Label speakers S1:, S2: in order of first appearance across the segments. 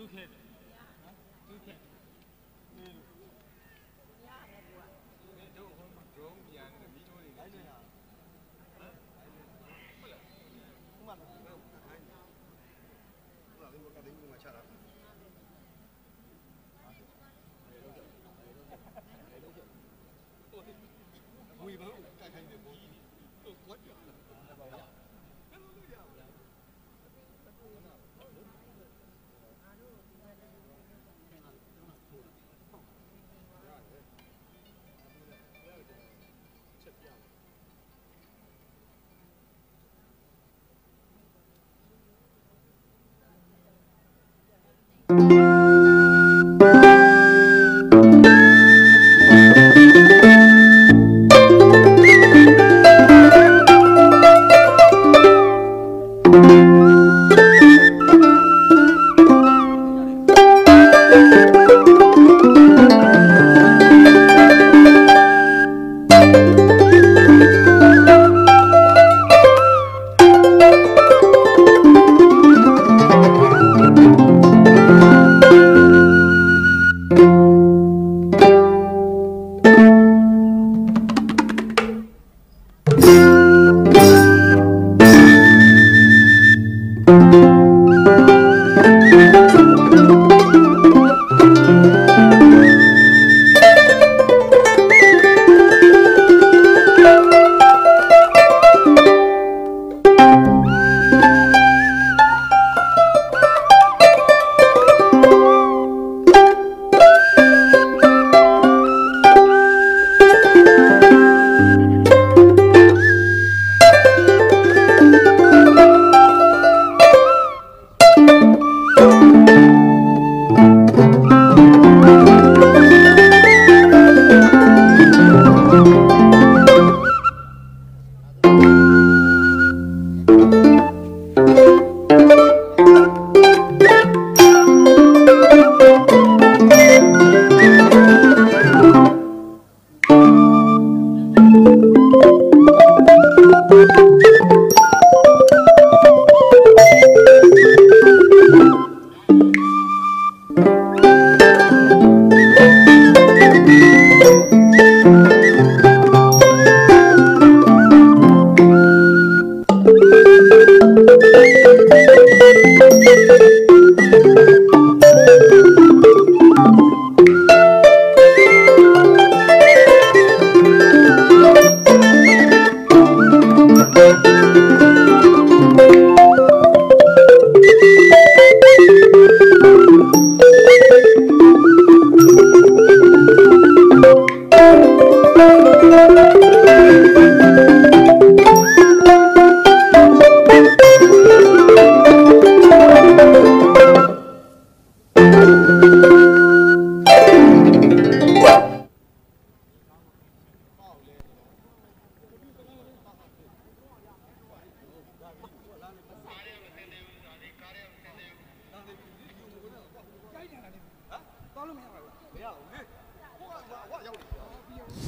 S1: သူခဲ့တယ်သူခဲ့တို့ဟိုမှာဒရုန်းပြန်တယ်မီးထိုးနေတယ်ဟုတ်လားဟုတ်မှာဟုတ်လားခိုင်းတယ်ဟု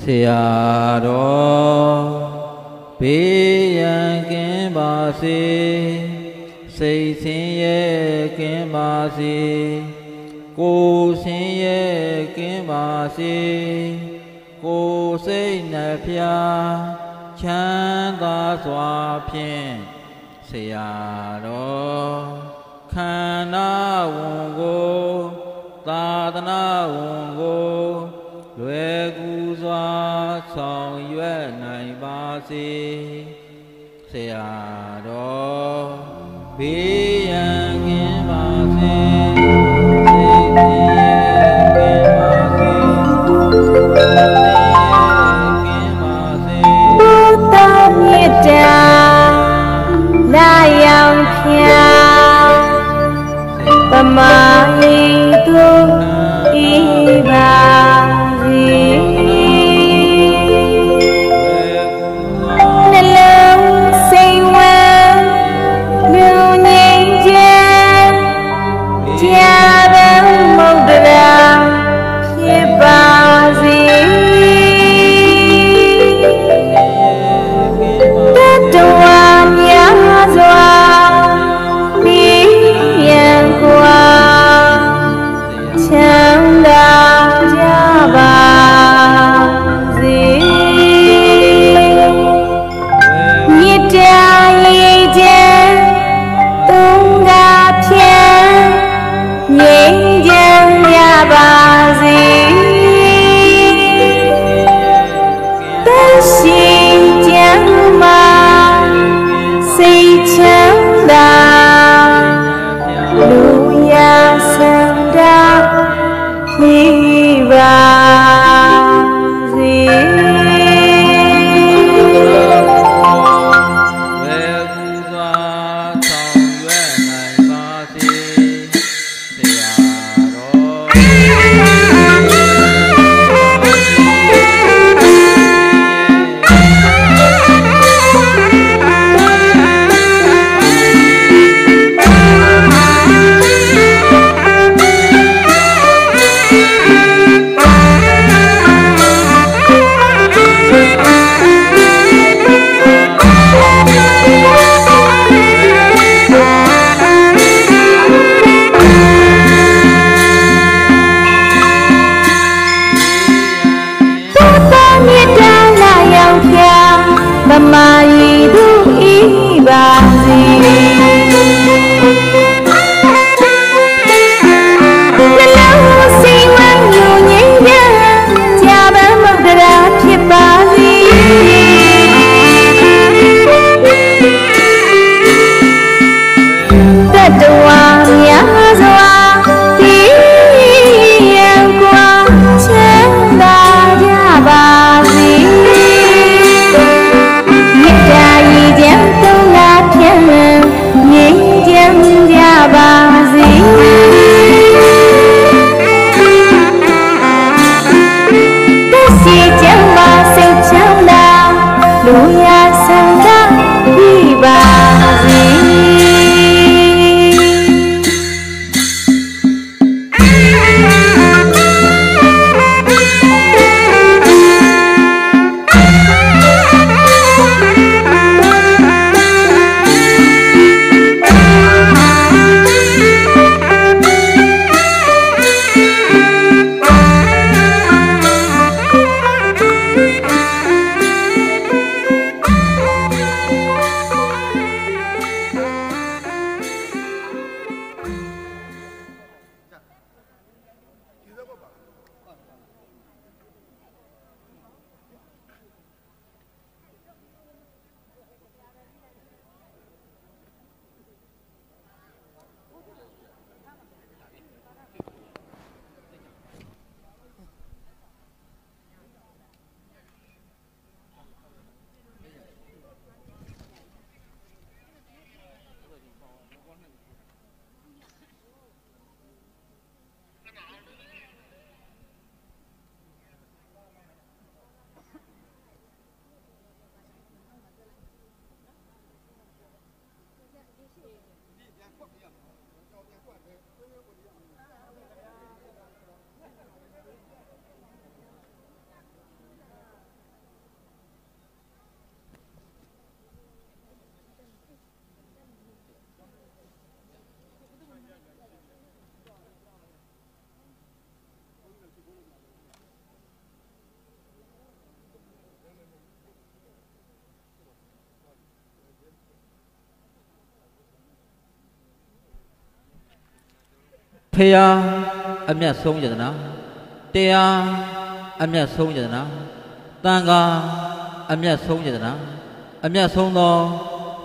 S2: ဆရာတော်ဘေးရန်ကင်းပါစေစိတ်ဆင်းရဲကင်းပါစေကိုယ်ဆင်းရဲကင်းပါစေကိုယ်စိတ်နှဖျားချမ်းသာစွာဖြင့်ဆရာတော်ခန္ဓာဝန်ကိုသာသနာဝန်ကိုလွယ် စေဆရာတော်ဘေးရန်ကင်းပါစေစိတ်ဆင်းရဲကင်းပါစေကိုယ်ဆင်းရဲကင်းပါစေ
S3: ဘုဒ္ဓမြတ်တာလာရောင်ဖြာပမာ
S2: ဖရာအမျက်ဆုံးယတနာတရားအမျက်ဆုံးယတနာတန်ခါအမျက်ဆုံးယတနာအမျက်ဆုံးသော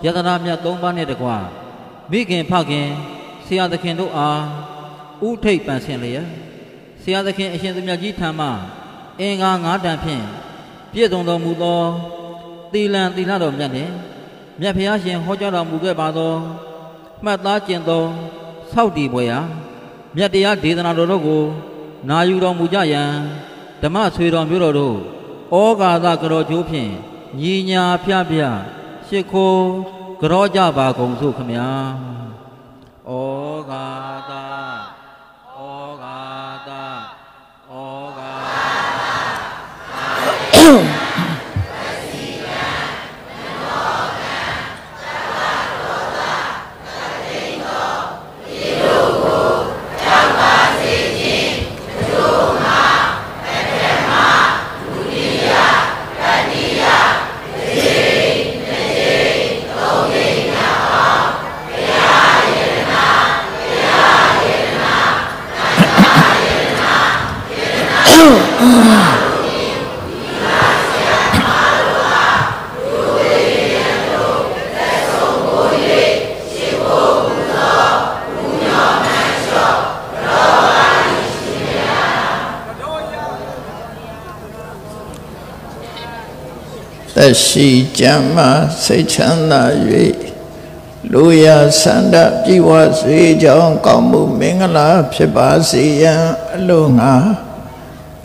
S2: ယတနာမြတ်၃ပါးနှင့်တကွမိခင်ဖခင်ဆရာသခင်တို့အားဥထိတ်ပန်ဆင်လျက်ဆရာသခင်အရှင်သမကြီးထံမှအင်္ဂါ၅တန်ဖြင့်ပြည့်စုံတော်မူသောသီလံသီလတော်မြတ်နှင့်မြတ်ဖရာရှင်ဟောကြားတော်မူခဲ့ပါသောမှတ်သားကျင့်သောဆောက်တည်ပွဲရာ မြတ်တရားဒေသနာတော်တို့ကိုနာယူတော်မူကြရန်ဓမ္မဆွေတော်မျိုးတော်တို့ဩဃာသကတော်ကျိုးဖြင့်ညီညာဖျဖျရှ िख ိုးကြောကြပါကုန်စို့ခမညာဩဃာသ သ
S4: က်ရှိကြမ်းမှစိတ်ချမ်းသာ၍လူရဆန္ဒပြည့်ဝစေကြောင်းကောင်းမှုမင်္ဂလာဖြစ်ပါစေရန်အလို့ငါ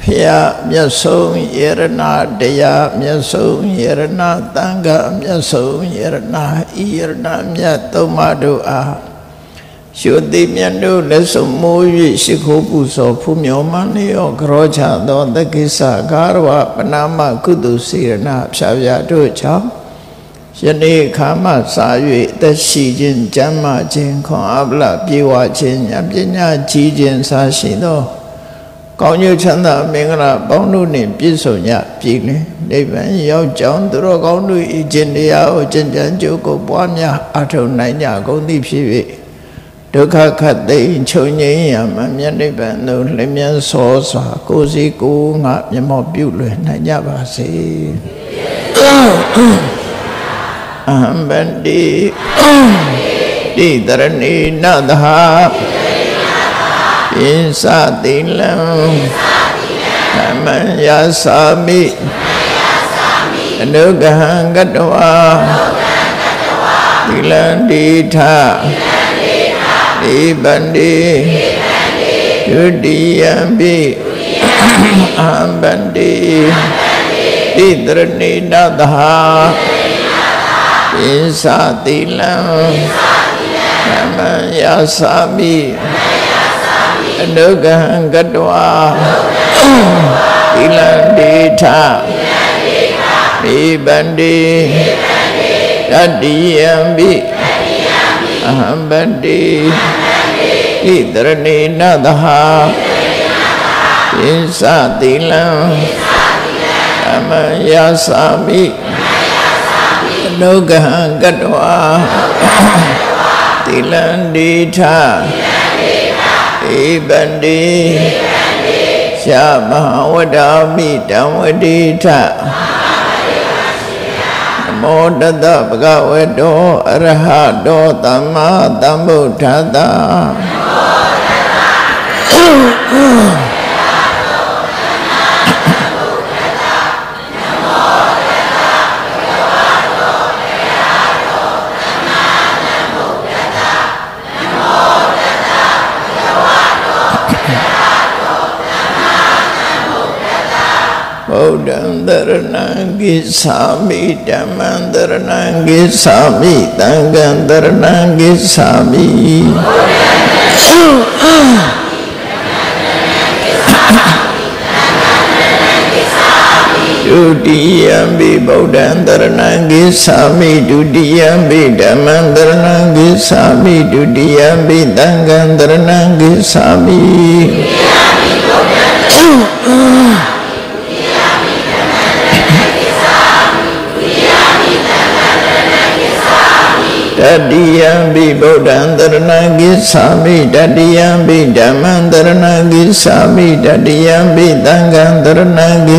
S4: ဖျားမြတ်ဆုံးယရနာတရားမြတ်ဆုံးယရနာတန်ခါမြတ်ဆုံးယရနာဤယရနာမြတ်သုံးပါးတို့အား ရှုတိမြတ်တို့လက်ဆုံးမိုး၍ရှိခိုးပူဇော်ဖူးမြော်မန်းလျောကြောချသောတက္ကိစ္စကာရဝပနာမကုသစေရနာဖြာဖြာတို့ကြောင့်ယနေ့ခါမှစာ၍အသက်ရှိခြင်းကျမ်းမာခြင်းခွန်အားဗလပြေဝခြင်းဉာဏ်ပညာကြီးခြင်းစာရှိသောကောင်းကျိုးချမ်းသာမင်္ဂလာပေါင်းတို့နှင့်ပြည့်စုံကြပြီလေနိဗ္ဗာန်ရောက်ကြောင်းသူတော်ကောင်းတို့ဤခြင်းတရားကိုကျင့်ကြံကြိုးကိုပွားများအထောက်နိုင်ကြကုန်သည်ဖြစ်၍ ဒုက္ခခတ်သိမ်းချုပ်ငြိမ်းရမမြတ်နိဗ္ဗာန်သို့လျင်စောစွာကိုယ်စီကိုယ်ငါမျက်မှောက်ပြုလွယ်နိုင်ကြပါစေအဟံဗန္တိတိတရဏိနသဟာပိစတိလံသမံယာသာမိအနုဂဟံကတဝါသီလံတိထ ဧဗန္တိဒုတိယံပိအဟံဗန္တိတိတရဏိနသဟာပိစတိလံသမံယာသာမိအနုဂဟံကတဝါသီလံဒေထမိဗန္တိတတိယံပိအ ဟံဗန္တိဣတရဏိနသဟာပိစတိလံသမံယာသာမိအနုဂဟံကတဝါသီလံဒေထဧဗန္တိရှာမဟာဝဒာမိတံဝတိထန မောတတဗကဝတောအရဟတောသမ္မာသမ္ဗုဒ္ဓတ္တဗုဒ္ဓံ တရဏံကိသာမိဓမ္မံတရဏံကိသာမိသံဃံတ ရဏံကိသာမိဒုတိယံပိဗုဒ္ဓံတရဏံကိ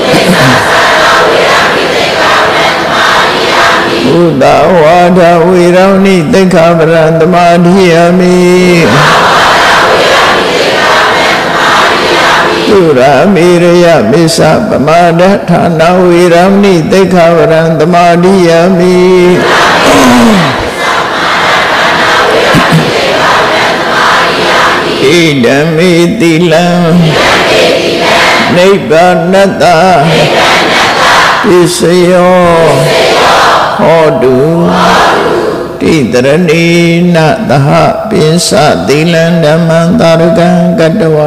S4: မိဘုဒ္ဓဝါဒဝေရမဏိသိက္ခာဝရံသမာဓိယမိသုရာမေရယမေသပမာဒဌာနဝေရမဏိသိက္ခာဝရံသမာဓိယမိဣဒံမေတိလံနိဗ္ဗာနတပစ္စယော ဟောတုတိတရဏိနသဟပိစသီလံဓမ္မံသာရကံကတဝ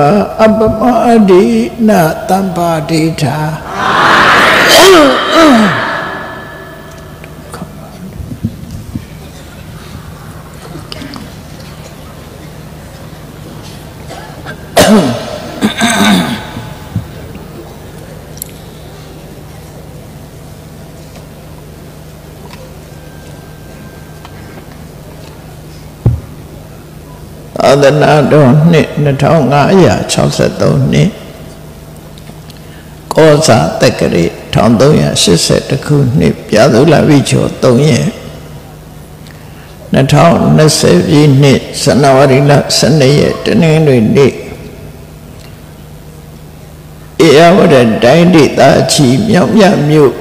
S4: အပမအဒိနတမ္ပါဒိဋ္ဌာ သာသနာတော်နှစ်2563နှစ်ကောဇာတက္ကရာ1382ခုနှစ်ပြာသူလာပြီချော3ရက်2020ပြည့်နှစ်ဇန်နဝါရီလ12ရက်တနင်္ဂနွေနေ့အေယဝရတိုင်းဒေသချီမြောက်မြမြို့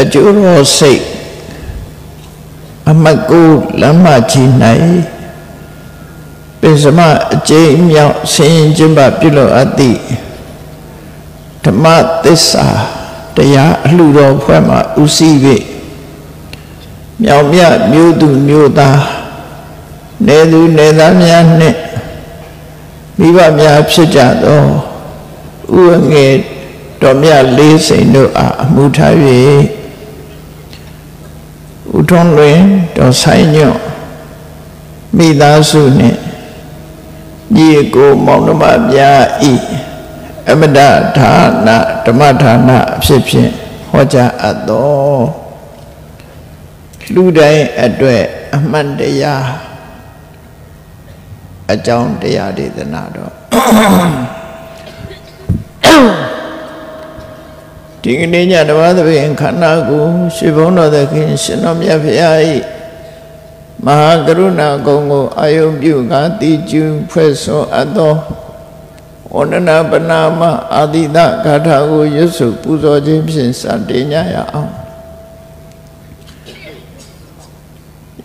S4: အကျိုးတော်စိတ်အမတ်ကိုလမ်းမကြီး၌ ပိစမအကျိန်မြောက်ဆင်းရင်ကျင့်ပပြုလို့အပ်သည့်ဓမ္မသစ္စာတရားအလှတော်ဖွဲ့မှာဥစည်း၍မြောင်မြမြို့သူမြို့သားနေသူနေသားများနှင့်မိဘများဖြစ်ကြသောဥငယ်တော်မြလေးစိန်တို့အားအမှုထား၍ဥထုံးလွင်တော်ဆိုင်ညွတ်မိသားစုနှင့် ညီကိုမောင်နှမများဤအမဒဌာနဓမ္မဌာနအဖြစ်ဖြင့်ဟောကြားအပ်သောလူတိုင်းအတွက်အမှန်တရားအကြောင်းတရားဒေသနာတော့ဒီကနေ့ညဓမ္မသဘင်ခန္ဓာကိုရှင်ဘုန်းတော်သခင်ရှင်တော်မြတ်ဖရာ၏ မဟာကရုဏာကုံကိုအာယုပြုကားတိကျူဖွဲ့စွန်အပ်သောဝန္ဒနာပနာမအာတိတဂါထာကိုရွတ်ဆိုပူဇော်ခြင်းဖြင့်စတင်ကြရအောင်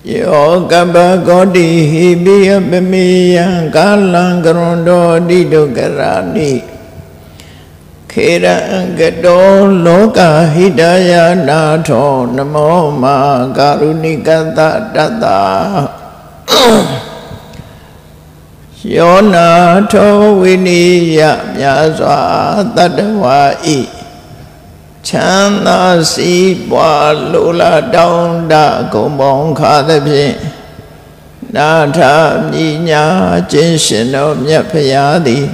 S4: ယောကပ္ပဂောတိဟိပိယပမေယံကာလံကရွန်တော်တိဒုက္ခရာနိ ခေရံကတောလောကဟိတယနာထောနမောမာကာရုဏိကတတတ္တယောနာထောဝိနိယမြာစွာတတ္တဝါဤချမ်းသာစီးပွားလိုလားတောင်းတဂုံပေါင်းခါသဖြင့်နာထမြညာကျင့်ရှင်တော်မြတ်ဖရာသည်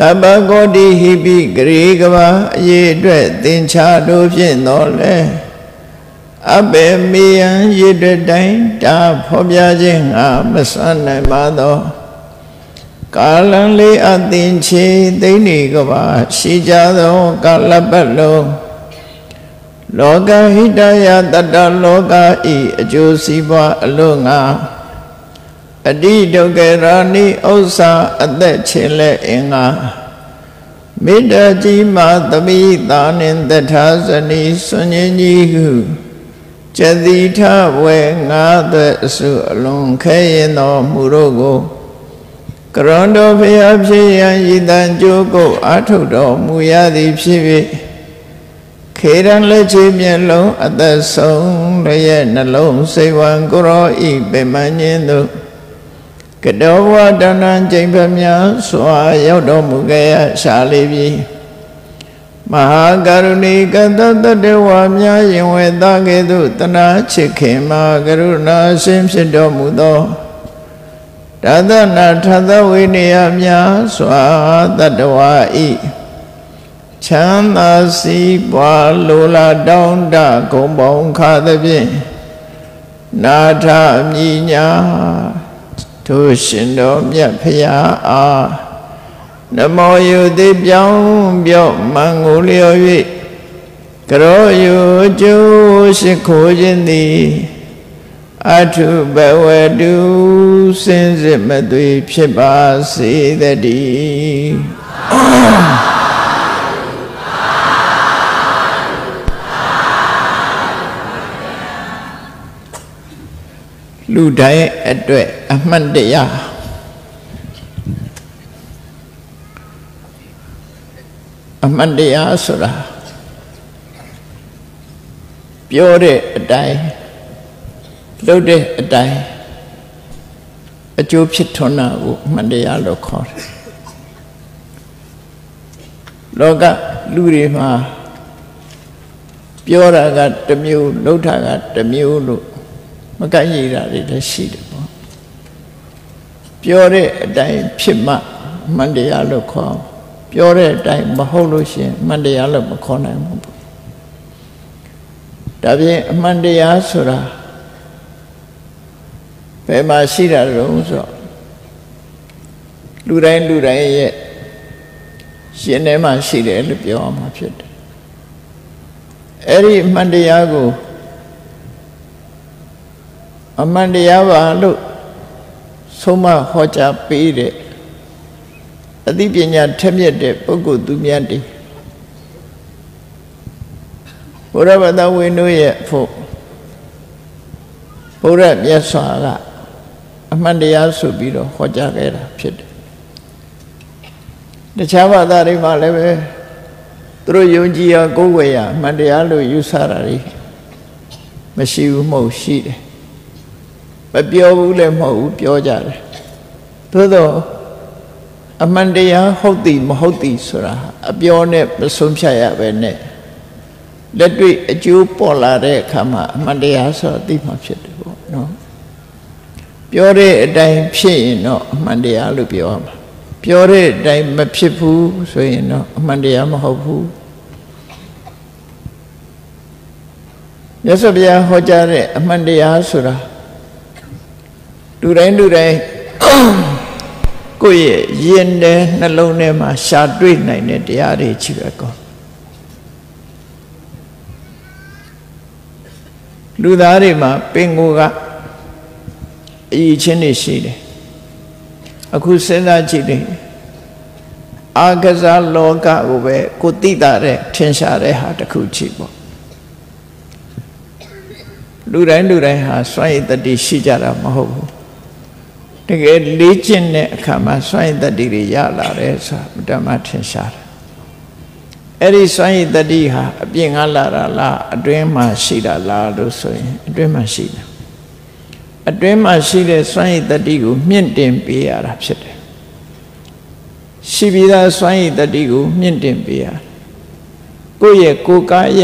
S4: ကပ္ပကောတိဟိပိဂရေကဘာအရေးအတွက်သင်္ချာတို့ဖြင့်တော်လဲအဘေမေယံရည်တဲ့တိုင်းတာဖော်ပြခြင်းငါမဆန်းနိုင်ပါသောကာလံလေးအသင်ချေသိဏီကဘာရှိကြသောကာလပတ်လုံးလောကဟိတယတတလောကဤအကျိုးစီးပွားအလို့ငါ အတိဒုက္ခရာနိဥစ္စာအသက်ချင်းလဲအင်္ဂါမေတ္တာကြီးမှသမိသာနှင့်တထာဇနီစွန်ញင်းကြီးဟုကျတိထဝေငါသက်အစုအလုံးခဲရင်တော်မူတို့ကိုကရွန်တော်ဖျားဖြစ်ရန်ဤတန်ကြိုးကိုအာထုတ်တော်မူရသည်ဖြစ်၍ခေရန်လက်ချေမျက်လုံးအသက်ဆုံးရဲ့နှလုံးစိတ်ဝံကိုရောဤပေမန်းခြင်းတို့ ကတောဘဝတဏ္ဍကျိန်ဖမြစွာရောက်တော်မူခဲ့ရရှာလေးပြီမဟာကရုဏီကတတတဝါများရင်ဝေသားကဲ့သို့တနာချစ်ခင်မှာကရုဏာရှင်ဖြစ်တော်မူသောတသနာထသဝိနည်းများစွာတတဝါဤချမ်းသာစီးပွားလိုလားတောင်းတဂုံပေါင်းခါသဖြင့်နာထမြညာ ထိုရှင်တော်မြတ်ဖရာအားနမောယုတိပြောင်းပြော့မန်ကိုလျော်၍ကရောယုကျိုးရှိခိုးခြင်းသည်အထုဘဝတုစင်စစ်မသွေဖြစ်ပါစေတည်း လူတိုင်းအတွက်အမှတ်တရအမှတ်တရဆိုတာပြောတဲ့အတိုင်းလုပ်တဲ့အတိုင်းအကျိုးဖြစ်ထွန်းတာကိုအမှတ်တရလို့ခေါ်တယ်လောကလူတွေမှာပြောတာကတစ်မျိုးလုပ်တာကတစ်မျိုးလို့ မကန့်ရတာတွေလည်းရှိတယ်ပေါ့ပြောတဲ့အတိုင်းဖြစ်မှမန္တရားလို့ခေါ်ပြောတဲ့အတိုင်းမဟုတ်လို့ရှိရင်မန္တရားလို့မခေါ်နိုင်ဘူးပေါ့ဒါပြင်အမှန်တရားဆိုတာဘယ်မှာရှိတာလဲဆိုတော့လူတိုင်းလူတိုင်းရဲ့ရှင်ထဲမှာရှိတယ်လို့ပြောအောင်မှာဖြစ်တယ်အဲ့ဒီအမှန်တရားကို အမှန်တရားပါလို့ဆုံးမဟောကြားပေးတဲ့အသိပညာထက်မြက်တဲ့ပုဂ္ဂိုလ်သူများတွေဘုရားဗတဝိနုရဲ့ဖို့ဘုရားမြတ်စွာကအမှန်တရားဆိုပြီးတော့ဟောကြားခဲ့တာဖြစ်တယ်တခြားဘာသာတွေမှာလည်းပဲသူတို့ယုံကြည်ရကိုးကွယ်ရအမှန်တရားလို့ယူဆတာတွေမရှိဘူးမဟုတ်ရှိတယ် မပြောဘူးလည်းမဟုတ်ဘူးပြောကြတယ်သို့တော့အမှန်တရားဟုတ်သည်မဟုတ်သည်ဆိုတာအပြောနဲ့မဆုံးဖြတ်ရပဲနဲ့လက်တွေ့အကျိုးပေါ်လာတဲ့အခါမှာအမှန်တရားဆိုတာသိမှဖြစ်တယ်ပေါ့နော်ပြောတဲ့အတိုင်းဖြစ်ရင်တော့အမှန်တရားလို့ပြောရမှာပြောတဲ့အတိုင်းမဖြစ်ဘူးဆိုရင်တော့အမှန်တရားမဟုတ်ဘူးမြတ်စွာဘုရားဟောကြားတဲ့အမှန်တရားဆိုတာ လူတိုင်းလူတိုင်းကိုယ့်ရဲ့ရင်ထဲနှလုံးထဲမှာရှာတွေ့နိုင်တဲ့တရားတွေချီပဲကောလူသားတွေမှာပင်ကိုကအည်ချင်းတွေရှိတယ်အခုစဉ်းစားကြည့်တယ်အာကစားလောကကိုပဲကိုသိတာတဲ့ထင်ရှားတဲ့ဟာတစ်ခုချီပေါ့လူတိုင်းလူတိုင်းဟာစွန့်ရည်တတိရှိကြတာမဟုတ်ဘူးတ ကယ်လေးကျင့်တဲ့အခါမှာစွန့်ရည်တတိတွေရလာတယ်ဆိုတာဓမ္မထင်ရှားတယ်အဲ့ဒီစွန့်ရည်တတိဟာအပြင်ကလာတာလားအတွင်းမှာရှိတာလားလို့ဆိုရင်အတွင်းမှာရှိတယ်အတွင်းမှာရှိတဲ့စွန့်ရည်တတိကိုမြင့်တင်ပေးရတာဖြစ်တယ်ရှိပြီးသားစွန့်ရည်တတိကိုမြင့်တင်ပေးရကိုယ့်ရဲ့ကိုယ်ကာယ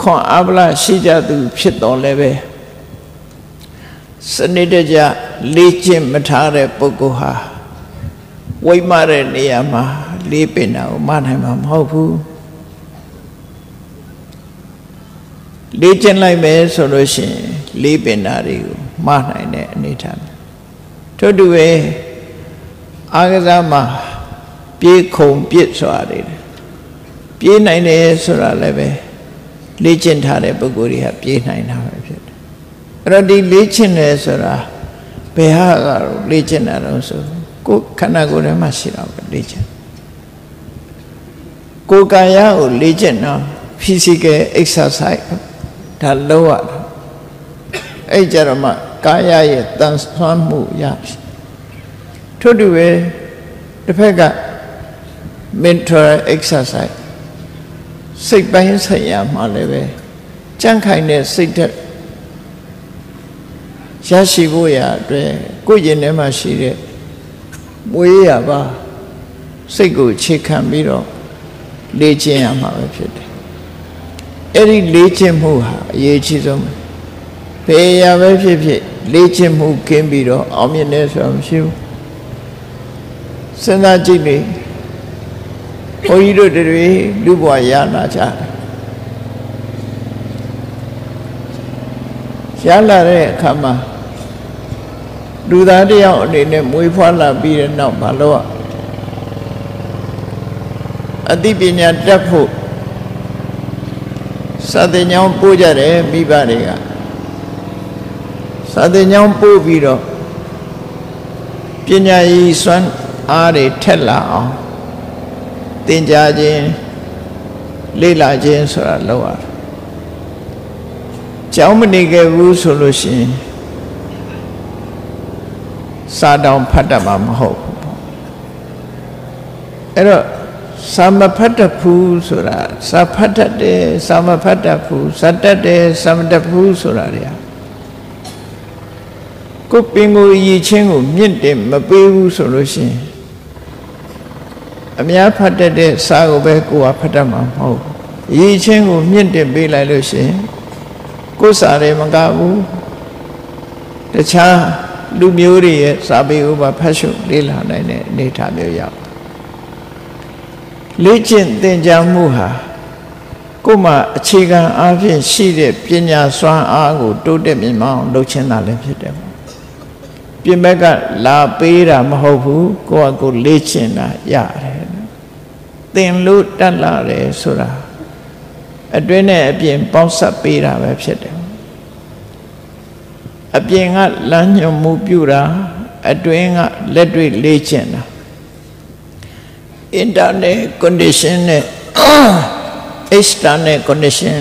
S4: ခွန်အပလရှိကြသူဖြစ်တော်လည်းပဲ စနစ်တကျလေ့ကျင့်မထားတဲ့ပုဂ္ဂိုလ်ဟာဝိမတဲ့နေရာမှာလေးပင်တာကိုမနိုင်မှာမဟုတ်ဘူးလေ့ကျင့်လိုက်မယ်ဆိုလို့ရှိရင်လေးပင်တာတွေကိုမနိုင်တဲ့အနေထားထို့တူပဲအာကစားမှာပြေးခုံပြစ်စွာတွေပြေးနိုင်တယ်ဆိုတာလည်းပဲလေ့ကျင့်ထားတဲ့ပုဂ္ဂိုလ်တွေကပြေးနိုင်တာပဲဖြစ်တယ် အဲ့တော့ဒီလေ့ကျင့်တယ်ဆိုတာဘယ်ဟာကတော့လေ့ကျင့်တာတော့ဆိုကိုယ်ခန္ဓာကိုယ်ထဲမှာရှိတာပဲလေ့ကျင့်ကိုယ်ကာယကိုလေ့ကျင့်တော့ physical exercise ဒါလုံးရတာအဲ့ကြတော့မှကာယရဲ့တန်ဆွမ်းမှုရပြီထို့တူပဲတစ်ဖက်က mental exercise စိတ်ပိုင်းဆိုင်ရာမှာလည်းပဲကြန့်ခိုင်တဲ့စိတ်ဓာတ် ရရှိဖို့ရအတွက်ကိုယ်ရင်ထဲမှာရှိတဲ့မွေးရပါစိတ်ကိုခြေခံပြီးတော့လေ့ကျင့်ရမှာပဲဖြစ်တယ်အဲ့ဒီလေ့ကျင့်မှုဟာအရေးကြီးဆုံးပဲဘယ်ရာပဲဖြစ်ဖြစ်လေ့ကျင့်မှုကင်းပြီးတော့အောင်မြင်တယ်ဆိုတာမရှိဘူးစဉ်းစားကြည့်လေဘုန်းကြီးတို့တွေလူဘဝရလာကြတယ်ရလာတဲ့အခါမှာ လူသားတယောက်အနေနဲ့မွေးဖွားလာပြီးတဲ့နောက်မလို့အသိပညာတတ်ဖို့စာသင်ကျောင်းပို့ကြတယ်မိဘတွေကစာသင်ကျောင်းပို့ပြီးတော့ပညာရည်စွမ်းအားတွေထက်လာအောင်သင်ကြားခြင်းလေ့လာခြင်းဆိုတာလောက်ရတယ်ကျောင်းမနေခဲ့ဘူးဆိုလို့ရှိရင် စာတောင်ဖတ်တတ်မှာမဟုတ်ဘူးပေါ့အဲ့တော့စာမဖတ်တတ်ဘူးဆိုတာစာဖတ်တတ်တယ်စာမဖတ်တတ်ဘူးစာတတ်တယ်စာမတတ်ဘူးဆိုတာတွေကကိုပင်ကိုရည်ချင်းကိုမြင့်တင်မပေးဘူးဆိုလို့ရှိရင်အများဖတ်တတ်တဲ့စာကိုပဲကိုယ်ကဖတ်တတ်မှာမဟုတ်ဘူးရည်ချင်းကိုမြင့်တင်ပေးလိုက်လို့ရှိရင်ကိုယ်စာတွေမကဘူးတခြား လူမျိုးတွေရဲ့စာပေဥပဖတ်ရှုလေ့လာနိုင်တဲ့အနေအထားမျိုးရောက်လေ့ကျင့်သင်ကြားမှုဟာကိုယ်မှာအခြေခံအားဖြင့်ရှိတဲ့ပညာစွမ်းအားကို တိုးတက်မြင့်မောင်းလုပ်ခြင်းသာလည်းဖြစ်တယ်ပြင်ဘက်ကလာပေးတာမဟုတ်ဘူးကိုယ့်အကိုလေ့ကျင့်တာရတယ်သင်လို့တတ်လာတယ်ဆိုတာအတွင်းနဲ့အပြင်ပေါင်းဆက်ပေးတာပဲဖြစ်တယ် အပြင်ကလမ်းညွှန်မှုပြုတာအတွင်းကလက်တွေ့လေ့ကျင့်တာ internal condition နဲ့ external condition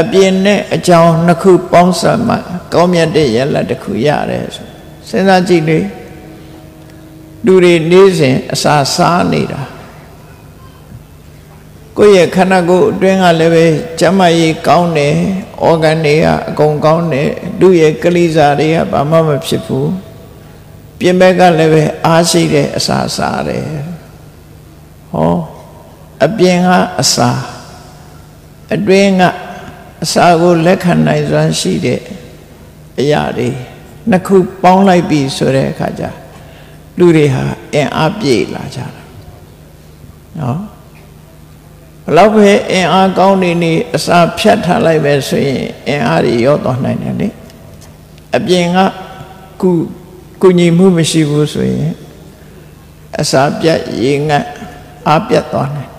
S4: အပြင်နဲ့အကြောင်းနှစ်ခုပေါင်းစပ်မှကောင်းမြတ်တဲ့ရလတ်တစ်ခုရတယ်ဆိုစဉ်းစားကြည့်လေလူတွေနေ့စဉ်အစာစားနေတာ ကိုယ့်ရဲ့ခန္ဓာကိုယ်အတွင်းကလည်းပဲကျန်းမာရေးကောင်းတယ်။ organ တွေကအကုန်ကောင်းတယ်။လူရဲ့ကလေးစားတွေကဘာမှမဖြစ်ဘူး။ပြင်ဘက်ကလည်းပဲအားရှိတဲ့အစာစားတယ်။ဟောအပြင်ကအစာအတွင်းကအစာကိုလက်ခံနိုင်စွမ်းရှိတဲ့အရာတွေနှစ်ခုပေါင်းလိုက်ပြီဆိုတဲ့အခါကျလူတွေဟာအင်အားပြေလာကြတာ။နော် ဘလောက်ပဲအင်အားကောင်းနေနေအစာဖြတ်ထားလိုက်ပဲဆိုရင်အင်အားတွေရောသွားနိုင်တယ်လေအပြင်ကကုကုညီမှုမရှိဘူးဆိုရင်အစာပြတ်ရေငတ်အားပြတ်သွားနိုင်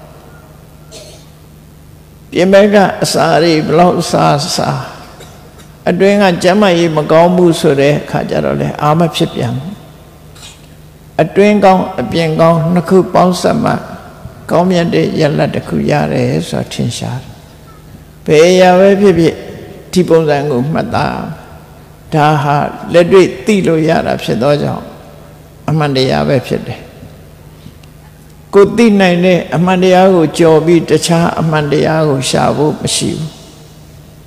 S4: ပြင်ဘက်ကအစာတွေဘလောက်စားစားအတွင်းကကျမ်းမာရေးမကောင်းမှုဆိုတဲ့အခါကျတော့လေအာမဖြစ်ပြန်အတွင်းကောင်းအပြင်ကောင်းနှစ်ခုပေါင်းစပ်မှ ကောင်းမြတ်တဲ့ရလတ်တစ်ခုရတယ်ဆိုတာထင်ရှားတယ်ဘယ်အရာပဲဖြစ်ဖြစ်ဒီပုံစံကိုမှတ်သားဒါဟာလက်တွေ့သိလို့ရတာဖြစ်သောကြောင့်အမှန်တရားပဲဖြစ်တယ်ကိုသိနိုင်တဲ့အမှန်တရားကိုကြော်ပြီးတခြားအမှန်တရားကိုရှာဖို့မရှိဘူး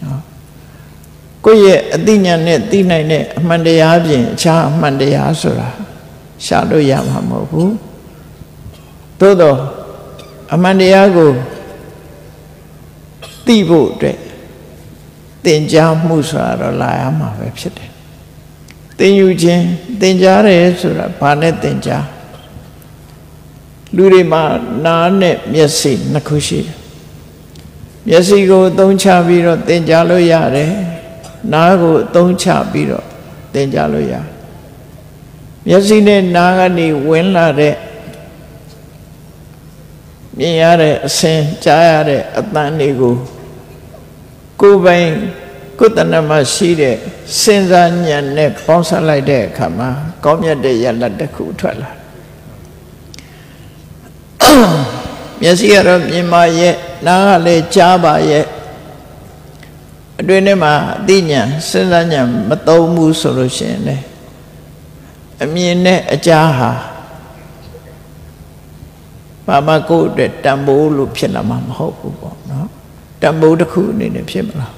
S4: နော်ကိုယ့်ရဲ့အသိဉာဏ်နဲ့သိနိုင်တဲ့အမှန်တရားပြင်အခြားအမှန်တရားဆိုတာရှာလို့ရမှာမဟုတ်ဘူးသို့တော့ အမှန်တရားကိုသိဖို့အတွက်သင်ကြားမှုဆိုတာတော့လာရမှာပဲဖြစ်တယ်သင်ယူခြင်းသင်ကြားတယ်ဆိုတာဘာနဲ့သင်ကြားလူတွေမှာနားနဲ့မျက်စိနှစ်ခုရှိတယ်မျက်စိကိုအသုံးချပြီးတော့သင်ကြားလို့ရတယ်နားကိုအသုံးချပြီးတော့သင်ကြားလို့ရတယ်မျက်စိနဲ့နားကနေဝင်လာတဲ့ မြင်ရတဲ့အစင်ကြားရတဲ့အတန်တွေကိုကိုယ်ပိုင်ကိုယ်တဏ္ဍမှာရှိတဲ့စဉ်းစားဉာဏ်နဲ့ပေါင်းစပ်လိုက်တဲ့အခါမှာကောင်းမြတ်တဲ့ရလတ်တစ်ခုထွက်လာမျက်စိကတော့မြင်ပါရဲ့နားကလည်းကြားပါရဲ့အတွင်းထဲမှာအသိဉာဏ်စဉ်းစားဉာဏ်မသုံးဘူးဆိုလို့ရှိရင်လေအမြင်နဲ့အကြားဟာ ဘာမှကိုယ့်အတွက်တန်ဖိုးလို့ဖြစ်လာမှာမဟုတ်ဘူးပေါ့နော်တန်ဖိုးတစ်ခုအနေနဲ့ဖြစ်မလား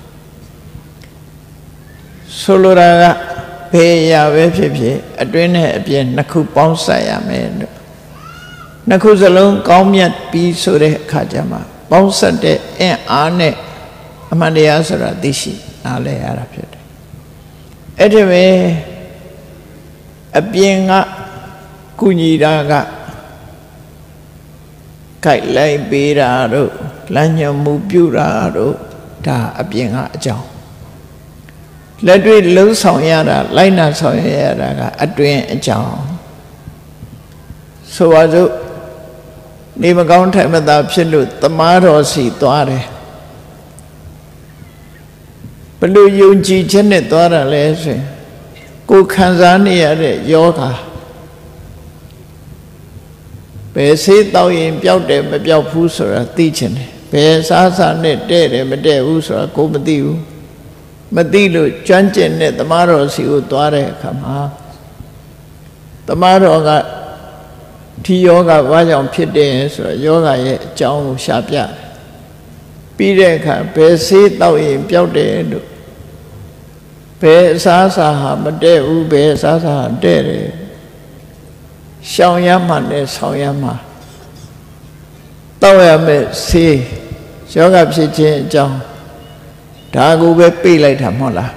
S4: ဆိုလိုတာကဘယ်ရာပဲဖြစ်ဖြစ်အတွင်းနဲ့အပြင်နှစ်ခုပေါင်းစပ်ရမယ်လို့နှစ်ခုစလုံးကောင်းမြတ်ပြီးဆိုတဲ့အခါကျမှပေါင်းစပ်တဲ့အင်အားနဲ့အမှန်တရားဆိုတာသိရှိနားလည်ရတာဖြစ်တယ်အဲ့ဒီပဲအပြင်ကကုညီတာက ခိုက်လိုက်ပေးတာတို့လမ်းညွှန်မှုပြုတာတို့ဒါအပြင်ကအကြောင်းလက်တွေ့လှုပ်ဆောင်ရတာလိုက်နာဆောင်ရရတာကအတွင်းအကြောင်းဆိုပါစို့နေမကောင်းထိုင်မသာဖြစ်လို့တမားတော်စီသွားတယ်ဘလို့ယုံကြည်ခြင်းနဲ့သွားတာလဲဆိုရင်ကိုခံစားနေရတဲ့ယောဂ ဘယ်ဆေးတောက်ရင်ပျောက်တယ်မပျောက်ဘူးဆိုတာသိချင်တယ်ဘယ်စားစားနဲ့တဲ့တယ်မတဲ့ဘူးဆိုတာကိုမသိဘူးမသိလို့ကျွမ်းကျင်တဲ့တမားတော်စီကိုသွားတဲ့အခါမှာတမားတော်ကဒီယောဂဘာကြောင့်ဖြစ်တယ်ဆိုတော့ယောဂရဲ့အကြောင်းကိုရှာပြတယ်ပြီးတဲ့အခါဘယ်ဆေးတောက်ရင်ပျောက်တယ်လို့ဘယ်အစားအစာဟာမတည့်ဘူးဘယ်အစားအစာဟာတည့်တယ် ရှောင်ရမှနဲ့ဆောင်ရမှတောက်ရမယ်ဆေးယောဂဖြစ်ခြင်းအကြောင်းဒါကိုပဲပြေးလိုက်တာမဟုတ်လား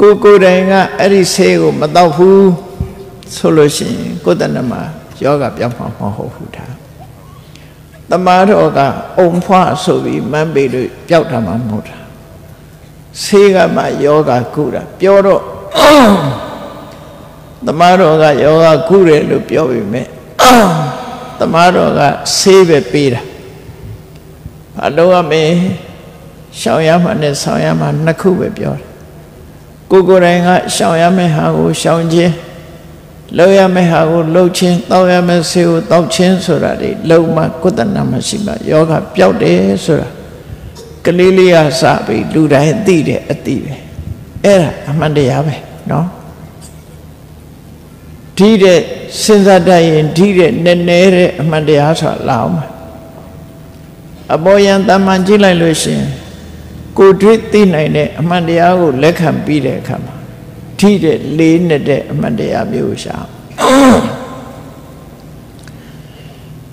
S4: ကိုကိုယ်တိုင်ကအဲ့ဒီဆေးကိုမတောက်ဘူးဆိုလို့ရှိရင်ကိုယ်တဏ္ဍမှာယောဂပြောင်းမှာမဟုတ်ဘူးဒါတမားတော်ကအုံဖွားဆိုပြီးမန်းပေလို့ပျောက်တာမှမဟုတ်တာဆေးကမှယောဂကုတာပြောတော့ တမားတော်ကယောဂကုတယ်လို့ပြောပြီမဲ့တမားတော်ကဆေးပဲပေးတာဘာလို့ရမလဲရှောင်ရမှနဲ့ဆောင်ရမှနှစ်ခုပဲပြောတယ်ကိုကိုယ်တိုင်ကရှောင်ရမယ့်ဟာကိုရှောင်ခြင်းလှုပ်ရမယ့်ဟာကိုလှုပ်ခြင်းတောက်ရမယ့်ဆေးကိုတောက်ခြင်းဆိုတာတွေလုံမှကုသနာမရှိမှယောဂပျောက်တယ်ဆိုတာကလေးလေးကစပြီးလူတိုင်းသိတယ်အသိပဲအဲ့ဒါအမှန်တရားပဲเนาะ ဒီတဲ့စဉ်းစားတတ်ရင်ဒီတဲ့နည်းနည်းတဲ့အမှန်တရားဆိုတာလာအောင်အပေါ်ယံတမန်ကြည့်လိုက်လို့ရှိရင်ကိုတွေ့သိနိုင်တဲ့အမှန်တရားကိုလက်ခံပြီးတဲ့အခါမှာထိတဲ့လေးနဲ့တဲ့အမှန်တရားမျိုးရှာ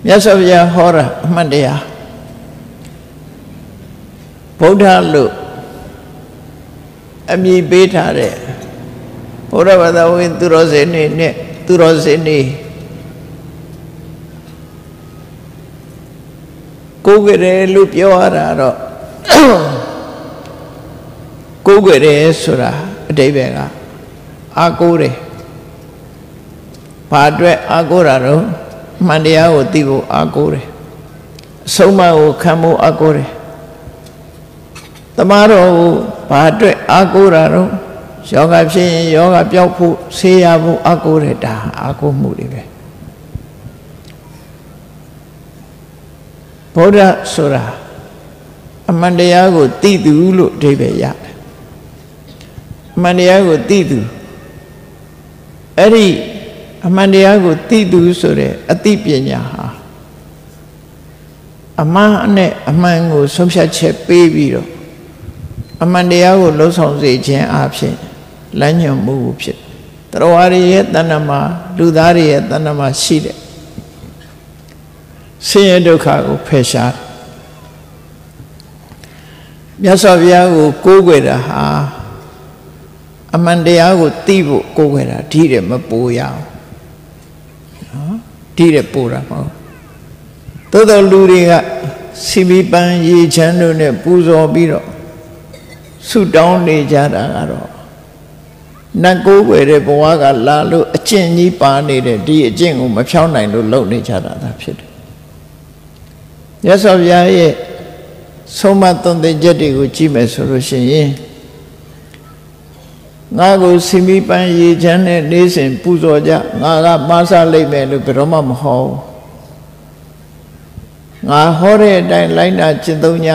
S4: မြတ်စွာဘုရားဟောတာအမှန်တရားဗုဒ္ဓလို့အမည်ပေးထားတဲ့ဘုရားဘာသာဝင်သူတော်စင်တွေနဲ့ သူတော်စင်တွေကိုယ်ကြယ်လို့ပြောရတာတော့ကိုယ်ကြယ်ဆိုတာအတိပ္ပယ်ကအာကိုးတယ်ဘာအတွက်အာကိုးတာတော့မှန်တရားကိုသိဖို့အာကိုးတယ်အဆုံးမကိုခံဖို့အာကိုးတယ်တမားတော်ကိုဘာအတွက်အာကိုးတာတော့ ယောဂဖြစ်ရင်ယောဂပျောက်ဖို့ဆေးရဖို့အာကိုးတယ်ဒါအာကိုးမှုတွေပဲဗုဒ္ဓဆိုတာအမှန်တရားကိုသိသူလို့အဓိပ္ပာယ်ရတယ်အမှန်တရားကိုသိသူအဲ့ဒီအမှန်တရားကိုသိသူဆိုတဲ့အသိပညာဟာအမှန်နဲ့အမှန်ကိုဆုံးဖြတ်ချက်ပေးပြီးတော့အမှန်တရားကိုလှုပ်ဆောင်စေခြင်းအဖြစ် လမ်းညွှန်မှုဖြစ်တရားဝရရဲ့တဏ္ဍမှာလူသားတွေရဲ့တဏ္ဍမှာရှိတဲ့ဆင်းရဲဒုက္ခကိုဖယ်ရှားမြတ်စွာဘုရားကိုကိုးကွယ်တာဟာအမှန်တရားကိုသိဖို့ကိုးကွယ်တာဒီတဲ့မပိုးရအောင်နော်ဒီတဲ့ပိုးတာမဟုတ်သို့တော်လူတွေကစီမီပန်းရေချမ်းတို့နဲ့ပူဇော်ပြီးတော့ဆုတောင်းနေကြတာကတော့ နတ်ကိုးကွယ်တဲ့ဘဝကလာလို့အကျင့်ကြီးပါနေတဲ့ဒီအကျင့်ကိုမဖြောင်းနိုင်လို့လုပ်နေကြတာသာဖြစ်တယ်မြတ်စွာဘုရားရဲ့ဆုံးမသွန်သင်ချက်တွေကိုကြည့်မယ်ဆိုလို့ရှိရင်ငါကိုစီမီပန်းရေချမ်းနဲ့နေစဉ်ပူဇော်ကြငါကမားစားလိုက်မယ်လို့ဘယ်တော့မှမဟောငါဟောတဲ့အတိုင်းလိုက်နာကျင့်သုံးည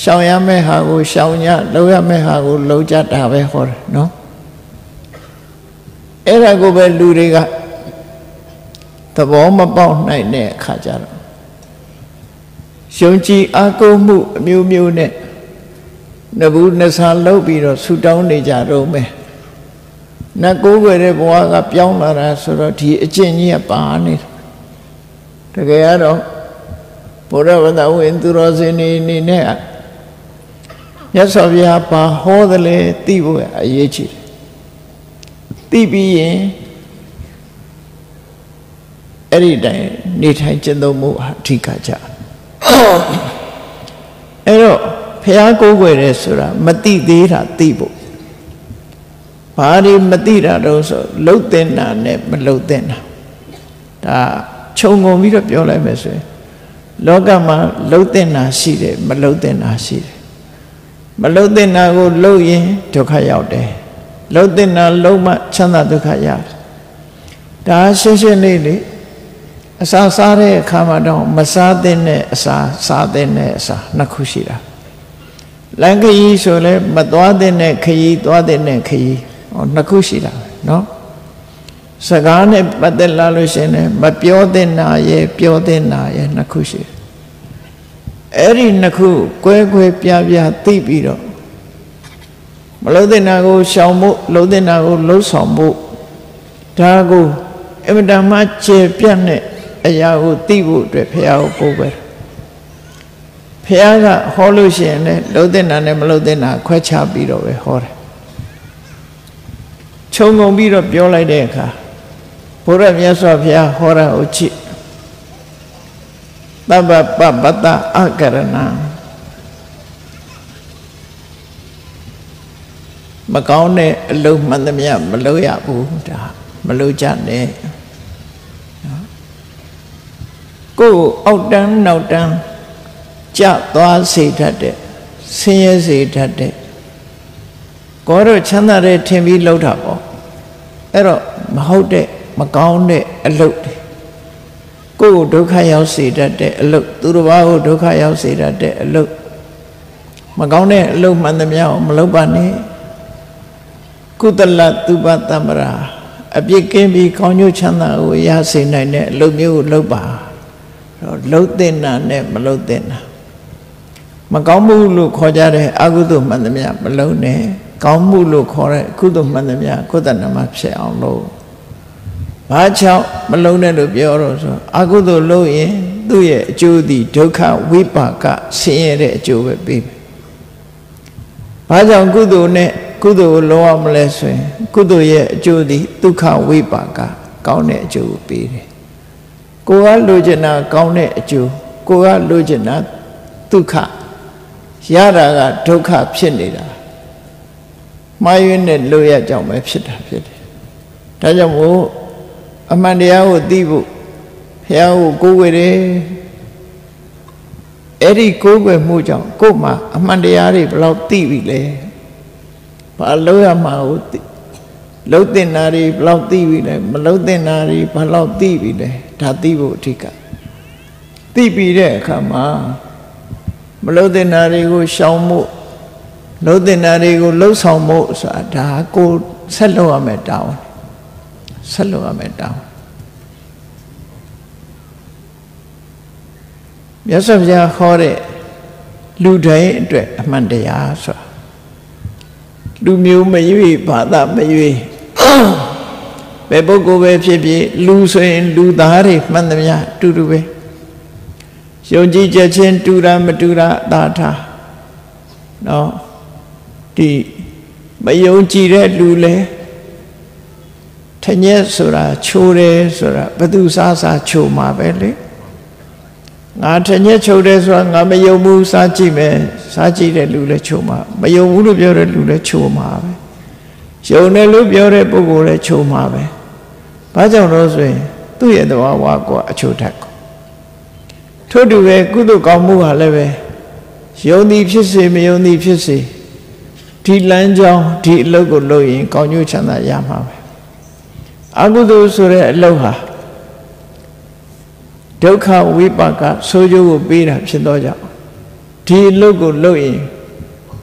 S4: ရှောင်ရမယ့်ဟာကိုရှောင်ကြလုပ်ရမယ့်ဟာကိုလုပ်ကြတာပဲဟောတယ်နော် အဲ့ဒါကိုပဲလူတွေကသဘောမပေါက်နိုင်တဲ့အခါကျတော့ယုံကြည်အားကိုးမှုအမျိုးမျိုးနဲ့နဘူးနဆာလုပ်ပြီးတော့ဆူတောင်းနေကြတော့မယ်နတ်ကိုးွယ်တဲ့ဘဝကပြောင်းလာတာဆိုတော့ဒီအကျင့်ကြီးကပါနေတယ်တကယ်ကတော့ဘုရားဝတ္တဝင်သူတော်စင်နေနေနဲ့မြတ်စွာဘုရားပါဟောတယ်လေသိဖို့အရေးကြီးတယ် သိပြီးရင်အဲ့ဒီတိုင်နေထိုင်ကျင့်သုံးမှုအဓိကကြအဲ့တော့ဘုရားကိုးကွယ်တယ်ဆိုတာမသိသေးတာသိဖို့ဘာဒီမသိတာတော့ဆိုလှုပ်တင်တာနဲ့မလှုပ်တင်တာဒါခြုံငုံပြီးတော့ပြောလိုက်မယ်ဆိုရင်လောကမှာလှုပ်တင်တာရှိတယ်မလှုပ်တင်တာရှိတယ်မလှုပ်တင်တာကိုလှုပ်ရင်ဒုက္ခရောက်တယ် လှုပ်တင်တာလှုပ်မှချမ်းသာဒုက္ခရတယ်ဒါရှင်းရှင်းလေးလေးအစာစားတဲ့အခါမှာတော့မစားတဲ့အစာစားတဲ့အစာနှစ်ခုရှိတာလမ်းခရီးဆိုလဲမသွားတဲ့ခရီးသွားတဲ့ခရီးဟောနှစ်ခုရှိတာပဲเนาะစကားနဲ့ပတ်သက်လာလို့ရှင်လည်းမပြောတဲ့နာရဲ့ပြောတဲ့နာရဲ့နှစ်ခုရှိတယ်အဲ့ဒီနှစ်ခုကွဲကွဲပြားပြားသိပြီးတော့ မလုံးတဲ့နာကိုရှောင်ဖို့လုံးတဲ့နာကိုလှုပ်ဆောင်ဖို့ဒါကိုအမတန်မှကျေပြတ်တဲ့အရာကိုသိဖို့အတွက်ဖះကိုကိုယ်ပဲဖះကဟောလို့ရှိရင်လည်းလုံးတဲ့နာနဲ့မလုံးတဲ့နာခွဲခြားပြီးတော့ပဲဟောတယ်ခြုံငုံပြီးတော့ပြောလိုက်တဲ့အခါဘုရားမြတ်စွာဘုရားဟောတာကိုကြည့်သဗ္ဗပပတ္တအကရဏ မကောင်းတဲ့အလုံးမှန်သမျှမလုပ်ရဘူးဒါမလုပ်ကြနဲ့ကိုယ်အောက်တန်းနောက်တန်းကြသွားစေတတ်တဲ့ဆင်းရဲစေတတ်တဲ့ကိုယ်တော့ချမ်းသာတဲ့ထင်ပြီးလှုပ်တာပေါ့အဲ့တော့မဟုတ်တဲ့မကောင်းတဲ့အလုပ်တွေကိုယ်ကိုဒုက္ခရောက်စေတတ်တဲ့အလုပ်သူတစ်ပါးကိုဒုက္ခရောက်စေတတ်တဲ့အလုပ်မကောင်းတဲ့အလုပ်မှန်သမျှကိုမလုပ်ပါနဲ့ ကုသလသုဘတမ္ပရာအပြစ်ကင်းပြီးကောင်းကျိုးချမ်းသာကိုရစေနိုင်တဲ့အလုပ်မျိုးကိုလုပ်ပါတော့လှုပ်တဲ့နာနဲ့မလှုပ်တဲ့နာမကောင်းမှုလို့ခေါ်ကြတဲ့အကုသိုလ်မှန်သမျှမလုပ်နဲ့ကောင်းမှုလို့ခေါ်တဲ့ကုသိုလ်မှန်သမျှကုသနာမှာဖြစ်အောင်လုပ်ဘာကြောင့်မလုံးနဲ့လို့ပြောတော့ဆိုအကုသိုလ်လုပ်ရင်သူ့ရဲ့အကျိုးသည်ဒုက္ခဝိပါကဆင်းရဲတဲ့အကျိုးပဲပေးမယ်။ ဘာကြောင့်ကုသိုလ်နဲ့ကုသိုလ်ကိုလုံးအောင်မလဲဆိုရင်ကုသိုလ်ရဲ့အကျိုးသည်ဒုက္ခဝိပါကကောင်းတဲ့အကျိုးကိုပေးတယ်။ကိုကလိုချင်တာကောင်းတဲ့အကျိုးကိုကလိုချင်တာဒုက္ခရတာကဒုက္ခဖြစ်နေတာမှားယွင်းတဲ့လိုရကြောင့်ပဲဖြစ်တာဖြစ်တယ်။ဒါကြောင့်မို့အမှန်တရားကိုသိဖို့ဘုရားကိုကိုးကွယ်တယ် အဲ့ဒီကိုးကွယ်မှုကြောင့်ကိုယ်မှာအမှန်တရားတွေဘယ်လောက်သိပြီလဲဘာလို့ရမှာကိုလှုပ်တင်တာတွေဘယ်လောက်သိပြီလဲမလှုပ်တင်တာတွေဘယ်လောက်သိပြီလဲဒါသိဖို့အထက်ကသိပြီးတဲ့အခါမှာမလှုပ်တင်တာတွေကိုရှောင်မှုလှုပ်တင်တာတွေကိုလှုပ်ဆောင်မှုဆိုတာဒါကိုဆက်လုပ်ရမယ်တောင်းဆက်လုပ်ရမယ်တောင်း မြတ်စွာဘုရားဟောတဲ့လူတိုင်းအတွက်အမှန်တရားဆိုတာလူမျိုးမရွေဘာသာမရွေဘယ်ပုဂ္ဂိုလ်ပဲဖြစ်ဖြစ်လူဆိုရင်လူသားတွေမှန်သမျှတူတူပဲယုံကြည်ချက်ချင်းတူတာမတူတာအသာထားနော်ဒီမယုံကြည်တဲ့လူလဲထညက်ဆိုတာချိုးတယ်ဆိုတာဘသူစားစားချိုးမှာပဲလေ ငါထညက်ချိုးတယ်ဆိုတာငါမယုံဘူးစားကြည့်မယ်စားကြည့်တဲ့လူလည်းချိုးမှာမယုံဘူးလို့ပြောတဲ့လူလည်းချိုးမှာပဲယုံတယ်လို့ပြောတဲ့ပုဂ္ဂိုလ်လည်းချိုးမှာပဲဘာကြောင့်လို့ဆိုရင်သူ့ရဲ့သဘာဝကအချိုးထက်ကိုထို့တူပဲကုသိုလ်ကောင်းမှုဟာလည်းပဲယုံသည်ဖြစ်စေမယုံသည်ဖြစ်စေဒီလမ်းကြောင်းဒီအလုပ်ကိုလုပ်ရင်ကောင်းကျိုးချမ်းသာရမှာပဲအကုသိုလ်ဆိုတဲ့အလုပ်ဟာ ဒုက္ခဝိပါကဆိုးကျိုးကိုပေးတာဖြစ်တော့ကြောင့်ဒီအလုပ်ကိုလုပ်ရင်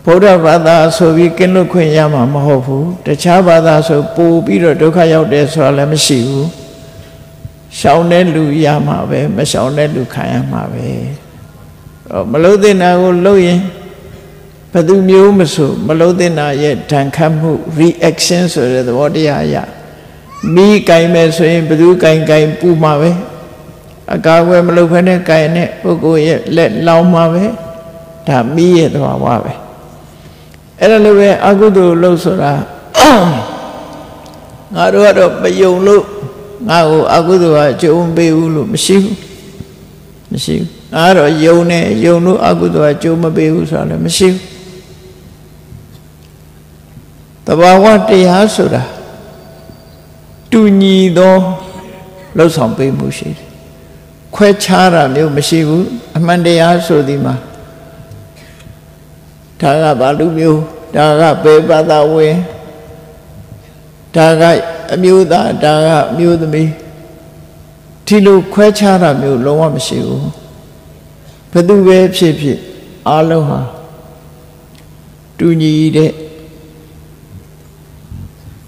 S4: ဗုဒ္ဓဘာသာဆိုပြီးကင်းလွတ်ခွင့်ရမှာမဟုတ်ဘူးတခြားဘာသာဆိုပို့ပြီးတော့ဒုက္ခရောက်တယ်ဆိုတာလည်းမရှိဘူးရှောင်တဲ့လူရမှာပဲမရှောင်တဲ့လူခံရမှာပဲမလို့တဲ့နာကိုလုပ်ရင်ဘယ်သူမျိုးမဆိုမလို့တဲ့နာရဲ့ဒဏ်ခတ်မှု reaction ဆိုတဲ့သဘောတရားရမိကင်မဲ့ဆိုရင်ဘယ်သူကင်ကင်ပူမှာပဲ အကာအကွယ်မလုပ်ဖ ೇನೆ ကင်နဲ့ပုဂ္ဂိုလ်ရဲ့လက်လောင်မှာပဲဒါမိရဲ့သဘာဝပဲအဲ့ဒါလိုပဲအကုသိုလ်လို့ဆိုတာငါတို့ကတော့မယုံလို့ငါ့ကိုအကုသိုလ်ကအကျိုးမပေးဘူးလို့မရှိဘူးမရှိဘူးငါကတော့ယုံနေယုံလို့အကုသိုလ်ကအကျိုးမပေးဘူးဆိုတာလည်းမရှိဘူးတဘာဝတရားဆိုတာတူညီသောလှုပ်ဆောင်ပေးမှုရှိတယ် ခွဲခြားတာမျိုးမရှိဘူးအမှန်တရားဆိုဒီမှာဒါကဘာလူမျိုးဒါကဘယ်ဘာသာဝင်ဒါကအမျိုးသားဒါကအမျိုးသမီးဒီလိုခွဲခြားတာမျိုးလုံးဝမရှိဘူးဘယ်သူပဲဖြစ်ဖြစ်အားလုံးဟာတူညီတဲ့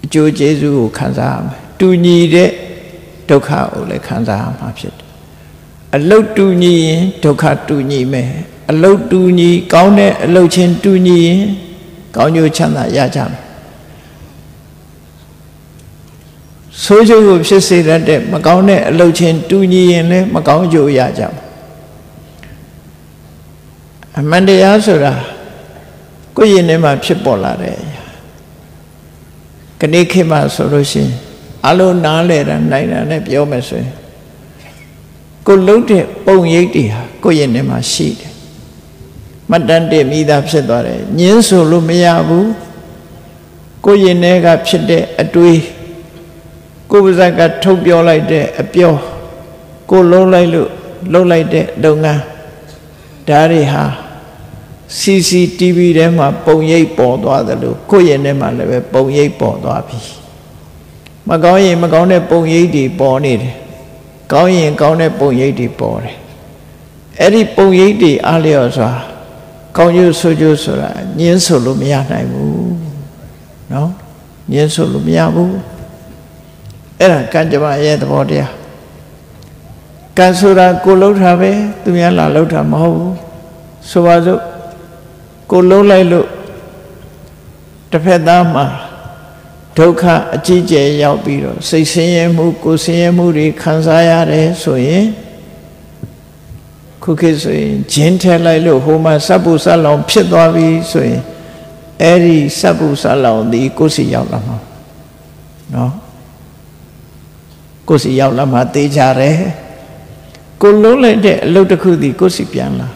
S4: အကျိုးကျေးဇူးကိုခံစားရမယ်တူညီတဲ့ဒုက္ခကိုလည်းခံစားရမှာဖြစ်တယ် အလုတ်တူညီရင်ဒုက္ခတူညီမယ်အလုတ်တူညီကောင်းတဲ့အလုတ်ချင်းတူညီရင်ကောင်းကျိုးချမ်းသာရကြမယ်ဆိုးကျိုးကိုဖြစ်စေတတ်တဲ့မကောင်းတဲ့အလုတ်ချင်းတူညီရင်လည်းမကောင်းကျိုးရကြမယ်အမှန်တရားဆိုတာကိုယ့်ရင်ထဲမှာဖြစ်ပေါ်လာတဲ့အရာခဏခေတ်မှာဆိုလို့ရှိရင်အလုံးနားလဲတာနိုင်တာနဲ့ပြောမယ်ဆိုရင် ကိုလုံးတဲ့ပုံရိပ်တွေဟာကိုယ့်ရင်ထဲမှာရှိတယ်မတန်တဲ့မိသားဖြစ်သွားတယ်ညင်းဆိုလို့မရဘူးကိုယ့်ရင်ထဲကဖြစ်တဲ့အတွေးကိုယ်ပါဇက်ကထုတ်ပြောလိုက်တဲ့အပြောကိုလုံးလိုက်လို့လုံးလိုက်တဲ့လုပ်ငန်းဒါတွေဟာ CCTV ထဲမှာပုံရိပ်ပေါ်သွားတယ်လို့ကိုယ့်ရင်ထဲမှာလည်းပဲပုံရိပ်ပေါ်သွားပြီမကောင်းရင်မကောင်းတဲ့ပုံရိပ်တွေပေါ်နေတယ် ကောင်းရင်ကောင်းတဲ့ပုံရိပ်တွေပေါ်တယ်အဲ့ဒီပုံရိပ်တွေအားလျော်စွာကောင်းကျိုးဆိုးကျိုးဆိုတာညင်းဆိုလို့မရနိုင်ဘူးเนาะညင်းဆိုလို့မရဘူးအဲ့ဒါကံကြမ္မာရဲ့သဘောတရားကံဆိုတာကိုလှုပ်တာပဲသူများလာလှုပ်တာမဟုတ်ဘူးဆိုပါစို့ကိုလှုပ်လိုက်လို့တစ်ဖက်သားမှာ ဒုက္ခအကြီးကျယ်ရောက်ပြီးတော့စိတ်ဆင်းရဲမှုကိုယ်ဆင်းရဲမှုတွေခံစားရတယ်ဆိုရင်ခုခေတ်ဆိုရင်ဂျင်းထဲလိုက်လို့ဟိုမှာစပ်ပူစပ်လောင် ဖြစ်သွားပြီဆိုရင်အဲ့ဒီစပ်ပူစပ်လောင်ဒီကိုယ်စီရောက်လာမှာနော်ကိုယ်စီရောက်လာမှာတေးကြတယ်ကိုလုံးလိုက်တဲ့အလုပ်တစ်ခုဒီကိုယ်စီပြန်လာ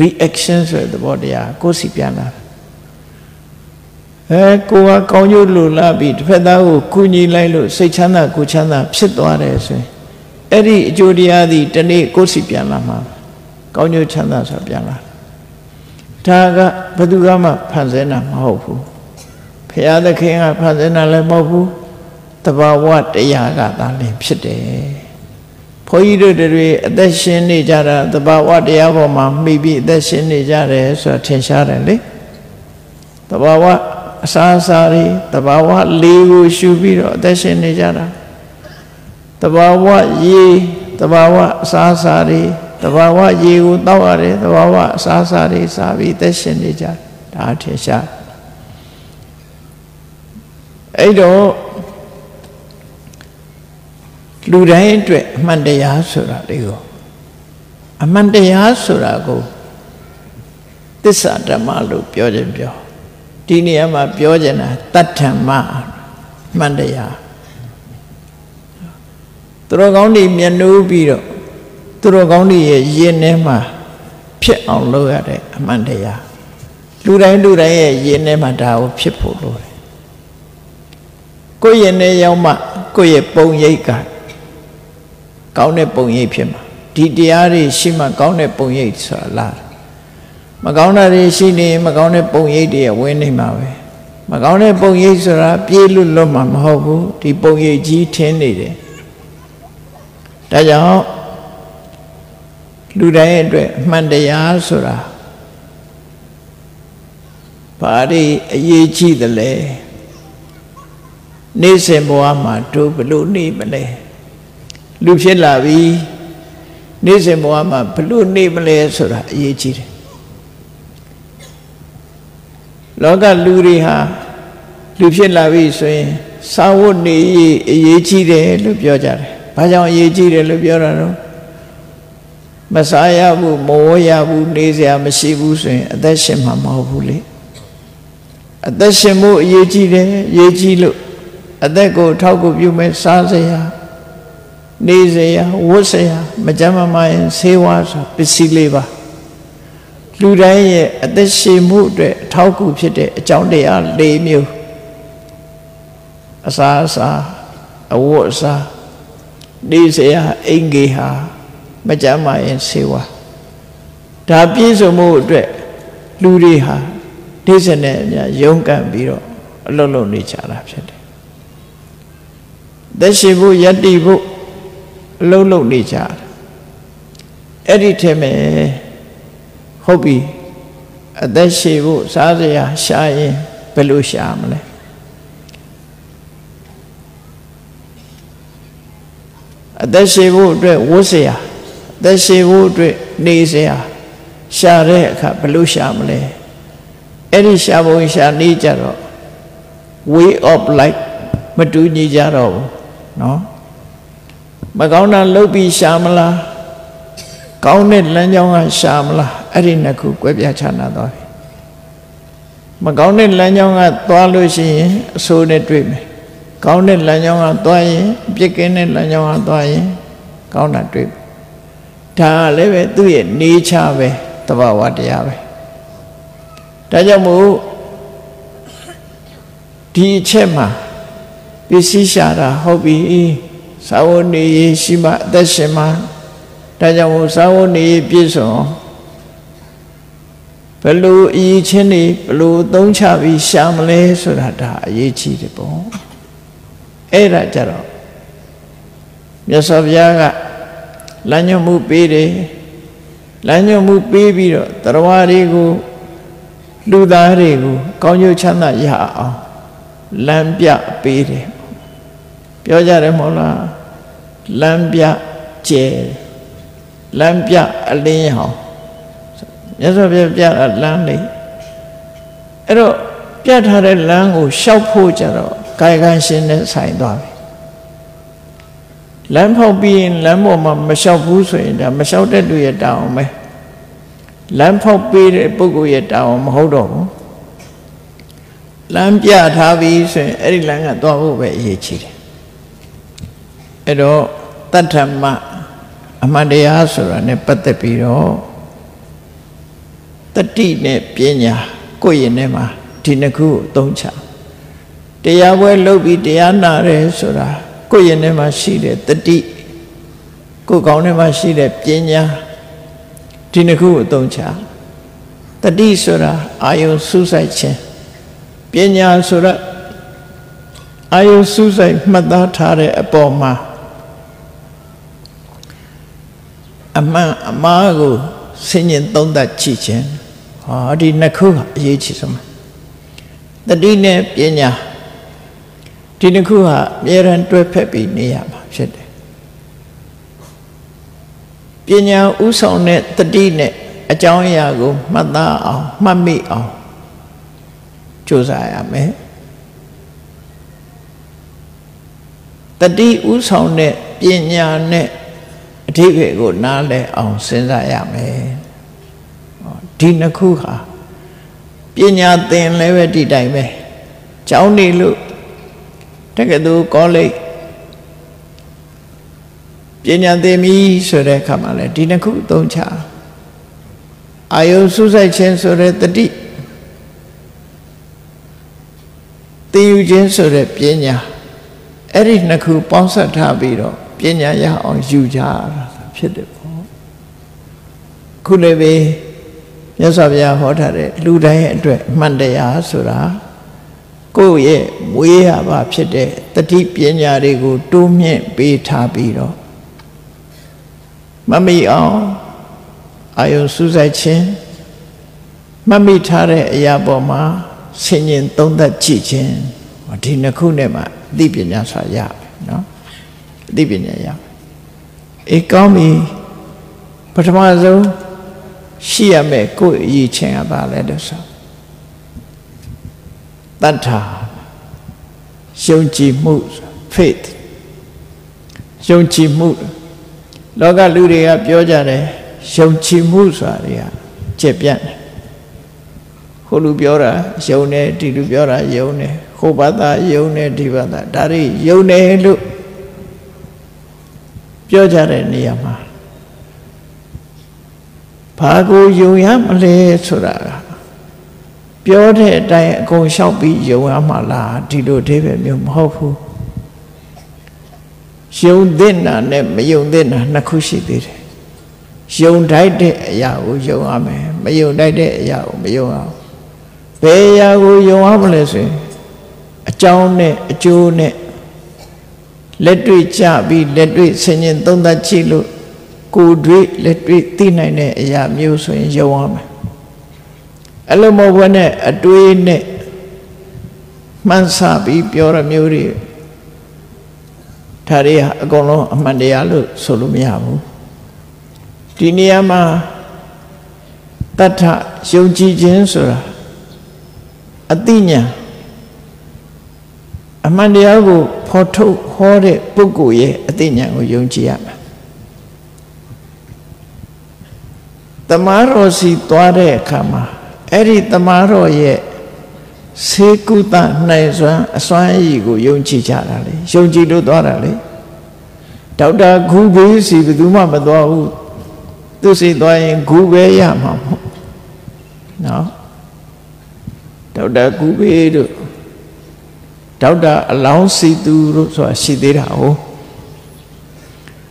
S4: reaction ဆိုတဲ့သဘောတရားကိုယ်စီပြန်လာ အဲကိုကကောင်းကျိုးလိုလားပြီးတစ်ဖက်သားကိုကူညီလိုက်လို့စိတ်ချမ်းသာကိုချမ်းသာဖြစ်သွားတယ်ဆိုရင်အဲ့ဒီအကျိုးတရားသည်တနေ့ကိုယ်စီပြန်လာမှာကောင်းကျိုးချမ်းသာဆိုပြန်လာဒါကဘယ်သူကမှဖန်ဆင်းတာမဟုတ်ဘူးဖရာသခင်ကဖန်ဆင်းတာလည်းမဟုတ်ဘူးတဘာဝတရားကသာလင်ဖြစ်တယ်ဘုန်းကြီးတို့တွေအသက်ရှင်နေကြတာတဘာဝတရားပေါ်မှာမှီပြီးအသက်ရှင်နေကြတယ်ဆိုတာထင်ရှားတယ်လေတဘာဝ အစာအစာတွေတဘာဝလေးကိုရှုပြီးတော့အသက်ရှင်နေကြတာတဘာဝရေတဘာဝအစာအစာတွေတဘာဝရေကိုတောက်ရတယ်တဘာဝအစာအစာတွေစားပြီးအသက်ရှင်နေကြဒါထင်ရှားအဲ့တော့လူတိုင်းအတွက်အမှန်တရားဆိုတာလေးကိုအမှန်တရားဆိုတာကိုသစ္စာဓမ္မလို့ပြောခြင်းပြော ဒီနေရာမှာပြောခြင်းတာတတ္ထမမှန်တရားသူတော်ကောင်းတွေမျက်နှိုးပြီးတော့သူတော်ကောင်းတွေရဲ့ယင်ထဲမှာဖြစ်အောင်လုပ်ရတဲ့အမှန်တရားလူတိုင်းလူတိုင်းရဲ့ယင်ထဲမှာဒါကိုဖြစ်ဖို့လိုတယ်ကိုယ့်ယင်ထဲရောက်မှကိုယ့်ရဲ့ပုံရိပ်ကကောင်းတဲ့ပုံရိပ်ဖြစ်မှာဒီတရားတွေရှိမှကောင်းတဲ့ပုံရိပ်ဆိုတာလား မကောင်းတာတွေရှိနေမကောင်းတဲ့ပုံရိပ်တွေဝင်နေမှာပဲမကောင်းတဲ့ပုံရိပ်ဆိုတာပြေးလွတ်လွတ်မှာမဟုတ်ဘူးဒီပုံရိပ်ကြီးထင်းနေတယ်ဒါကြောင့်လူတိုင်းအတွက်အမှန်တရားဆိုတာဘာတွေအရေးကြီးသလဲနေ့စဉ်ဘဝမှာတို့ဘလို့နေမလဲလူဖြစ်လာပြီနေ့စဉ်ဘဝမှာဘလို့နေမလဲဆိုတာအရေးကြီးတယ် လောကလူတွေဟာလူဖြစ်လာပြီဆိုရင်စာဝတ်နေရေးအရေးကြီးတယ်လို့ပြောကြတယ်။ဘာကြောင့်အရေးကြီးတယ်လို့ပြောတာတော့မစားရဘူးမဝရဘူးနေစရာမရှိဘူးဆိုရင် အသက်ရှင်မှာမဟုတ်ဘူးလေ။အသက်ရှင်မှုအရေးကြီးတယ်အရေးကြီးလို့အသက်ကိုထောက်ကူပြုမဲ့စားစရာနေစရာဝတ်စရာမကြမ်းမမာရင်ဆေးဝါးဆိုပစ္စည်းလေးပါ လူတိုင်းရဲ့အသက်ရှင်မှုအတွက်အထောက်အကူဖြစ်တဲ့အကြောင်းတရား၄မျိုးအစာအစာအဝတ်အစားနေစရာအင်္ဂေဟာမကြမ်းမာရင်ဆေးဝါးဒါပြည့်စုံမှုအတွက်လူတွေဟာနေစနဲ့အများရုန်းကန်ပြီးတော့အလုပ်လုပ်နေကြတာဖြစ်တယ်သက်ရှိဖို့ယတ္တိဖို့အလုံးလုံးနေကြတယ်အဲ့ဒီထဲမှာ ဟုတ်ပြီအသက်ရှိဖို့စားစရာရှာရင်ဘယ်လိုရှာမလဲအသက်ရှိဖို့အတွက်ဝတ်စရာအသက်ရှိဖို့အတွက်နေစရာရှာတဲ့အခါဘယ်လိုရှာမလဲအဲ့ဒီရှာဖို့ရှာနေကြတော့ way of life မတူညီကြတော့ဘူးเนาะမကောင်းတာလုပ်ပြီးရှာမလားကောင်းတဲ့လမ်းကြောင်းကရှာမလား အဲ့ဒီနှစ်ခုကွဲပြားခြားနာသွားပြီမကောင်းတဲ့လမ်းကြောင်းကသွားလို့ရှိရင်အဆိုးနဲ့တွေ့မယ်ကောင်းတဲ့လမ်းကြောင်းကသွားရင်ပြစ်ကင်းတဲ့လမ်းကြောင်းကသွားရင်ကောင်းတာတွေ့မယ်ဒါလည်းပဲသူ့ရဲ့နေချပဲတဘာဝတရားပဲဒါကြောင့်မို့ဒီအချက်မှာပစ္စည်းရှာတာဟုတ်ပြီသာဝနေရရှိမှအသက်ရှင်မှဒါကြောင့်မို့သာဝနေရပြည့်စုံ ဘယ်လိုအရေးချင်းနေဘယ်လိုသုံးချပြီးရှာမလဲဆိုတာဒါအရေးကြီးတယ်ပေါ့အဲ့ဒါကြတော့မြတ်စွာဘုရားကလမ်းညွှန်မှုပေးတယ်လမ်းညွှန်မှုပေးပြီးတော့တရားတွေကိုလူသားတွေကိုကောင်းကျိုးချမ်းသာရအောင်လမ်းပြပေးတယ်ပြောကြတယ်မဟုတ်လားလမ်းပြကျဲလမ်းပြအလင်းဟောင်း မြတ်စွာဘုရားပြတာလမ်းလေးအဲ့တော့ပြထားတဲ့လမ်းကိုရှောက်ဖို့ကြတော့ကာယကံရှင်နဲ့ဆိုင်သွားပြီလမ်းဖောက်ပြီးရင်လမ်းပေါ်မှာမလျှောက်ဘူးဆိုရင်ဒါမလျှောက်တဲ့လူရဲ့တောင်းပဲလမ်းဖောက်ပေးတဲ့ပုဂ္ဂိုလ်ရဲ့တောင်းမဟုတ်တော့ဘူးလမ်းပြထားပြီဆိုရင်အဲ့ဒီလမ်းကသွားဖို့ပဲအရေးကြီးတယ်အဲ့တော့တတ္ထမအမှန်တရားဆိုတာ ਨੇ ပတ်သက်ပြီးတော့ တတိနဲ့ပညာကိုယ့်ရင်ထဲမှာဒီနှစ်ခုကိုသုံးချတရားပွဲလုပ်ပြီးတရားနာရဲဆိုတာကိုယ့်ရင်ထဲမှာရှိတဲ့တတိကိုယ်ကောင်းထဲမှာရှိတဲ့ပညာဒီနှစ်ခုကိုသုံးချတတိဆိုတာအာယုစူးစိုက်ခြင်းပညာဆိုတာအာယုစူးစိုက်မှတ်သားထားတဲ့အပေါ်မှာအမှန်အမှားကို ဆင်ញင်သုံးသပ်ကြည့်ခြင်းဟောဒီနှစ်ခုအရေးကြီးဆုံးတတိနဲ့ပညာဒီနှစ်ခုဟာအမြဲတမ်းတွဲဖက်ပြီးနေရမှာဖြစ်တယ်ပညာဥဆောင်တဲ့တတိနဲ့အကြောင်းအရာကိုမှတ်သားအောင်မှတ်မိအောင်ကြိုးစားရမယ်တတိဥဆောင်တဲ့ပညာနဲ့ အဓိပ္ပာယ်ကိုနားလည်အောင်စဉ်းစားရမယ်ဒီနှစ်ခုဟာပညာသင်လည်းပဲဒီတိုင်းပဲကျောင်းနေလို့တက္ကသိုလ်ကောလိပ်ပညာသင်ပြီဆိုတဲ့အခါမှာလည်းဒီနှစ်ခုသုံးချအာယုစုဆိုင်ခြင်းဆိုတဲ့တတိသင်ယူခြင်းဆိုတဲ့ပညာအဲ့ဒီနှစ်ခုပေါင်းစပ်ထားပြီးတော့ ပညာရအောင်ယူကြရတာဖြစ်တယ်ပေါ့ခုလည်းပဲမြတ်စွာဘုရားဟောထားတဲ့လူတိုင်းအတွက်အမှန်တရားဆိုတာကိုယ့်ရဲ့မွေးရပါဖြစ်တဲ့တတိပညာတွေကိုတိုးမြင့်ပေးထားပြီးတော့မမိအောင်အာယုစူးစိုက်ခြင်းမမိထားတဲ့အရာပေါ်မှာဆင်ញင်သုံးသပ်ကြည့်ခြင်းဒီနှစ်ခုနဲ့မှအသိပညာဆိုရမယ်နော် အသိပညာရအေးကောင်းပြီပထမဆုံးရှိရမယ်ကိုယ်အရေးချင်းကပါလဲလို့ဆိုတတ္ထာယုံကြည်မှု faith ယုံကြည်မှုလောကလူတွေကပြောကြတယ်ယုံကြည်မှုဆိုတာတွေကကျက်ပြန့်တယ်ဟိုလူပြောတာယုံတယ်ဒီလူပြောတာယုံတယ်ဟိုဘာသာယုံတယ်ဒီဘာသာဒါတွေယုံတယ်လို့ ပြောကြတဲ့နေရာမှာဘာကိုယုံရမလဲဆိုတာပြောတဲ့အတိုင်းအကုန်လျှောက်ပြီးယုံရမှာလားဒီလိုအဓိပ္ပာယ်မျိုးမဟုတ်ဘူးယုံသင့်တာနဲ့မယုံသင့်တာနှစ်ခုရှိသေးတယ်ယုံတိုက်တဲ့အရာကိုယုံရမယ်မယုံတိုက်တဲ့အရာကိုမယုံအောင်ဘယ်အရာကိုယုံရမလဲဆိုရင်အကြောင်းနဲ့အကျိုးနဲ့ လက်တွေ့ကြပြီးလက်တွေ့ဆင်ញင်သုံးသပ်ကြည့်လို့ကိုယ်တွေ့လက်တွေ့သိနိုင်တဲ့အရာမျိုးဆိုရင်ယုံရမယ်အဲ့လိုမဟုတ်ဘဲနဲ့အတွေးနဲ့မှန်းဆပြီးပြောရမျိုးတွေဒါတွေအကုန်လုံးအမှန်တရားလို့ဆိုလို့မရဘူးဒီနေရာမှာတထယုံကြည်ခြင်းဆိုတာအတိညာ အမှန်တရားကိုဖော်ထုတ်ဟောတဲ့ပုဂ္ဂိုလ်ရဲ့အတိညာကိုယုံကြည်ရမယ်တမားတော်စီသွားတဲ့အခါမှာအဲ့ဒီတမားတော်ရဲ့ဆေကုသနိုင်စွမ်းအစွမ်းအည်ကိုယုံကြည်ကြတာလေယုံကြည်လို့သွားတာလေဒေါက်တာဂူဘေးစီဘယ်သူမှမသွားဘူးသူစီသွားရင်ဂူပဲရမှာမဟုတ်နော်ဒေါက်တာဂူဘေးတို့ ဒေါက်တာအလောင်းစီသူတို့ဆိုတာရှိသေးတာဟုတ်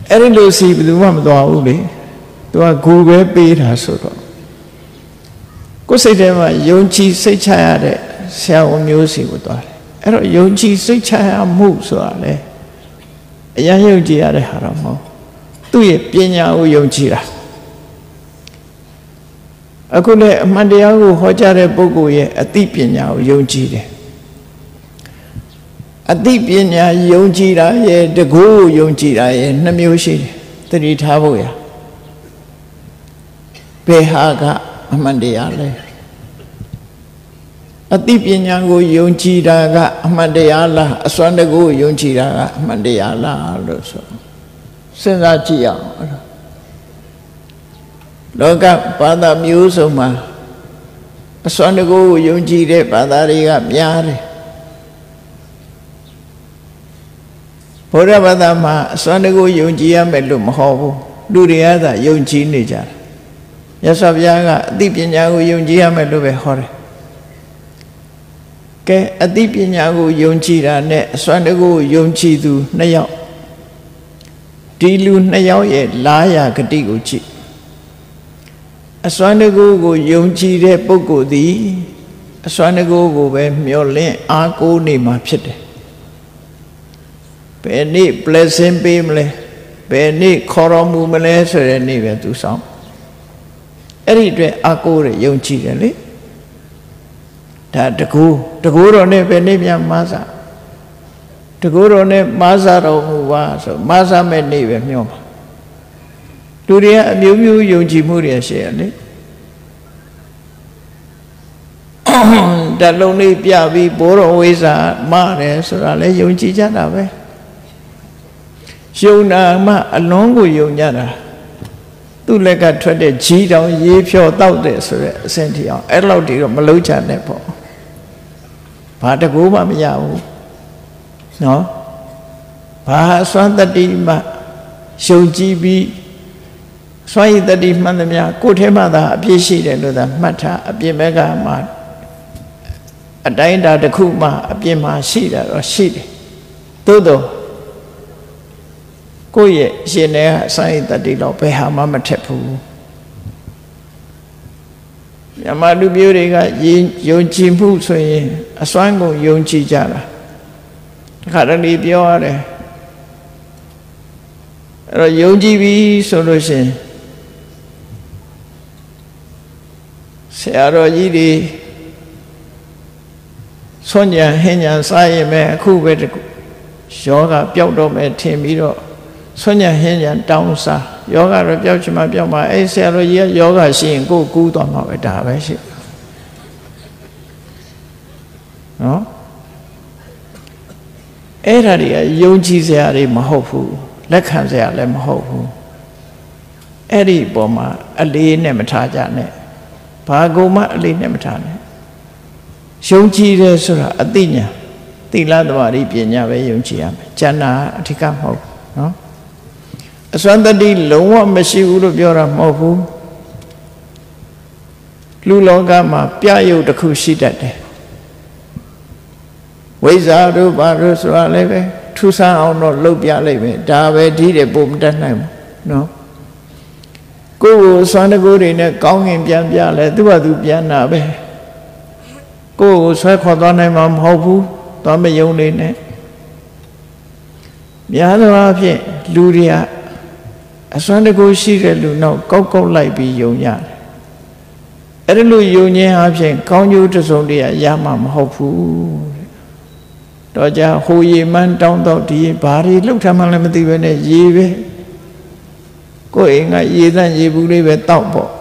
S4: အဲ့ဒီလိုစီဘယ်သူမှမသွားဘူးလေသူကဂူပဲပေးတာဆိုတော့ကိုယ်စိတ်ထဲမှာယုံကြည်စိတ်ချရတဲ့ဆရာဝန်မျိုးစီကိုသွားတယ်အဲ့တော့ယုံကြည်စိတ်ချရမှုဆိုတာလေအရင်ယုံကြည်ရတဲ့ဟာတော့မဟုတ်သူ့ရဲ့ပညာကိုယုံကြည်တာအခုလည်းအမှန်တရားကိုဟောကြားတဲ့ပုဂ္ဂိုလ်ရဲ့အသိပညာကိုယုံကြည်တယ် အသိပညာယုံကြည်တာရဲ့တကူကိုယုံကြည်တာရဲ့နှစ်မျိုးရှိတယ်သတိထားဖို့ရဘယ်ဟာကအမှန်တရားလဲအသိပညာကိုယုံကြည်တာကအမှန်တရားလားအစွမ်းတကူကိုယုံကြည်တာကအမှန်တရားလားလို့ဆိုစဉ်းစားကြည့်အောင်လောကဘာသာမျိုးစုံမှာအစွမ်းတကူကိုယုံကြည်တဲ့ဘာသာတွေကများတယ် ဘုရားဘာသာမှာအစွမ်းတကူယုံကြည်ရမယ်လို့မဟုတ်ဘူးလူတွေကသာယုံကြည်နေကြတယ်မြတ်စွာဘုရားကအသိပညာကိုယုံကြည်ရမယ်လို့ပဲဟောတယ်ကဲအသိပညာကိုယုံကြည်တာနဲ့အစွမ်းတကူကိုယုံကြည်သူနှစ်ယောက်ဒီလူနှစ်ယောက်ရဲ့လာယာဂတိကိုကြည့်အစွမ်းတကူကိုယုံကြည်တဲ့ပုဂ္ဂိုလ်သည်အစွမ်းတကူကိုပဲမျောလင့်အားကိုးနေမှာဖြစ်တယ် ဘယ်နေ့ blessing ပေးမလဲဘယ်နေ့ခေါ်တော်မူမလဲဆိုတဲ့နေ့ပဲသူဆောင်အဲ့ဒီအတွက်အားကိုးရယုံကြည်တယ်လေဒါတကူတကူတော်နဲ့ဘယ်နေ့မှမဆာတကူတော်နဲ့မဆာတော်မူပါဆိုမဆာမဲ့နေ့ပဲမျောပါလူတွေကအမျိုးမျိုးယုံကြည်မှုတွေရှိရလေတလုံးလေးပြပြီးဘိုးတော်ဝိဇာမတယ်ဆိုတာလဲယုံကြည်ကြတာပဲ ယုံနာမှအလွန်ကိုယုံကြတာသူ့လက်ကထွက်တဲ့ဂျီတောင်ရေးဖြောတောက်တယ်ဆိုတဲ့အဆင့်ထိအောင်အဲ့လောက်တည်းတော့မလုံးချနဲ့ပေါ့ဘာတကူမှမရဘူးနော်ဘာစွမ်းတတိမှရှုံကြည့်ပြီးစွမ်းရည်တတိမှန်သမျှကိုယ်ထဲမှာသာအပြည့်ရှိတယ်လို့သာမှတ်ထားအပြည့်မဲ့ကမှအတိုင်းတာတစ်ခုမှအပြည့်မှာရှိတာတော့ရှိတယ်သို့တော့ ကိုယ့်ရဲ့ရှင်တဲ့စွမ်းရည်တတိတော့ဘယ်ဟာမှမထက်ဘူးမြမလူမျိုးတွေကယုံကြည်မှုဆိုရင်အစွမ်းကိုယုံကြည်ကြတာခါတလေပြောရတယ်အဲ့တော့ယုံကြည်ပြီဆိုလို့ရှိရင်ဆရာတော်ကြီးတွေဆွညံဟင်းညံစားရင်ပဲအခုပဲတကူယောဂပျောက်တော့မယ်ထင်ပြီးတော့ ဆွညံဟင်းညံတောင်းစားယောဂတော့ပျောက်ချင်မှပျောက်မှာအဲ့ဆရာတော်ကြီးကယောဂရှိရင်ကိုယ်ကူးသွားမှာပဲဒါပဲရှိနော်အဲ့ဒါတွေကယုံကြည်စရာတွေမဟုတ်ဘူးလက်ခံစရာလည်းမဟုတ်ဘူးအဲ့ဒီပုံမှာအလေးနဲ့မထားကြနဲ့ဘာကုမှအလေးနဲ့မထားနဲ့ယုံကြည်တယ်ဆိုတာအသိဉာဏ်သီလသမာဓိပညာပဲယုံကြည်ရမယ်ဉာဏ်နာအထက်ကမဟုတ်နော် အစွမ်းတတိလုံးဝမရှိဘူးလို့ပြောတာမဟုတ်ဘူးလူလောကမှာပြယုတ်တစ်ခုရှိတတ်တယ်ဝိဇ္ဇာတို့ဘာတို့ဆိုတာလည်းပဲထူဆန်းအောင်တော့လှုပ်ပြလိုက်မယ်ဒါပဲဒီတဲ့ပုံမတတ်နိုင်ဘူးနော်ကိုယ်ကိုစွမ်းတကူတွေနဲ့ကောင်းငင်ပြန်ပြလဲသူ့ဘာသူပြန်တာပဲကိုယ်ကိုဆွဲခေါ်သွားနိုင်မှာမဟုတ်ဘူးသွားမယုံနေနဲ့များသောအားဖြင့်လူတွေက အစွမ်းတကူရှိတဲ့လူနောက်ကောက်ကောက်လိုက်ပြီးယုံရတယ်အဲ့ဒါလိုယုံခြင်းအပြင်ကောင်းကျိုးတစုံတရာရမှာမဟုတ်ဘူးတော့ကြဟိုရေမှန်းတောင်းတော့ဒီဘာတွေလှုပ်ထမှလည်းမသိပဲနဲ့ရေပဲကိုယ်အိမ်ကရေသန့်ရေဘူးလေးပဲတောက်ပေါ့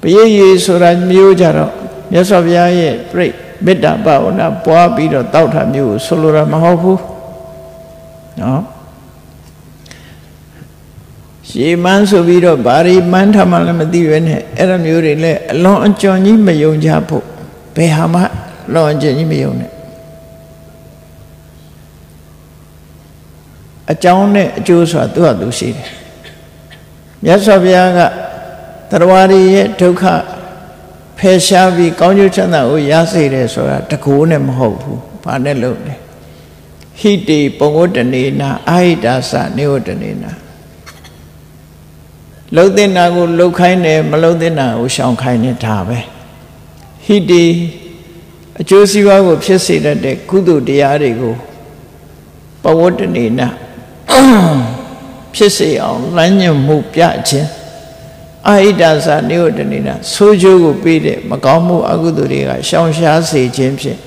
S4: ပရိရေဆိုတာမျိုးကြတော့မြတ်စွာဘုရားရဲ့ပြိမေတ္တာဘာဝနာပွားပြီးတော့တောက်တာမျိုးကိုဆိုလိုတာမဟုတ်ဘူးနော် ရေမန်းဆိုပြီးတော့ဘာတွေမှန်းထမှလည်းမသိပဲနဲ့အဲ့လိုမျိုးတွေလည်းအလွန်အကျွံကြီးမယုံကြဖို့ဘယ်ဟာမှလွန်အကျွံကြီးမယုံနဲ့အကြောင်းနဲ့အကျိုးဆိုတာသူ့ဟာသူရှိတယ်မြတ်စွာဘုရားကတရားရည်ရဲ့ဒုက္ခဖယ်ရှားပြီးကောင်းကျိုးချမ်းသာကိုရစေတယ်ဆိုတာတကိုးနဲ့မဟုတ်ဘူးဘာနဲ့လုပ်လဲဟိတေပုံဝတ္တနေနာအာဟိတာစနေဝတ္တနေနာ လှုပ်တဲ့နာကိုလှုပ်ခိုင်းတယ်မလှုပ်တဲ့နာကိုရှောင်ခိုင်းတယ်ဒါပဲဟိတေအကျိုးစီးပွားကို ဖြစ်စေတတ်တဲ့ကုသိုလ်တရားတွေကိုပဝတ္တနေနာဖြစ်စေအောင်လမ်းညွှန်မှုပြခြင်းအာဟိတသာနိဝတ္တနေနာဆိုးကျိုးကိုပေးတဲ့မကောင်းမှုအကုသိုလ်တွေကရှောင်ရှားစေခြင်းဖြင့်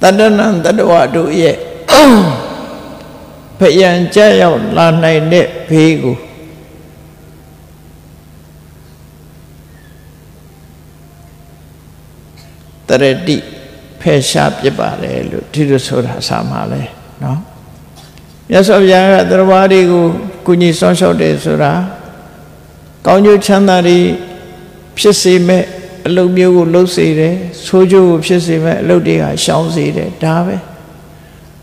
S4: တတ္တနံတတ္တဝတို့ရဲ့ဖယံကြရောက်လာနိုင်တဲ့ဘေးကို တရတိဖယ်ရှားပြပါတယ်လို့ဒီလိုဆိုတာဆာမှာလဲနော်မြတ်စွာဘုရားကတရားတွေကိုကုညီဆောင်ရှောက်တယ်ဆိုတာကောင်းကျိုးချမ်းသာတွေဖြစ်စေမဲ့အလုပ်မျိုးကိုလုပ်စေတယ်ဆိုးကျိုးကိုဖြစ်စေမဲ့အလုပ်တွေကရှောင်စေတယ်ဒါပဲ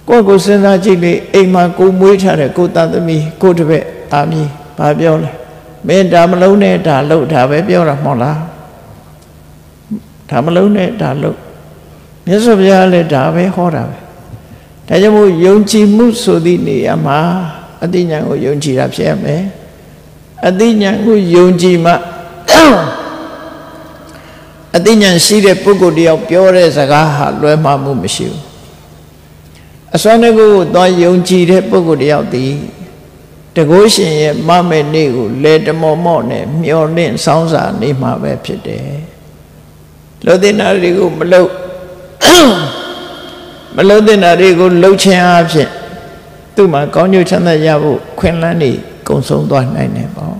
S4: ကိုယ့်ကိုစဉ်းစားကြည့်လေအိမ်မှာကိုမွေးထားတဲ့ကိုသားသမီးကိုတပည့်သားမီးဘာပြောလဲမင်းဒါမလုံးနဲ့ဒါလုပ်ဒါပဲပြောတာမဟုတ်လား ဒါမလုံးနဲ့ဒါလုပ်မြတ်စွာဘုရားလည်းဒါပဲဟောတာပဲဒါကြောင့်မို့ယုံကြည်မှုဆိုသည့်နေရာမှာအတိညာကိုယုံကြည်တာဖြစ်ရမယ်အတိညာကိုယုံကြည်မှအတိညာရှိတဲ့ပုဂ္ဂိုလ်တယောက်ပြောတဲ့စကားဟာလွဲမှားမှုမရှိဘူးအစွမ်းတကူကိုသွားယုံကြည်တဲ့ပုဂ္ဂိုလ်တယောက်သည်တကုရှင်ရဲ့မမဲ့နေ့ကိုလေတမော်မော့နဲ့မျောလင့်ဆောင်းစာနေမှာပဲဖြစ်တယ် လောတိနာတွေကိုမလုပ်မလုံးတဲ့နာတွေကိုလှုပ်ခြင်းအဖြစ်သူ့မှာကောင်းကျိုးချမ်းသာရဖို့ခွင့်လန်းနေကုံဆုံးသွားနိုင်တယ်ပေါ့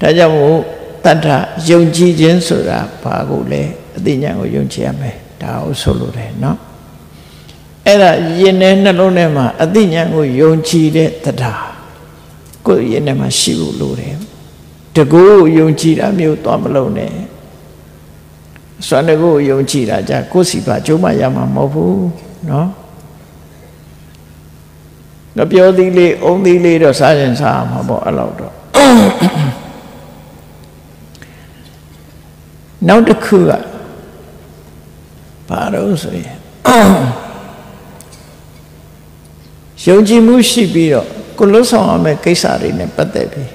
S4: ဒါကြောင့်မို့တတ္ထယုံကြည်ခြင်းဆိုတာဘာကိုလဲအသိဉာဏ်ကိုယုံကြည်ရမယ်ဒါကိုဆိုလိုတယ်เนาะအဲ့ဒါယင်တဲ့နှလုံးထဲမှာအသိဉာဏ်ကိုယုံကြည်တဲ့တရားကိုယ်ယင်ထဲမှာရှိဖို့လိုတယ်တကူယုံကြည်တာမျိုးသွားမလုံးနဲ့ စွမ်းတကူယုံကြည်တာကြကိုယ်စီပါကျိုးမရမှာမဟုတ်ဘူးနော်ငပြောသီးလေးအုံသီးလေးတော့စားရင်စားမှာပေါ့အဲ့လောက်တော့နောက်တစ်ခုကဘာလို့ဆိုရင်ယုံကြည်မှုရှိပြီးတော့ကိုလှုပ်ဆောင်ရမယ့်ကိစ္စတွေနဲ့ပတ်သက်ပြီး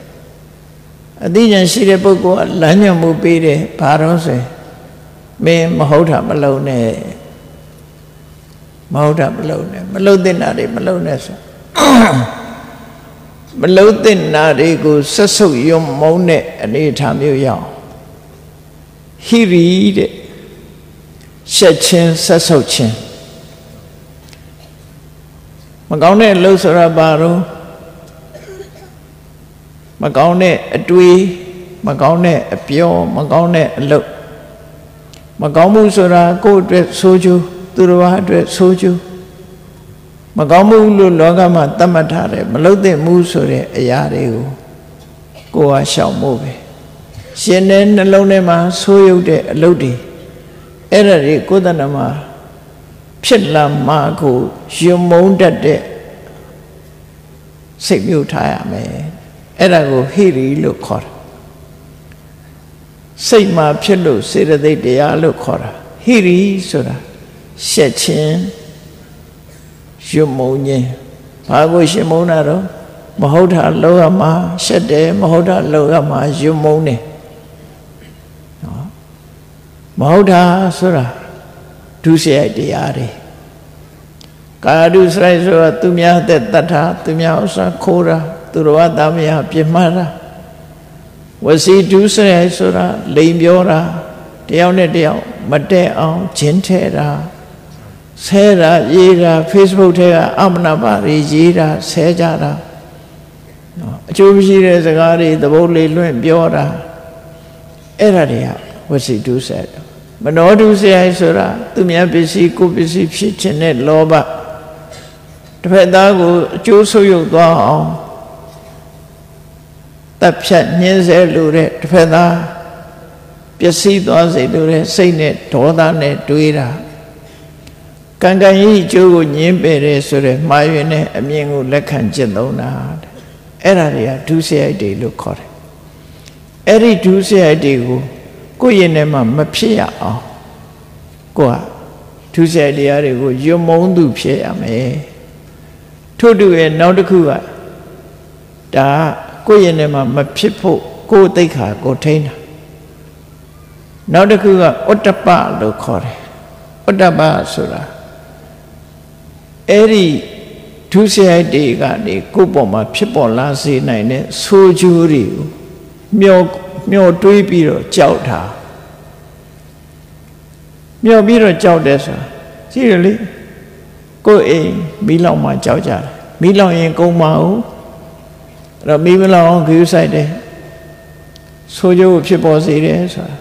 S4: အသိဉာဏ်ရှိတဲ့ပုဂ္ဂိုလ်ကလမ်းညွှန်မှုပေးတယ်ဘာလို့ဆိုရင် မင်းမဟုတ်တာမလုံနဲ့မဟုတ်တာမလုံနဲ့မလုံတဲ့နာတွေမလုံနဲ့ဆိုမလုံတဲ့နာတွေကိုဆက်ဆုပ်ယုံမုန်းတဲ့အနေအထားမျိုးရအောင်ဟိရီတဲ့ရှက်ချင်းဆက်ဆုပ်ချင်းမကောင်းတဲ့အလုပ်ဆိုတာဘာလို့မကောင်းတဲ့အတွေးမကောင်းတဲ့အပြောမကောင်းတဲ့အလုပ် မကောင်းမှုဆိုတာကိုယ့်အတွက်ဆိုးကျိုးသူတစ်ပါးအတွက်ဆိုးကျိုးမကောင်းမှုလို့လောကမှာသတ်မှတ်ထားတယ်မလုပ်သင့်မှုဆိုတဲ့အရာတွေကိုကိုယ်ဟာရှောင်ဖို့ပဲရှင်တဲ့နှလုံးထဲမှာဆိုးရုပ်တဲ့အလုပ်တွေအဲ့ဒါတွေကိုယ်တဏ္ဍမှာဖြစ်လာမှကိုယုံမုန်းတတ်တဲ့စိတ်မျိုးထားရမယ်အဲ့ဒါကိုဟိရိလို့ခေါ်တာ စိတ်မှာဖြစ်လို့စေတသိက်တရားလို့ခေါ်တာဟိရိဆိုတာရှက်ခြင်းယုံမုန်းခြင်းဘာကိုရှင်မုန်းတာတော့မဟုတ်တာလောကမှာရှက်တယ်မဟုတ်တာလောကမှာယုံမုန်းတယ်နော်မဟုတ်တာဆိုတာဒုစရိုက်တရားတွေကာယဒုစရိုက်ဆိုတာသူများတဲ့တတ်တာသူများဥစ္စာခိုးတာသူတော်ဘာသားမယားပြစ်မှားတာ ဝစီဒုစရိုက်ဆိုတာလိန်ပြောတာတယောက်နဲ့တယောက်မတည့်အောင်ဂျင်းထဲတာဆဲတာရေးတာ Facebook ထဲကအမနာပါတွေရေးတာဆဲကြတာနော်အကျိုးမရှိတဲ့စကားတွေသဘုတ်လေးလွင့်ပြောတာအဲ့ဒါတွေကဝစီဒုစရိုက်မနောဒုစရိုက်ဆိုတာသူများပစ္စည်းကိုပစ္စည်းဖြစ်ခြင်းနဲ့လောဘတစ်ဖက်သားကိုအကျိုးဆုပ်ယုပ်သွားအောင် တပ်ဖြတ်ညှင်းဆဲလို့တဲ့တစ်ဖက်သားပျက်စီးသွားစေလို့တဲ့စိတ်နဲ့ဒေါသနဲ့တွေးတာကံကံကြီးအကျိုးကိုညင်းပယ်တယ်ဆိုတဲ့မှားယွင်းတဲ့အမြင်ကိုလက်ခံကျင့်သုံးတာတဲ့အဲ့ဒါတွေကဒုစရိုက်တွေလို့ခေါ်တယ်အဲ့ဒီဒုစရိုက်တွေကိုကိုယ့်ရင်ထဲမှာမဖြစ်ရအောင်ကိုကဒုစရိုက်တရားတွေကိုယုံမုန်းသူဖြစ်ရမယ်ထို့တူရဲ့နောက်တစ်ခုကဒါကို ယ့်ရင်ထဲမှာမဖြစ်ဖို့ကိုယ်သိက္ခာကိုထိန်းတာနောက်တစ်ခုကဩတ္တပလို့ခေါ်တယ်ဩတ္တပဆိုတာအဲ့ဒီဒုစရိုက်တွေကနေကိုယ့်ပေါ်မှာဖြစ်ပေါ်လာစေနိုင်တဲ့ဆိုးကျိုးတွေကိုမျောမျောတွေးပြီးတော့ကြောက်တာမျောပြီးတော့ကြောက်တယ်ဆိုတာကြည့်ရလေကိုယ်အိမ်မီးလောင်မှကြောက်ကြတယ်မီးလောင်ရင်ကုန်မအောင် အဲ့တော့မီးမလောင်အောင်ဂရုစိုက်တယ်ဆိုးကျိုးဖြစ်ပေါ်စေတယ်ဆိုတာ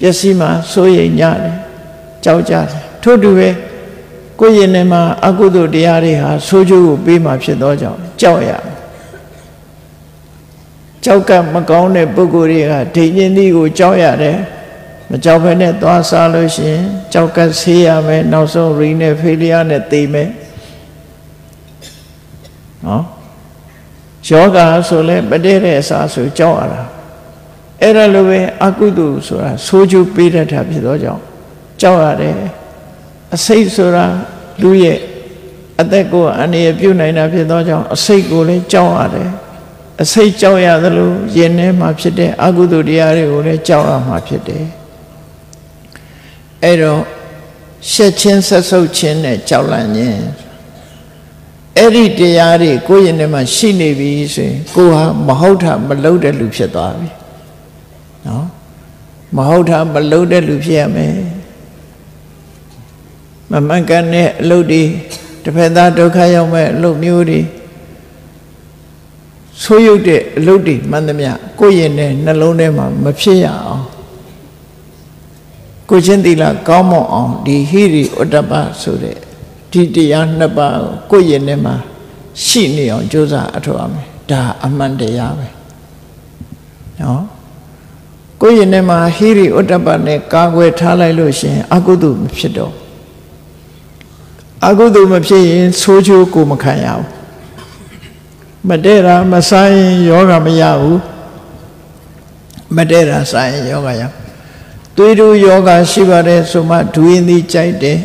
S4: ပျက်စီးမှစိုးရိမ်ကြတယ်ကြောက်ကြတယ်ထို့တူပဲကိုယ့်ရင်ထဲမှာအကုသိုလ်တရားတွေဟာဆိုးကျိုးကိုပေးမှဖြစ်သောကြောင့်ကြောက်ရကြောက်ကမကောင်းတဲ့ပုဂ္ဂိုလ်တွေကဒိဋ္ဌိနည်းကိုကြောက်ရတယ်မကြောက်ဘဲနဲ့သွားစားလို့ရှိရင်ကြောက်ကဆေးရမယ်နောက်ဆုံးရီနဲ့ဖေးလျားနဲ့သေမယ်နော် ယောဂဆိုလဲပတည့်တဲ့အစာဆိုကြောက်ရတာအဲ့ဒါလိုပဲအကုသိုလ်ဆိုတာဆိုးကျိုးပေးတတ်တာဖြစ်သောကြောင့်ကြောက်ရတယ်အစိတ်ဆိုတာလူရဲ့အသက်ကိုအန္တရာယ်ပြုတ်နိုင်တာဖြစ်သောကြောင့်အစိတ်ကိုလည်းကြောက်ရတယ်အစိတ်ကြောက်ရသလိုရင်ထဲမှာဖြစ်တဲ့အကုသိုလ်တရားတွေကိုလည်းကြောက်ရမှာဖြစ်တယ်အဲ့တော့ရှက်ချင်းဆက်ဆုပ်ခြင်းနဲ့ကြောက်လန့်ခြင်း အဲ့ဒီတရားတွေကိုယ့်ရင်ထဲမှာရှိနေပြီဆိုရင်ကိုဟာမဟုတ်တာမလုပ်တဲ့လူဖြစ်သွားပြီနော်မဟုတ်တာမလုပ်တဲ့လူဖြစ်ရမယ်မမှန်ကန်တဲ့အလုပ်တွေတစ်ဖက်သားဒုက္ခရောက်မဲ့အလုပ်မျိုးတွေဆိုးရုပ်တဲ့အလုပ်တွေမှန်သမျှကိုယ့်ရင်ထဲနှလုံးထဲမှာမဖြစ်ရအောင်ကိုချင်းသီလကောင်းမွန်အောင်ဒီဟိရိဥတ္တပဆိုတဲ့ ဒီတရားနှစ်ပါးကိုယ့်ရင်ထဲမှာရှိနေအောင်ကြိုးစားအထောက်အမယ်ဒါအမှန်တရားပဲနော်ကိုယ့်ရင်ထဲမှာဟိရိဥတ္တပနဲ့ကာကွယ်ထားလိုက်လို့ရှင်အကုသိုလ်မဖြစ်တော့အကုသိုလ်မဖြစ်ရင်ဆိုးချိုးကိုမခံရဘူးမတည့်တာမဆိုင်ရင်ယောဂမရဘူးမတည့်တာဆိုင်ရင်ယောဂရသွေးတို့ယောဂရှိပါတယ်ဆိုမှဒူရင်သည်ကြိုက်တယ်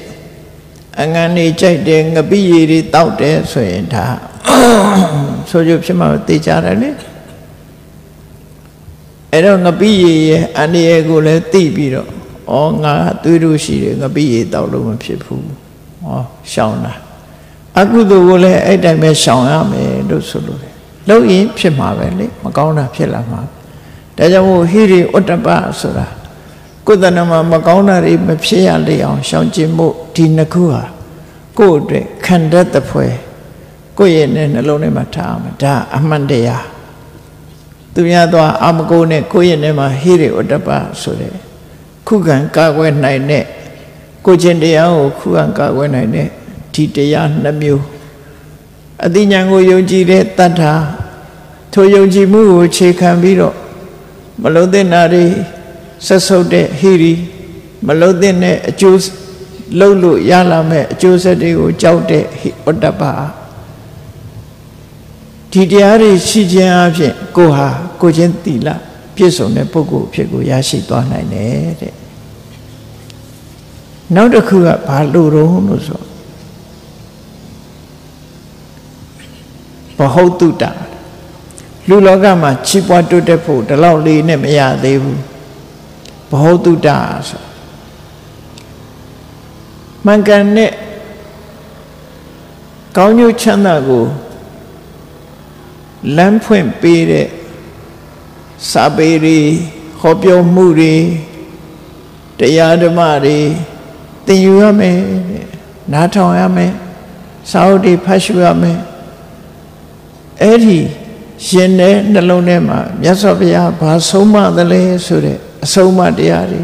S4: အငန်းနေကြိုက်တယ်ငပိရည်တွေတောက်တယ်ဆိုရင်ဒါဆိုကြဖြစ်မှာသိကြတယ်လေအဲ့တော့ငပိရည်ရဲ့အန္တရာယ်ကိုလည်းသိပြီးတော့ဩငါသွေးတို့ရှိတယ်ငပိရည်တောက်လို့မဖြစ်ဘူးဩရှောင်းတာအကုသိုလ်ကိုလည်းအဲ့တိုင်းပဲရှောင်ရမယ်လို့ဆိုလို့လို့ရင်ဖြစ်မှာပဲလေမကောင်းတာဖြစ်လာမှာဒါကြောင့်မို့ဟိရိဥတ္တပဆိုတာ ကိုယ်တဏ္ဍမှာမကောင်းတာတွေမဖြစ်ရလေအောင်ရှောင်ကျဉ်မှုဒီနှစ်ခုဟာကိုယ့်အတွက်ခံတတ်တဲ့ဖွဲကိုယ့်ရဲ့နှလုံးထဲမှာထားအောင်ဒါအမှန်တရားသူများသွားအာမကိုနဲ့ကိုယ့်ရဲ့ထဲမှာဟိရိဥတ္တပဆိုတဲ့ခုခံကာကွယ်နိုင်တဲ့ကိုချင်းတရားကိုခုခံကာကွယ်နိုင်တဲ့ဒီတရားနှစ်မျိုးအတိညာကိုယုံကြည်တဲ့တတ္ထာထိုယုံကြည်မှုကိုခြေခံပြီးတော့မလုံးတဲ့နာတွေ ဆက်ဆုပ်တဲ့ဟိရိမလုံးတဲ့အကျိုးလှုပ်လို့ရလာမဲ့အကျိုးဆက်တွေကိုကြောက်တဲ့ဟိဩတ္တပဒီတရားတွေရှိခြင်းအဖြစ်ကိုဟာကိုချင်းတိလပြည့်စုံတဲ့ပုဂ္ဂိုလ်ဖြစ်ကိုရရှိသွားနိုင်တယ်တဲ့နောက်တစ်ခုကဘာလို့တော့လို့ဆိုဘဟုတ်တုတ္တလူလောကမှာချီးပွားတိုးတက်ဖို့ဒီလောက်လေးနဲ့မရသေးဘူး ဘဟုတ်တုတ္တဆိုမှန်ကန်တဲ့ကောင်းကျိုးချမ်းသာကိုလမ်းဖွင့်ပေးတဲ့စာပေတွေဟောပြောမှုတွေတရားဓမ္မတွေသင်ယူရမယ်နားထောင်ရမယ်စာအုပ်တွေဖတ်ရှုရမယ်အဲ့ဒီရှင်တဲ့နှလုံးထဲမှာမြတ်စွာဘုရားဘာဆုံးမသလဲဆိုတဲ့ အဆုံးအမတရားတွေ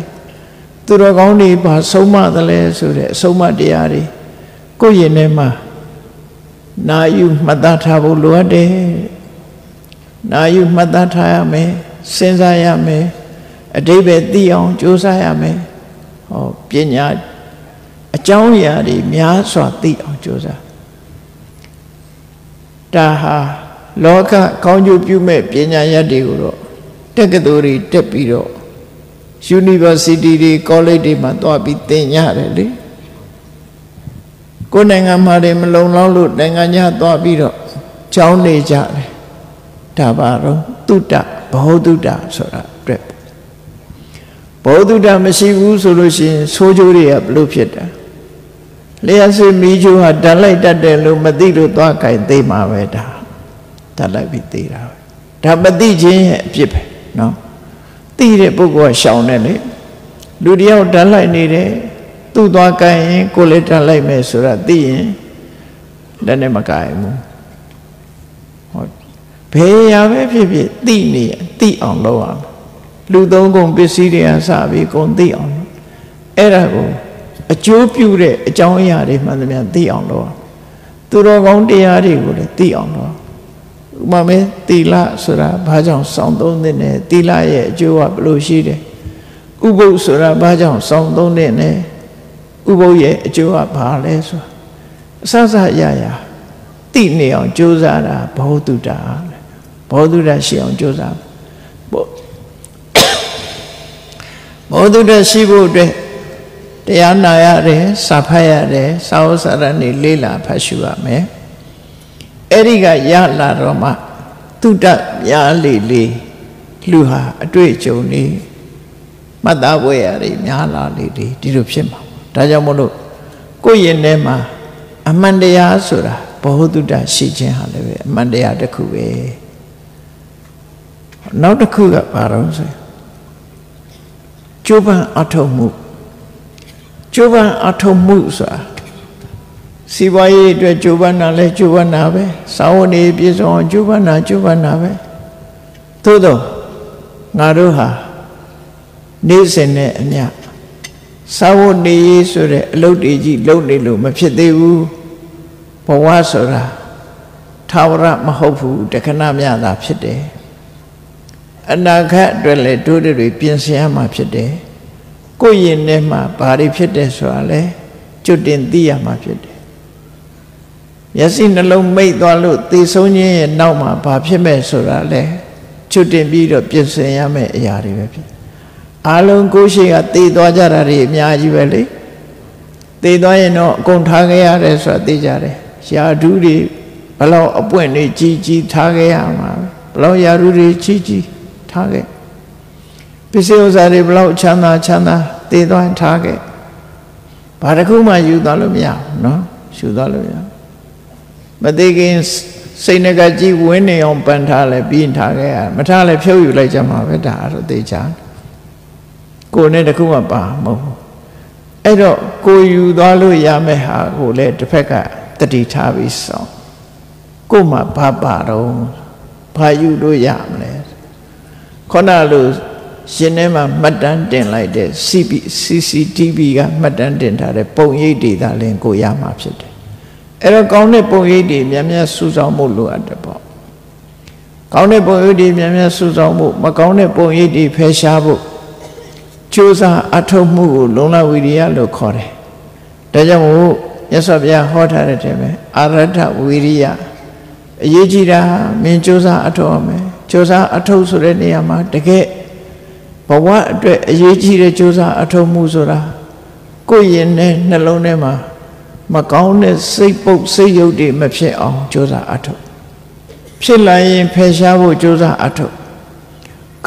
S4: သူတော်ကောင်းတွေဘာဆုံးမသလဲဆိုတဲ့အဆုံးအမတရားတွေကိုယ့်ရင်ထဲမှာနာယူမှတ်သားထားဖို့လိုအပ်တယ်နာယူမှတ်သားထားရမယ်စဉ်းစားရမယ်အတိပ္ပယ်သိအောင်ကြိုးစားရမယ်ဟောပညာအကြောင်းအရာတွေများစွာသိအောင်ကြိုးစားဒါဟာလောကကောင်းကျိုးပြုမဲ့ပညာရတွေကိုတော့တက္ကသိုလ်တွေတက်ပြီးတော့ university တွေ college တွေမှာသွားပြီးသင်ရတယ်လေကိုယ်နိုင်ငံမှာတွေမလုံလောက်လို့နိုင်ငံခြားသွားပြီးတော့ကျောင်းနေကြတယ်ဒါပါတော့တုတ္တဘောဓုတ္တဆိုတာအတွက်ဘောဓုတ္တမရှိဘူးဆိုလို့ရှိရင်ဆိုးကျိုးတွေကဘလို့ဖြစ်တာလျှက်စစ်မီးကျိုးဟာဓာတ်လိုက်တတ်တယ်လို့မသိလို့သွားကြိုင်သိမှာပဲဒါဓာတ်လိုက်ပြီးသိတာပဲဒါမသိခြင်းရဲ့အဖြစ်ပဲเนาะ သိတဲ့ပုဂ္ဂိုလ်ကရှောင်တယ်လေလူတယောက်ဓာတ်လိုက်နေတယ်သူ့သွားကြိုင်ရင်ကိုယ်လည်းဓာတ်လိုက်မယ်ဆိုတာသိရင်လည်းနဲ့မကြိုင်ဘူးဟောဘယ်ရာပဲဖြစ်ဖြစ်သိနေသိအောင်လုပ်ရမယ်လူသုံးကုန်ပစ္စည်းတွေကစပြီးကုန်သိအောင်အဲ့ဒါကိုအကျိုးပြုတဲ့အကြောင်းအရာတွေမှန်သမျှသိအောင်လုပ်ရသူတော်ကောင်းတရားတွေကိုလည်းသိအောင်လုပ် ဥပမာတီလဆိုတာဘာကြောင့်စောင့်သုံးတဲ့နဲ့တီလရဲ့အကျိုးကဘယ်လိုရှိတယ်ဥပုပ်ဆိုတာဘာကြောင့်စောင့်သုံးတဲ့နဲ့ဥပုပ်ရဲ့အကျိုးကဘာလဲဆိုတာအစစရရသိနေအောင်ကြိုးစားတာဘောဓုတာဘောဓုတာရှိအောင်ကြိုးစားဘောဓုတာရှိဖို့အတွက်တရားနာရတယ်စာဖတ်ရတယ်စာဥစာရနေလေးလာဖတ်ရှုရမယ် အဲ့ဒီကရလာတော့မှတုတ္တများလေလေလူဟာအတွေ့အကြုံနေမှတ်သားပွဲရတွေများလာလေလေဒီလိုဖြစ်မှာဒါကြောင့်မို့လို့ကိုယ့်ရင်ထဲမှာအမှန်တရားဆိုတာဘောဓုတ္တရှိခြင်းဟာလည်းပဲအမှန်တရားတစ်ခုပဲနောက်တစ်ခုကဘာလို့ဆိုကျိုးပန်းအထုံမှုကျိုးပန်းအထုံမှုဆိုတာ စီးပွားရေးအတွက်ကြိုးပမ်းတာလဲကြိုးပမ်းတာပဲစာဝတ်နေပြည့်စုံအောင်ကြိုးပမ်းတာကြိုးပမ်းတာပဲသို့တော့ငါတို့ဟာနေ့စဉ်နဲ့အမျှစာဝတ်နေရေးဆိုတဲ့အလုပ်တွေကြီးလုပ်နေလို့မဖြစ်သေးဘူးဘဝဆိုတာသာဝရမဟုတ်ဘူးတခဏမြတာဖြစ်တယ်အနာဂတ်အတွက်လည်းတို့တွေပြင်ဆင်ရမှာဖြစ်တယ်ကိုယ့်ရင်ထဲမှာဘာတွေဖြစ်တယ်ဆိုတာလဲကျွတ်တင်သိရမှာဖြစ်တယ် မျက်စိနှလုံးမိတ်သွားလို့သေဆုံးခြင်းရဲ့နောက်မှာဘာဖြစ်မဲ့ဆိုတာလဲကျွတ်တင်ပြီးတော့ပြင်ဆင်ရမယ့်အရာတွေပဲဖြစ်အားလုံးကိုယ်ရှိကသေသွားကြတာတွေအများကြီးပဲလေသေသွားရင်တော့အကုန်ထားခဲ့ရတယ်ဆိုတာသိကြတယ်ယာဓုတွေဘလောက်အပွင့်တွေကြီးကြီးထားခဲ့ရမှာဘလောက်ယာဓုတွေကြီးကြီးထားခဲ့ပစ္စည်းဥစ္စာတွေဘလောက်ချမ်းသာချမ်းသာသေသွားရင်ထားခဲ့ဘာတစ်ခုမှယူသွားလို့မရဘူးเนาะယူသွားလို့မရ မသေးခင်စိတ်ငကကြီးဝင်းနေအောင်ပန်ထားလဲပြီးထားခဲ့ရမထားလဲဖြုတ်ယူလိုက်ကြမှာပဲဒါအဲ့တော့သေချာကိုယ်နဲ့တခုမှပါမဟုတ်ဘူးအဲ့တော့ကိုယူသွားလို့ရမယ့်ဟာကိုလည်းတစ်ဖက်ကတတိထားပြီးဆောင်ကို့မှာဘာပါတော့ဘာယူလို့ရမလဲခုနလိုရှင်ထဲမှာမှတ်တမ်းတင်လိုက်တဲ့ CP CCTV ကမှတ်တမ်းတင်ထားတဲ့ပုံရိပ်တွေသာလင်ကိုရမှာဖြစ်တယ် အဲ့တော့ကောင်းတဲ့ပုံရိပ်တွေများများစူးစောင်းဖို့လိုအပ်တယ်ပေါ့ကောင်းတဲ့ပုံရိပ်တွေများများစူးစောင်းဖို့မကောင်းတဲ့ပုံရိပ်တွေဖယ်ရှားဖို့ကြိုးစားအထောက်မှုကိုလုံလဝိရိယလို့ခေါ်တယ်ဒါကြောင့်မို့မြတ်စွာဘုရားဟောထားတဲ့တည်းပဲအာရထဝိရိယအရေးကြီးတာမင်းကြိုးစားအထောက်ရမယ်ကြိုးစားအထောက်ဆိုတဲ့နေရာမှာတကယ်ဘဝအတွက်အရေးကြီးတဲ့ကြိုးစားအထောက်မှုဆိုတာကိုယ်ရင်နဲ့နှလုံးထဲမှာ မကောင်းတဲ့စိတ်ပုတ်စိတ်ယုတ်တွေမဖြစ်အောင်ကြိုးစားအထောက်ဖြစ်လာရင်ဖယ်ရှားဖို့ကြိုးစားအထောက်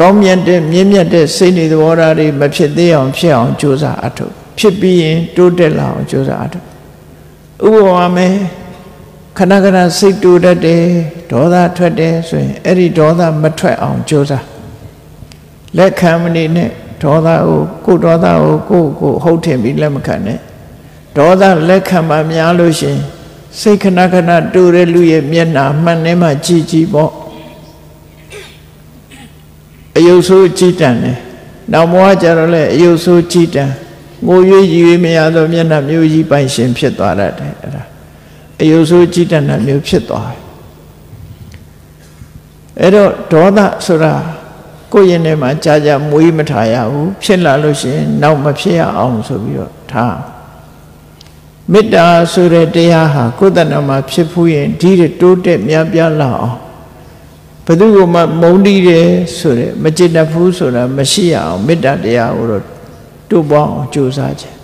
S4: ကောင်းမြတ်တဲ့မြင့်မြတ်တဲ့စိတ်နေသဘောထားတွေမဖြစ်သေးအောင်ဖြစ်အောင်ကြိုးစားအထောက်ဖြစ်ပြီးရင်တိုးတက်လာအောင်ကြိုးစားအထောက်ဥပမာမယ်ခဏခဏစိတ်တူတတ်တယ်ဒေါသထွက်တယ်ဆိုရင်အဲ့ဒီဒေါသမထွက်အောင်ကြိုးစားလက်ခံမနေနဲ့ဒေါသကိုကိုဒေါသကိုကိုကိုဟုတ်ထင်ပြီးလက်မခံနဲ့ ဒေါသလက်ခံမှများလို့ရှင်စိတ်ခဏခဏတူတဲ့လူရဲ့မျက်နှာမှန်နေမှကြည်ကြည်ပေါ့အယုတ်ဆိုးကြည်တန်တယ်နောက်ဘဝကျတော့လေအယုတ်ဆိုးကြည်တန်ငိုရွေးရွေးမရသောမျက်နှာမျိုးကြီးပိုင်ရှင်ဖြစ်သွားတတ်တယ်အဲ့ဒါအယုတ်ဆိုးကြည်တန်တဲ့မျိုးဖြစ်သွားတယ်အဲ့တော့ဒေါသဆိုတာကိုယ့်ရင်ထဲမှာကြာကြာမွေးမထားရဘူးဖြစ်လာလို့ရှိရင်နောက်မဖြစ်ရအောင်ဆိုပြီးတော့ထား မေတ္တာဆိုတဲ့တရားဟာကိုယ်တဏ္ဍမှာဖြစ်ဖူးရင်ဒီတိုးတက်များပြားလာအောင်ဘယ်သူကမှမုန်းတီးတယ်ဆိုတဲ့မจิตတဖူးဆိုတာမရှိရအောင်မေတ္တာတရားကိုတော့တိုးပေါင်းကြိုးစားခြင်း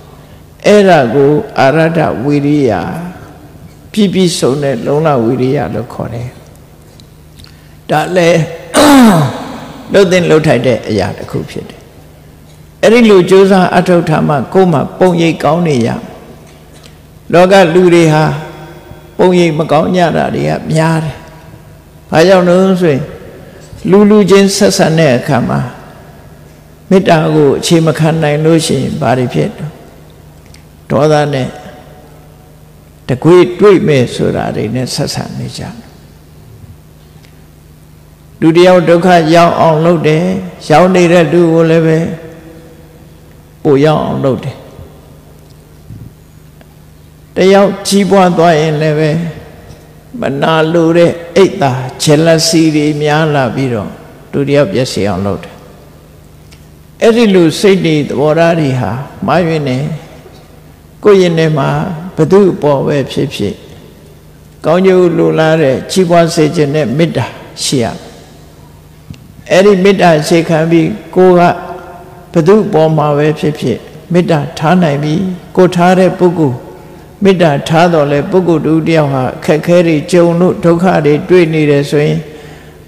S4: အဲ့ဒါကိုအာရဒဝိရိယပြည့်ပြည့်စုံတဲ့လုံလဝိရိယလို့ခေါ်တယ်ဒါလည်းလှုပ်တဲ့လှုပ်ထိုက်တဲ့အရာတစ်ခုဖြစ်တယ်အဲ့ဒီလိုကြိုးစားအထောက်ထားမှကိုယ်မှပုံရိပ်ကောင်းနေရ လောကလူတွေဟာပုံရိပ်မကောင်းကြတာတွေကများတယ်ဘာကြောင့်လို့ဆိုရင်လူလူချင်းဆက်ဆံတဲ့အခါမှာမေတ္တာကိုအခြေမခံနိုင်လို့ရှိရင်ဘာတွေဖြစ်ဒေါသနဲ့တကွေတွေ့မဲ့ဆိုတာတွေနဲ့ဆက်ဆံနေကြတယ်လူတယောက်ဒုက္ခရောက်အောင်လုပ်တယ်ရောက်နေတဲ့လူကိုလည်းပဲပို့ရောက်အောင်လုပ်တယ် တယောက်ကြီးပွားသွားရင်လည်းပဲမနာလိုတဲ့အိတ်သာဂျယ်လစီတွေများလာပြီးတော့လူတယောက်ပြည့်စည်အောင်လုပ်တယ်အဲ့ဒီလူစိတ်တွေသဘောထားတွေဟာမှားယွင်းနေကိုယ့်ရင်ထဲမှာဘသူ့ပေါ်ပဲဖြစ်ဖြစ်ကောင်းကျိုးလိုလားတဲ့ကြီးပွားစေခြင်းနဲ့မေတ္တာရှိရအဲ့ဒီမေတ္တာအခြေခံပြီးကိုကဘသူ့ပေါ်မှာပဲဖြစ်ဖြစ်မေတ္တာထားနိုင်ပြီကိုထားတဲ့ပုဂ္ဂိုလ် မေတ္တာထားတော်လဲပုဂ္ဂိုလ်တူတယောက်ဟာခက်ခဲတွေကြုံလို့ဒုက္ခတွေတွေ့နေတယ်ဆိုရင်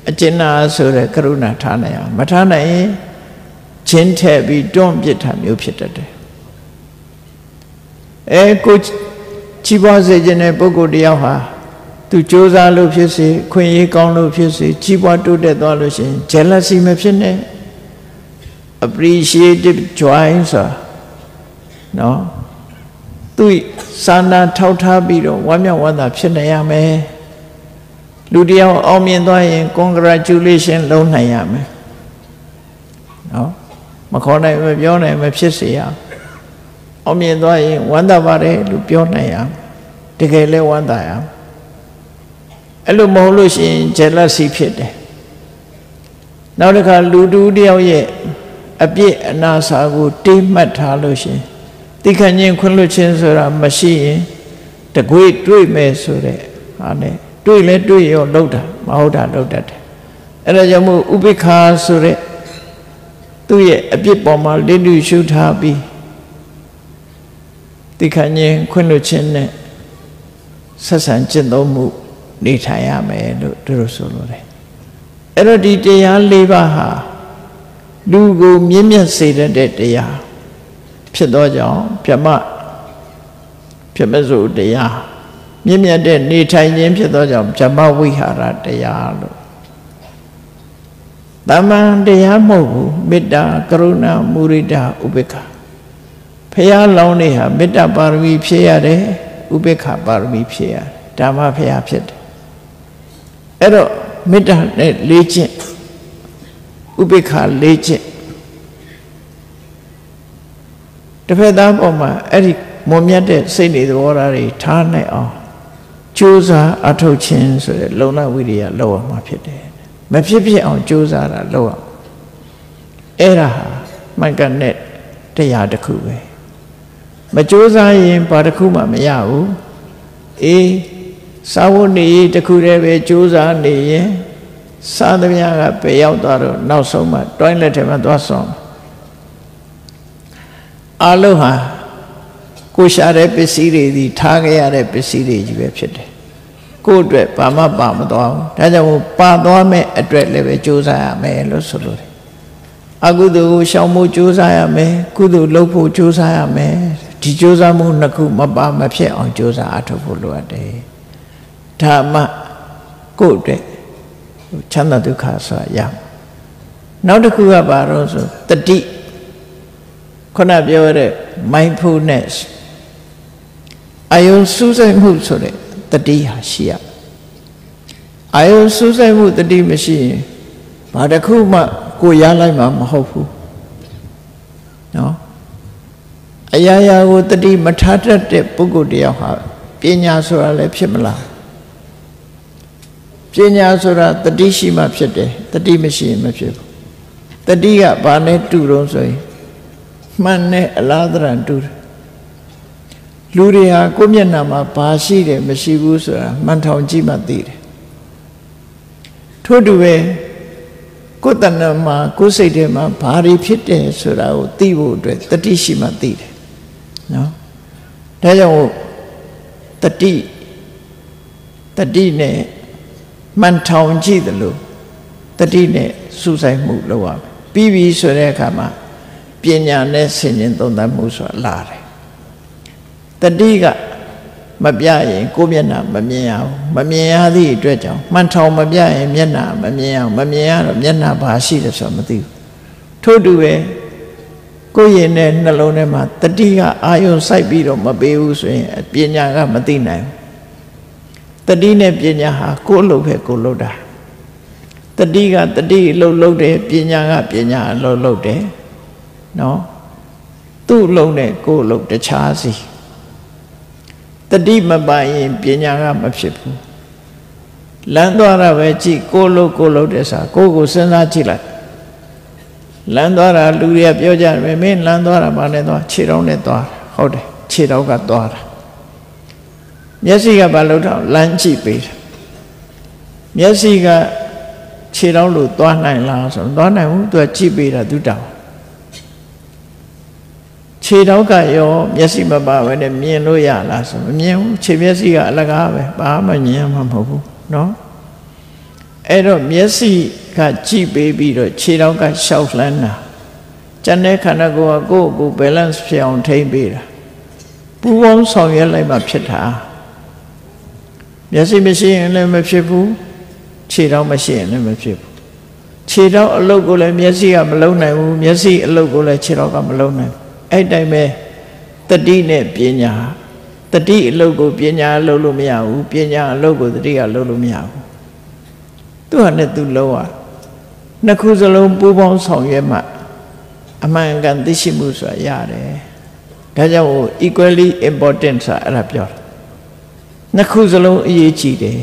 S4: အကျဉ်းနာဆိုတဲ့ကရုဏာထားနိုင်အောင်မထားနိုင်ရင်ချင်းထည့်ပြီးတွန့်ပစ်တာမျိုးဖြစ်တတ်တယ်အဲကိုချီးပွားစေခြင်းတဲ့ပုဂ္ဂိုလ်တယောက်ဟာသူစ조사လို့ဖြစ်စေခွင့်ရေးကောင်းလို့ဖြစ်စေကြီးပွားတိုးတက်သွားလို့ရှိရင် jealousy မဖြစ်နဲ့ appreciative joy ဆိုတာနော် သူစာနာထောက်ထားပြီးတော့ဝမ်းမြောက်ဝမ်းသာဖြစ်နေရမယ်လူတယောက်အောင်မြင်သွားရင် congratulation လုံးနိုင်ရမယ်နော်မခေါ်နိုင်မပြောနိုင်မဖြစ်စေရအောင်မြင်သွားရင်ဝမ်းသာပါတယ်လို့ပြောနိုင်ရတကယ်လဲဝမ်းသာရအဲ့လိုမဟုတ်လို့ရှိရင် jealousy ဖြစ်တယ်နောက်တစ်ခါလူတူတယောက်ရဲ့အပြစ်အနာစာကိုတိမှတ်ထားလို့ရှိရင် တိခဏ်ချင်းခွင့်လွှတ်ခြင်းဆိုတာမရှိရင်တကွေးတွေ့မယ်ဆိုတဲ့ဟာနဲ့တွေ့လဲတွေ့ရောလောက်တာမဟုတ်တာလောက်တတ်တယ်အဲ့ဒါကြောင့်မို့ဥပိ္ပခာဆိုတဲ့သူ့ရဲ့အပြစ်ပေါ်မှာလင်းလူရှုထားပြီးတိခဏ်ချင်းခွင့်လွှတ်ခြင်းနဲ့ဆက်ဆံကျင့်သုံးမှုနေထိုင်ရမယ်လို့သူတို့ဆိုလိုတယ်အဲ့တော့ဒီတရား၄ပါးဟာလူကိုမြင့်မြတ်စေတတ်တဲ့တရား ဖြစ်သောကြောင့်ပြမဖြစ်မစို့တရားမြင့်မြတ်တဲ့နေထိုင်ခြင်းဖြစ်သောကြောင့်ပြမဝိဟာရတရားလို့တမန်တရားမဟုတ်ဘူးမေတ္တာကရုဏာမုရိဒဥပေက္ခဖះလောင်းနေဟာမေတ္တာပါရမီဖြည့်ရတယ်ဥပေက္ခပါရမီဖြည့်ရတယ်ဒါမှဖះဖြစ်တယ်အဲ့တော့မေတ္တာနဲ့လေးကျင့်ဥပေက္ခလေးကျင့် တစ်ဖက်သားပေါ်မှာအဲ့ဒီမွန်မြတ်တဲ့စိတ်နေသဘောထားတွေထားနိုင်အောင်ကြိုးစားအထုတ်ခြင်းဆိုတဲ့လုံလဝိရိယလောက်အောင်မှာဖြစ်တယ်မဖြစ်ဖြစ်အောင်ကြိုးစားတာလောက်အောင်အဲ့ဒါဟာမှန်ကန်တဲ့တရားတစ်ခုပဲမကြိုးစားရင်ဘာတစ်ခုမှမရဘူးအေးစာဝတ်နေရေးတစ်ခုတည်းပဲကြိုးစားနေရင်စားသမျှကပဲရောက်သွားတော့နောက်ဆုံးမှတွိုင်းလက်ထဲမှာသွားဆောင် အလုံးဟာကိုရှာတဲ့ပစ္စည်းတွေဒီထားခဲ့ရတဲ့ပစ္စည်းတွေကြီးပဲဖြစ်တယ်ကိုယ့်အတွက်ဘာမှပါမသွားဘူးဒါကြောင့်ပါသွားမဲ့အတွက်လည်းပဲကြိုးစားရမယ်လို့ဆိုလို့တယ်အကုသိုလ်ကိုရှောင်ဖို့ကြိုးစားရမယ်ကုသိုလ်လုပ်ဖို့ကြိုးစားရမယ်ဒီကြိုးစားမှုနှစ်ခုမပါမဖြစ်အောင်ကြိုးစားအထောက်ဖို့လိုအပ်တယ်ဒါမှကိုယ့်အတွက်ချမ်းသာဒုက္ခဆိုတာရနောက်တစ်ခုကဘာလို့ဆိုတတိ ခုနပြောရတဲ့ mindfulness အာယုံစူးစိုက်မှုဆိုတဲ့တတိဟာရှိရအာယုံစူးစိုက်မှုတတိမရှိရင်ဘာတစ်ခုမှကိုရလိုက်မှာမဟုတ်ဘူးနော်အရာရာကိုတတိမထားတတ်တဲ့ပုဂ္ဂိုလ်တယောက်ဟာပညာဆိုတာလည်းဖြစ်မလားပညာဆိုတာတတိရှိမှဖြစ်တယ်တတိမရှိရင်မဖြစ်ဘူးတတိကဘာနဲ့တူတော့ဆိုရင် မှန်နဲ့အလားတရံတူတယ်လူတွေဟာကိုယ့်မျက်နှာမှာဘာရှိတယ်မရှိဘူးဆိုတာမှန်ထောင်ကြည့်မှသိတယ်ထို့တူပဲကိုယ်တဏ္ဍမှာကိုယ်စိတ်ထဲမှာဘာတွေဖြစ်တယ်ဆိုတာကိုသိဖို့အတွက်တတိရှိမှသိတယ်နော်ဒါကြောင့်တတိတတိနဲ့မှန်ထောင်ကြည့်တယ်လို့တတိနဲ့စူးစိုက်မှုလုပ်ရမယ်ပြီးပြီဆိုတဲ့အခါမှာ ပညာနဲ့ဆင်ခြင်သုံးသပ်မှုဆိုတာလာတယ်တတိကမပြရင်ကိုယ်မျက်နှာမမြင်ရဘူးမမြင်ရသည့်အတွက်ကြောင့်မှန်ထောင်မပြရင်မျက်နှာမမြင်အောင်မမြင်ရတော့မျက်နှာဘာရှိတယ်ဆိုတာမသိဘူးထို့တူပဲကိုယ်ရင်နဲ့နှလုံးထဲမှာတတိကအာယုံစိုက်ပြီးတော့မပေးဘူးဆိုရင်ပညာကမသိနိုင်ဘူးတတိနဲ့ပညာဟာကိုယ်အလုပ်ပဲကိုယ်လုပ်တာတတိကတတိအလုပ်လုပ်တယ်ပညာကပညာအလုပ်လုပ်တယ် နော်သူ့အလုပ်နဲ့ကိုယ်အလုပ်တခြားစီတတိမပိုင်ရင်ပညာကမဖြစ်ဘူးလမ်းသွားတာပဲကြည့်ကိုလို့ကိုလို့တဲ့စာကိုကိုစဉ်းစားကြည့်လိုက်လမ်းသွားတာလူတွေကပြောကြတယ်မင်းလမ်းသွားတာဘာနဲ့သွားခြေထောက်နဲ့သွားဟုတ်တယ်ခြေထောက်ကသွားတာမျက်စိကဘာလို့တော့လမ်းကြည့်ပေးတယ်မျက်စိကခြေထောက်လို့သွားနိုင်လားဆိုတော့သွားနိုင်ဘူးသူကကြည့်ပေးတာသူတောင်း ခြေထောက်ကရောမျက်စိမပါဘဲနဲ့မြင်လို့ရလားဆိုမမြင်ဘူးခြေမျက်စိကအလကားပဲဘာမှမြင်မှမဟုတ်ဘူးเนาะအဲ့တော့မျက်စိကကြည့်ပေးပြီးတော့ခြေထောက်ကရှောက်လှမ်းတာကျန်တဲ့ခန္ဓာကိုယ်ကကိုယ့်ကိုယ် balance ဖြစ်အောင်ထိမ့်ပေးတာပူပေါင်းဆောင်ရွက်လိုက်မှဖြစ်တာမျက်စိမရှိရင်လည်းမဖြစ်ဘူးခြေထောက်မရှိရင်လည်းမဖြစ်ဘူးခြေထောက်အလုပ်ကိုလည်းမျက်စိကမလုံနိုင်ဘူးမျက်စိအလုပ်ကိုလည်းခြေထောက်ကမလုံနိုင်ဘူး အဲ့တိုင်းပဲတတိနဲ့ပညာတတိအလုပ်ကိုပညာအလုပ်လို့မရဘူးပညာအလုပ်ကိုတတိကလုပ်လို့မရဘူးသူဟာနဲ့သူလုံးอ่ะနှစ်ခုစလုံးပူးပေါင်းဆောင်ရွက်မှအမှန်ကန်သိရှိမှုဆိုတာရတယ်ဒါကြောင့် equally important ဆိုတာအဲ့ဒါပြောတာနှစ်ခုစလုံးအရေးကြီးတယ်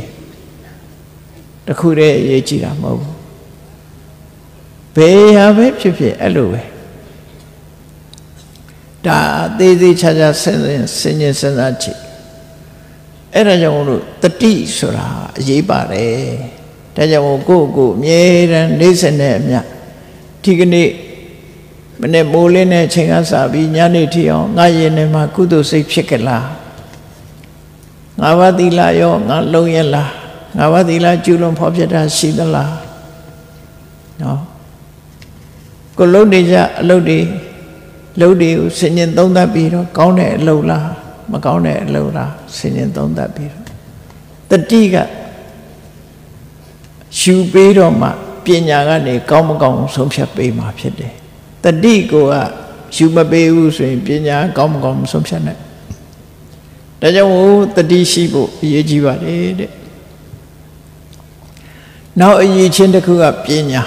S4: တစ်ခုတည်းအရေးကြီးတာမဟုတ်ဘူးဘယ်ဟာပဲဖြစ်ဖြစ်အဲ့လိုပဲ ဒါသေးသေးချာချာဆင်ဆင်ဆင်ញင်စဉ်းစားကြည့်အဲ့ဒါကြောင့်လို့တတိဆိုတာအရေးပါတယ်ဒါကြောင့်ကိုယ့်ကိုအမြဲတမ်းနေစနဲ့အမြဒီကနေ့မနေ့မိုးလင်းတဲ့ချိန်ကစပြီးညနေထိအောင်ငါရင်ထဲမှာကုသိုလ်စိတ်ဖြစ်ကြလားငါးပါးသီလရောငါလုံးရလားငါးပါးသီလကျူးလွန်ဖော်ပြတာရှိသလားနော်ကိုလုံးနေကြအလုပ်တွေ လုပ်တွေကိုဆင်ញင်သုံးသပ်ပြီးတော့ကောင်းတဲ့အလုပ်လားမကောင်းတဲ့အလုပ်လားဆင်ញင်သုံးသပ်ပြီးတော့တတိကယူပေးတော့မှပညာကနေကောင်းမကောင်းဆုံးဖြတ်ပေးမှာဖြစ်တယ်တတိကိုကယူမပေးဘူးဆိုရင်ပညာကောင်းမကောင်းမဆုံးဖြတ်နိုင်ဒါကြောင့်မို့တတိရှိဖို့အရေးကြီးပါတယ်တဲ့နောက်အရေးချင်းတစ်ခုကပညာ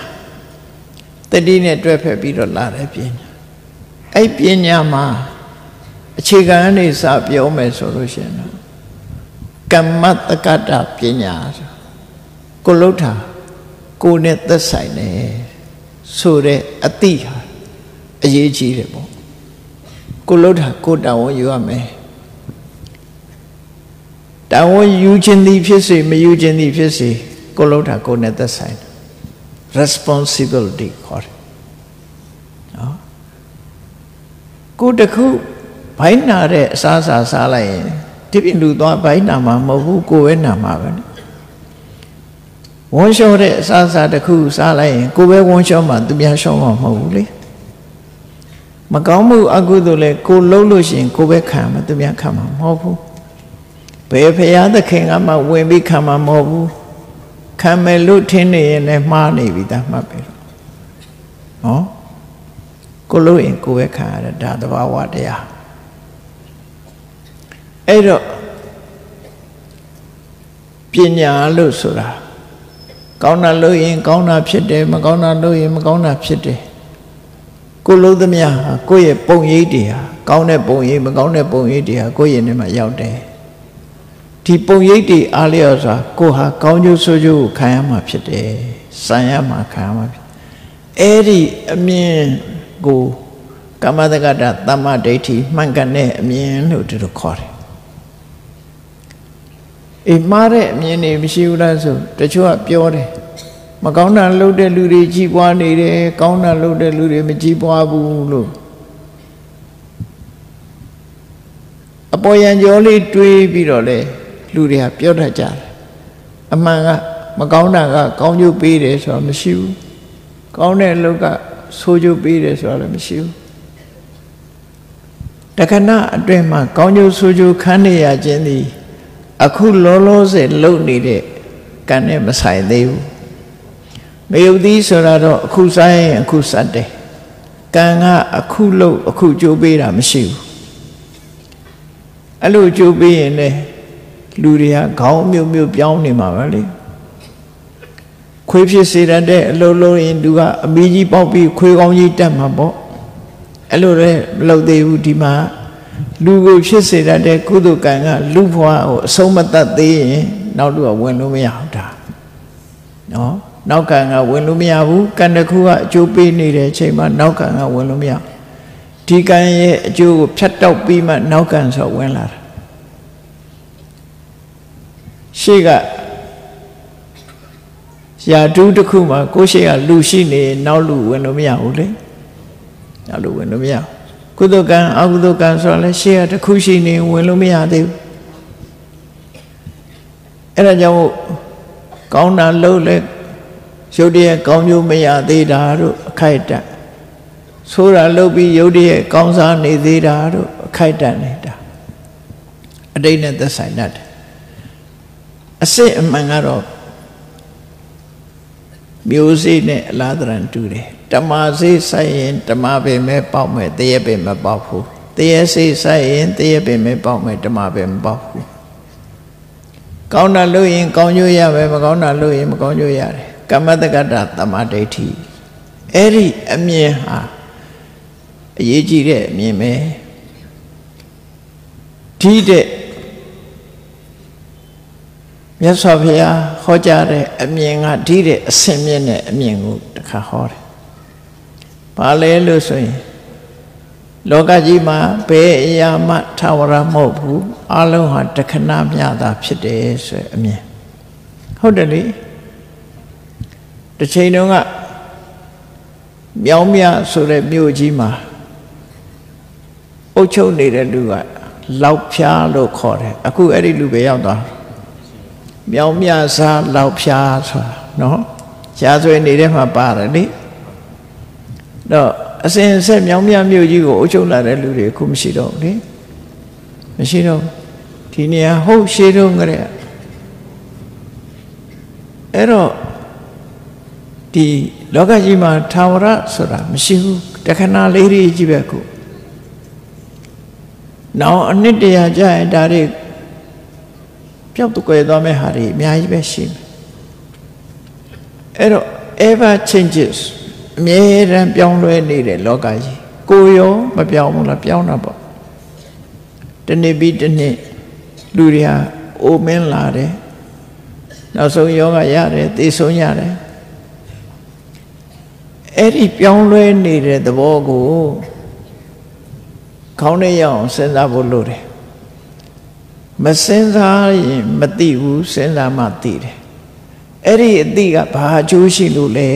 S4: တတိနဲ့တွဲဖက်ပြီးတော့လာတယ်ပညာ အဲ့ပညာမှာအခြေခံအနေစပြောမယ်ဆိုလို့ရှိရင်တော့ကမ္မတက္ကတပညာဆိုကိုလုထာကိုနဲ့သက်ဆိုင်တယ်ဆိုတဲ့အတိဟာအရေးကြီးတယ်ပေါ့ကိုလုထာကိုတောင်းဝန်ယူရမယ်တောင်းဝန်ယူခြင်းသည်ဖြစ်စေမယူခြင်းသည်ဖြစ်စေကိုလုထာကိုနဲ့သက်ဆိုင် responsibility ခေါ်တယ်နော် ကိုတခုဘိုင်းနာတဲ့အစားအစာစားလိုက်ရင်ဒီပြင်လူသွားဘိုင်းနာမှာမဟုတ်ဘူးကိုယ်ပဲနာမှာပဲဝန်းလျှော်တဲ့အစားအစာတစ်ခုစားလိုက်ရင်ကိုယ်ပဲဝန်းလျှော်မှာသူများလျှော်မှာမဟုတ်ဘူးလေမကောင်းမှုအကုသိုလ်လဲကိုလှုပ်လို့ရှိရင်ကိုယ်ပဲခံမှာသူများခံမှာမဟုတ်ဘူးဘယ်ဖရာသခင်ကမှဝင်ပြီးခံမှာမဟုတ်ဘူးခံမယ်လို့ထင်နေရင်လည်းမှားနေပြီသားမှတ်ပဲနော် ကိုလို့ရင်ကိုပဲခံရတာဒါသဘာဝတရားအဲ့တော့ပညာလို့ဆိုတာကောင်းတာလို့ရင်ကောင်းတာဖြစ်တယ်မကောင်းတာလို့ရင်မကောင်းတာဖြစ်တယ်ကိုလို့သမျှဟာကိုယ့်ရဲ့ပုံရိပ်တွေဟာကောင်းတဲ့ပုံရိပ်မကောင်းတဲ့ပုံရိပ်တွေဟာကိုယ့်ရဲ့ထဲမှာရောက်တယ်ဒီပုံရိပ်တွေအားလျော်စွာကိုဟာကောင်းကျိုးဆိုးကျိုးကိုခံရမှာဖြစ်တယ်။စံရမှာခံရမှာဖြစ်အဲ့ဒီအမြင် ကိုကမ္မတက္ကတာတမ္မဒိဋ္ဌိမှန်ကန်တဲ့အမြင်လို့သူတို့ခေါ်တယ်။အေးမှားတဲ့အမြင်တွေမရှိဘူးလားဆိုတချို့ကပြောတယ်။မကောင်းတာလုပ်တဲ့လူတွေကြီးပွားနေတယ်။ကောင်းတာလုပ်တဲ့လူတွေမကြီးပွားဘူးလို့အပေါ်ယံကြောလေးတွေးပြီးတော့လေလူတွေကပြောတတ်ကြတယ်အမှန်ကမကောင်းတာက ကောင်းကျိုးပေးတယ်ဆိုတာမရှိဘူးကောင်းတဲ့အလုပ်က ဆိုးကျိုးပေးတယ်ဆိုတာလည်းမရှိဘူးတခဏအတွင်းမှာကောင်းကျိုးဆိုးကျိုးခံနေရခြင်းသည်အခုလောလောဆယ်လုပ်နေတဲ့ကံနဲ့မဆိုင်သေးဘူးမယုတ်သည်ဆိုတာတော့အခုစားရင်အခုစတ်တယ်ကံကအခုလုပ်အခုကြိုးပေးတာမရှိဘူးအဲ့လိုကြိုးပေးရင်လည်းလူတွေကခေါင်းမြုပ်မြုပ်ပြောင်းနေမှာပဲလေ ခွေးဖြစ်စေတဲ့အလုံးလုံးရင်သူကအမီးကြီးပေါက်ပြီးခွေးကောင်းကြီးတက်မှာပေါ့အဲ့လိုလည်းမလုပ်သေးဘူးဒီမှာလူကိုဖြစ်စေတဲ့ကုသကံကလူဘဝကိုအဆုံးမတတ်သေးရင်နောက်လူကဝင်လို့မရဘူးဒါနော်နောက်ကံကဝင်လို့မရဘူးကံတစ်ခုကအကျိုးပေးနေတဲ့အချိန်မှာနောက်ကံကဝင်လို့မရဒီကံရဲ့အကျိုးကိုဖြတ်တောက်ပြီးမှနောက်ကံဆိုဝင်လာတာရှေ့က ရာတူးတစ်ခုမှာကိုရှေ့ကလူရှိနေနောက်လူဝင်လို့မရဘူးလေနောက်လူဝင်လို့မရကုသကံအကုသကံဆိုတော့လေရှေ့ကတစ်ခုရှိနေဝင်လို့မရသေးဘူးအဲ့ဒါကြောင့်ကောင်းတာလို့လေရုပ်တရက်ကောင်းကျိုးမရသေးတာတို့အခိုက်တက်ဆိုးတာလုပ်ပြီးရုပ်တရက်ကောင်းစားနေသေးတာတို့အခိုက်တက်နေတာအတိတ်နဲ့သက်ဆိုင်တတ်တယ်အစစ်အမှန်ကတော့ မျိုးစေ့နဲ့အလားတရံတူတယ်တမာစေ့ဆိုင်ရင်တမာပင်ပဲပေါက်မယ်တရက်ပင်မပေါက်ဘူးတရက်စေ့ဆိုင်ရင်တရက်ပင်ပဲပေါက်မယ်တမာပင်မပေါက်ဘူးကောင်းတာလို့ရင်ကောင်းကျိုးရမယ်မကောင်းတာလို့ရင်မကောင်းကျိုးရတယ်ကမ္မတက္ကတာတမာဒိဋ္ဌိအဲ့ဒီအမြင်ဟာအရေးကြီးတဲ့အမြင်ပဲဒီတဲ့ မြတ်စွာဘုရားဟောကြားတဲ့အမြင်ကဒီတဲ့အစင်မြင့်တဲ့အမြင်ကိုတခါဟောတယ်။ဘာလဲလို့ဆိုရင်လောကကြီးမှာဘယ်အရာမှထာဝရမဟုတ်ဘူးအလုံးဟာတခဏမျှတာဖြစ်တယ်ဆိုတဲ့အမြင်ဟုတ်တယ်လေတစ်ချိန်တုန်းကမြောင်းမြဆိုတဲ့မြို့ကြီးမှာအုတ်ချုပ်နေတဲ့လူကလောက်ဖျားလို့ခေါ်တယ်အခုအဲ့ဒီလူပဲရောက်သွား မြောင်းမြစားလောက်ဖျားဆိုတာနော်ရှားဆွေနေတဲ့မှာပါတယ်လေတော့အစဉ်အဆက်မြောင်းမြမြို့ကြီးကိုအုပ်ချုပ်လာတဲ့လူတွေအခုမရှိတော့ဘူးလေမရှိတော့ဒီနေရာဟုတ်ရှေးတော့ကြတဲ့အဲ့တော့ဒီလောကကြီးမှာသာဝရဆိုတာမရှိဘူးတခဏလေးတွေကြီးပဲခုနောက်အနှစ်တရာကြာရင်ဒါတွေ ပျောက်ကွယ်သွားမဲ့ဟာတွေအများကြီးပဲရှိမယ်အဲ့တော့ ever changes အမြဲတမ်းပြောင်းလဲနေတဲ့လောကကြီးကိုရောမပြောင်းဘူးလားပြောင်းတာပေါ့တနေ့ပြီးတနေ့လူတွေဟာအိုမင်းလာတယ်နောက်ဆုံးယောဂရတယ်သိဆုံးရတယ်အဲ့ဒီပြောင်းလဲနေတဲ့သဘောကိုခေါင်းနဲ့ရအောင်စဉ်းစားဖို့လိုတယ် မစဉ်းစားရင်မသိဘူးစဉ်းစားမှသိတယ်အဲ့ဒီအသိကဘာအကျိုးရှိလို့လဲ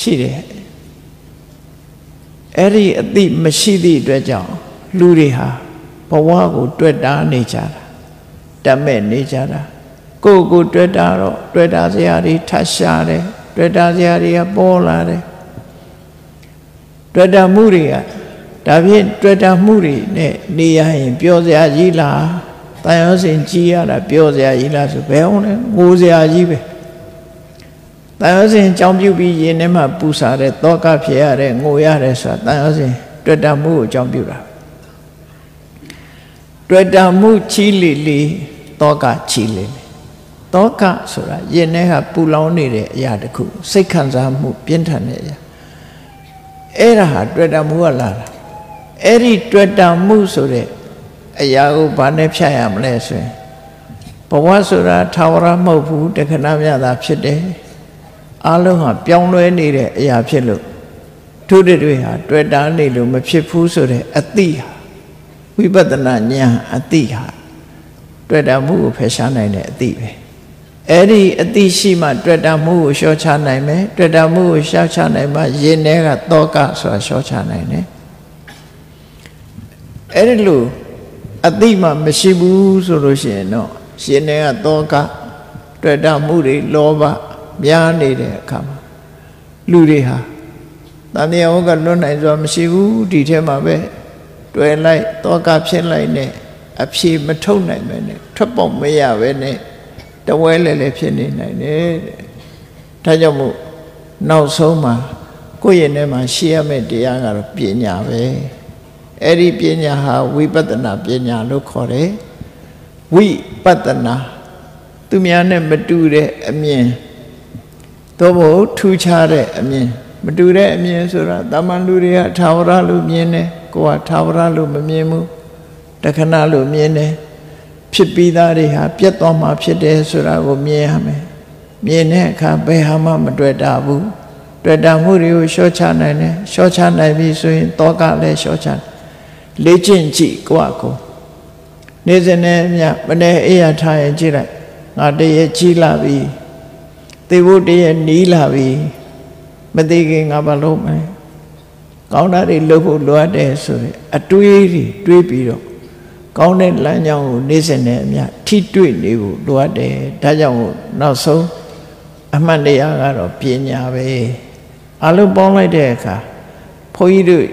S4: ရှိတယ်အဲ့ဒီအသိမရှိသည့်အတွက်ကြောင့်လူတွေဟာဘဝကိုတွေ့တာနေကြတာတတ်မဲ့နေကြတာကိုယ်ကိုတွေ့တာတော့တွေ့တာစရာတွေထပ်ရှားတယ်တွေ့တာစရာတွေကပေါ်လာတယ်တွေ့တာမှုတွေက ဒါဖြင့်တွေ့တာမှုတွေနဲ့နေရရင်ပျော်စရာကြီးလားတန်ရောစင်ကြီးရတာပျော်စရာကြီးလားဆိုဘယ်ဟုတ်လဲငိုစရာကြီးပဲတန်ရောစင်ကြောင်းပြုတ်ပြီးရင်ထဲမှာပူစာတဲ့တောကဖြစ်ရတဲ့ငိုရတယ်ဆိုတာတန်ရောစင်တွေ့တာမှုကိုကြောင်းပြုတ်တာတွေ့တာမှုချီလီလီတောကချီလီလီတောကဆိုတာရင်ထဲကပူလောင်နေတဲ့အရာတခုစိတ်ခံစားမှုပြင်းထန်တဲ့အရာအဲ့ဒါဟာတွေ့တာမှုကလာတာ အဲ့ဒီတွေ့တာမှုဆိုတဲ့အရာကိုဘာနဲ့ဖြတ်ရမလဲဆိုရင်ဘဝဆိုတာထာဝရမဟုတ်ဘူးတခဏမြတာဖြစ်တယ်အလုံးဟာပြောင်းလဲနေတဲ့အရာဖြစ်လို့ထုတွေတွေဟာတွေ့တာနေလို့မဖြစ်ဘူးဆိုတဲ့အတိဟာဝိပဿနာဉာဏ်အတိဟာတွေ့တာမှုကိုဖယ်ရှားနိုင်တဲ့အတိပဲအဲ့ဒီအတိရှိမှတွေ့တာမှုကိုရှော့ချနိုင်မယ်တွေ့တာမှုကိုရှော့ချနိုင်မှရင်ထဲကတောကဆိုတာရှော့ချနိုင်တယ် အဲ့ဒီလိုအတိမှမရှိဘူးဆိုလို့ရှိရင်တော့ရှင်ထဲကတောကတွေ့တာမှုတွေလောဘများနေတဲ့အခါမှာလူတွေဟာတန်တရားဝကလွတ်နိုင်စွာမရှိဘူးဒီထဲမှာပဲတွေ့လိုက်တောကဖြစ်လိုက်နဲ့အဖြေမထုတ်နိုင်ပဲနဲ့ထွက်ပေါက်မရပဲနဲ့တဝဲလဲလဲဖြစ်နေနိုင်တယ်တဲ့ဒါကြောင့်မို့နောက်ဆုံးမှာကိုယ့်ရဲ့ထဲမှာရှိရမယ့်တရားကတော့ပညာပဲ အဲ့ဒီပညာဟာဝိပဿနာပညာလို့ခေါ်တယ်ဝိပဿနာသူများနဲ့မတူတဲ့အမြင်သို့မဟုတ်ထူးခြားတဲ့အမြင်မတူတဲ့အမြင်ဆိုတာတာမန်လူတွေကထာဝရလို့မြင်တယ်ကိုကထာဝရလို့မမြင်ဘူးတခဏလို့မြင်တယ်ဖြစ်ပြီးသားတွေဟာပြတ်သွားမှဖြစ်တယ်ဆိုတာကိုမြင်ရမယ်မြင်တဲ့အခါဘယ်ဟာမှမတွေ့တာဘူးတွေ့တာမှုတွေကိုရှော့ချနိုင်တယ်ရှော့ချနိုင်ပြီဆိုရင်တောကလည်းရှော့ချ လေ့ကျင့်ကြည့်ကိုယ့်အကိုနေ့စဉ်နဲ့မြမနေ့အေးရထားရင်ကြည့်လိုက်ငါတရေကြီးလာပြီသေဖို့တရေနီးလာပြီမသိခင်ငါဘာလုပ်မလဲကောင်းတာတွေလုပ်ဖို့လိုအပ်တယ်ဆိုရင်အတွေးတွေတွေးပြီးတော့ကောင်းတဲ့လမ်းကြောင်းကိုနေ့စဉ်နဲ့အမျှထိတွေ့နေဖို့လိုအပ်တယ်ဒါကြောင့်နောက်ဆုံးအမှန်တရားကတော့ပညာပဲအလုံးပေါင်းလိုက်တဲ့အခါဘုန်းကြီးတို့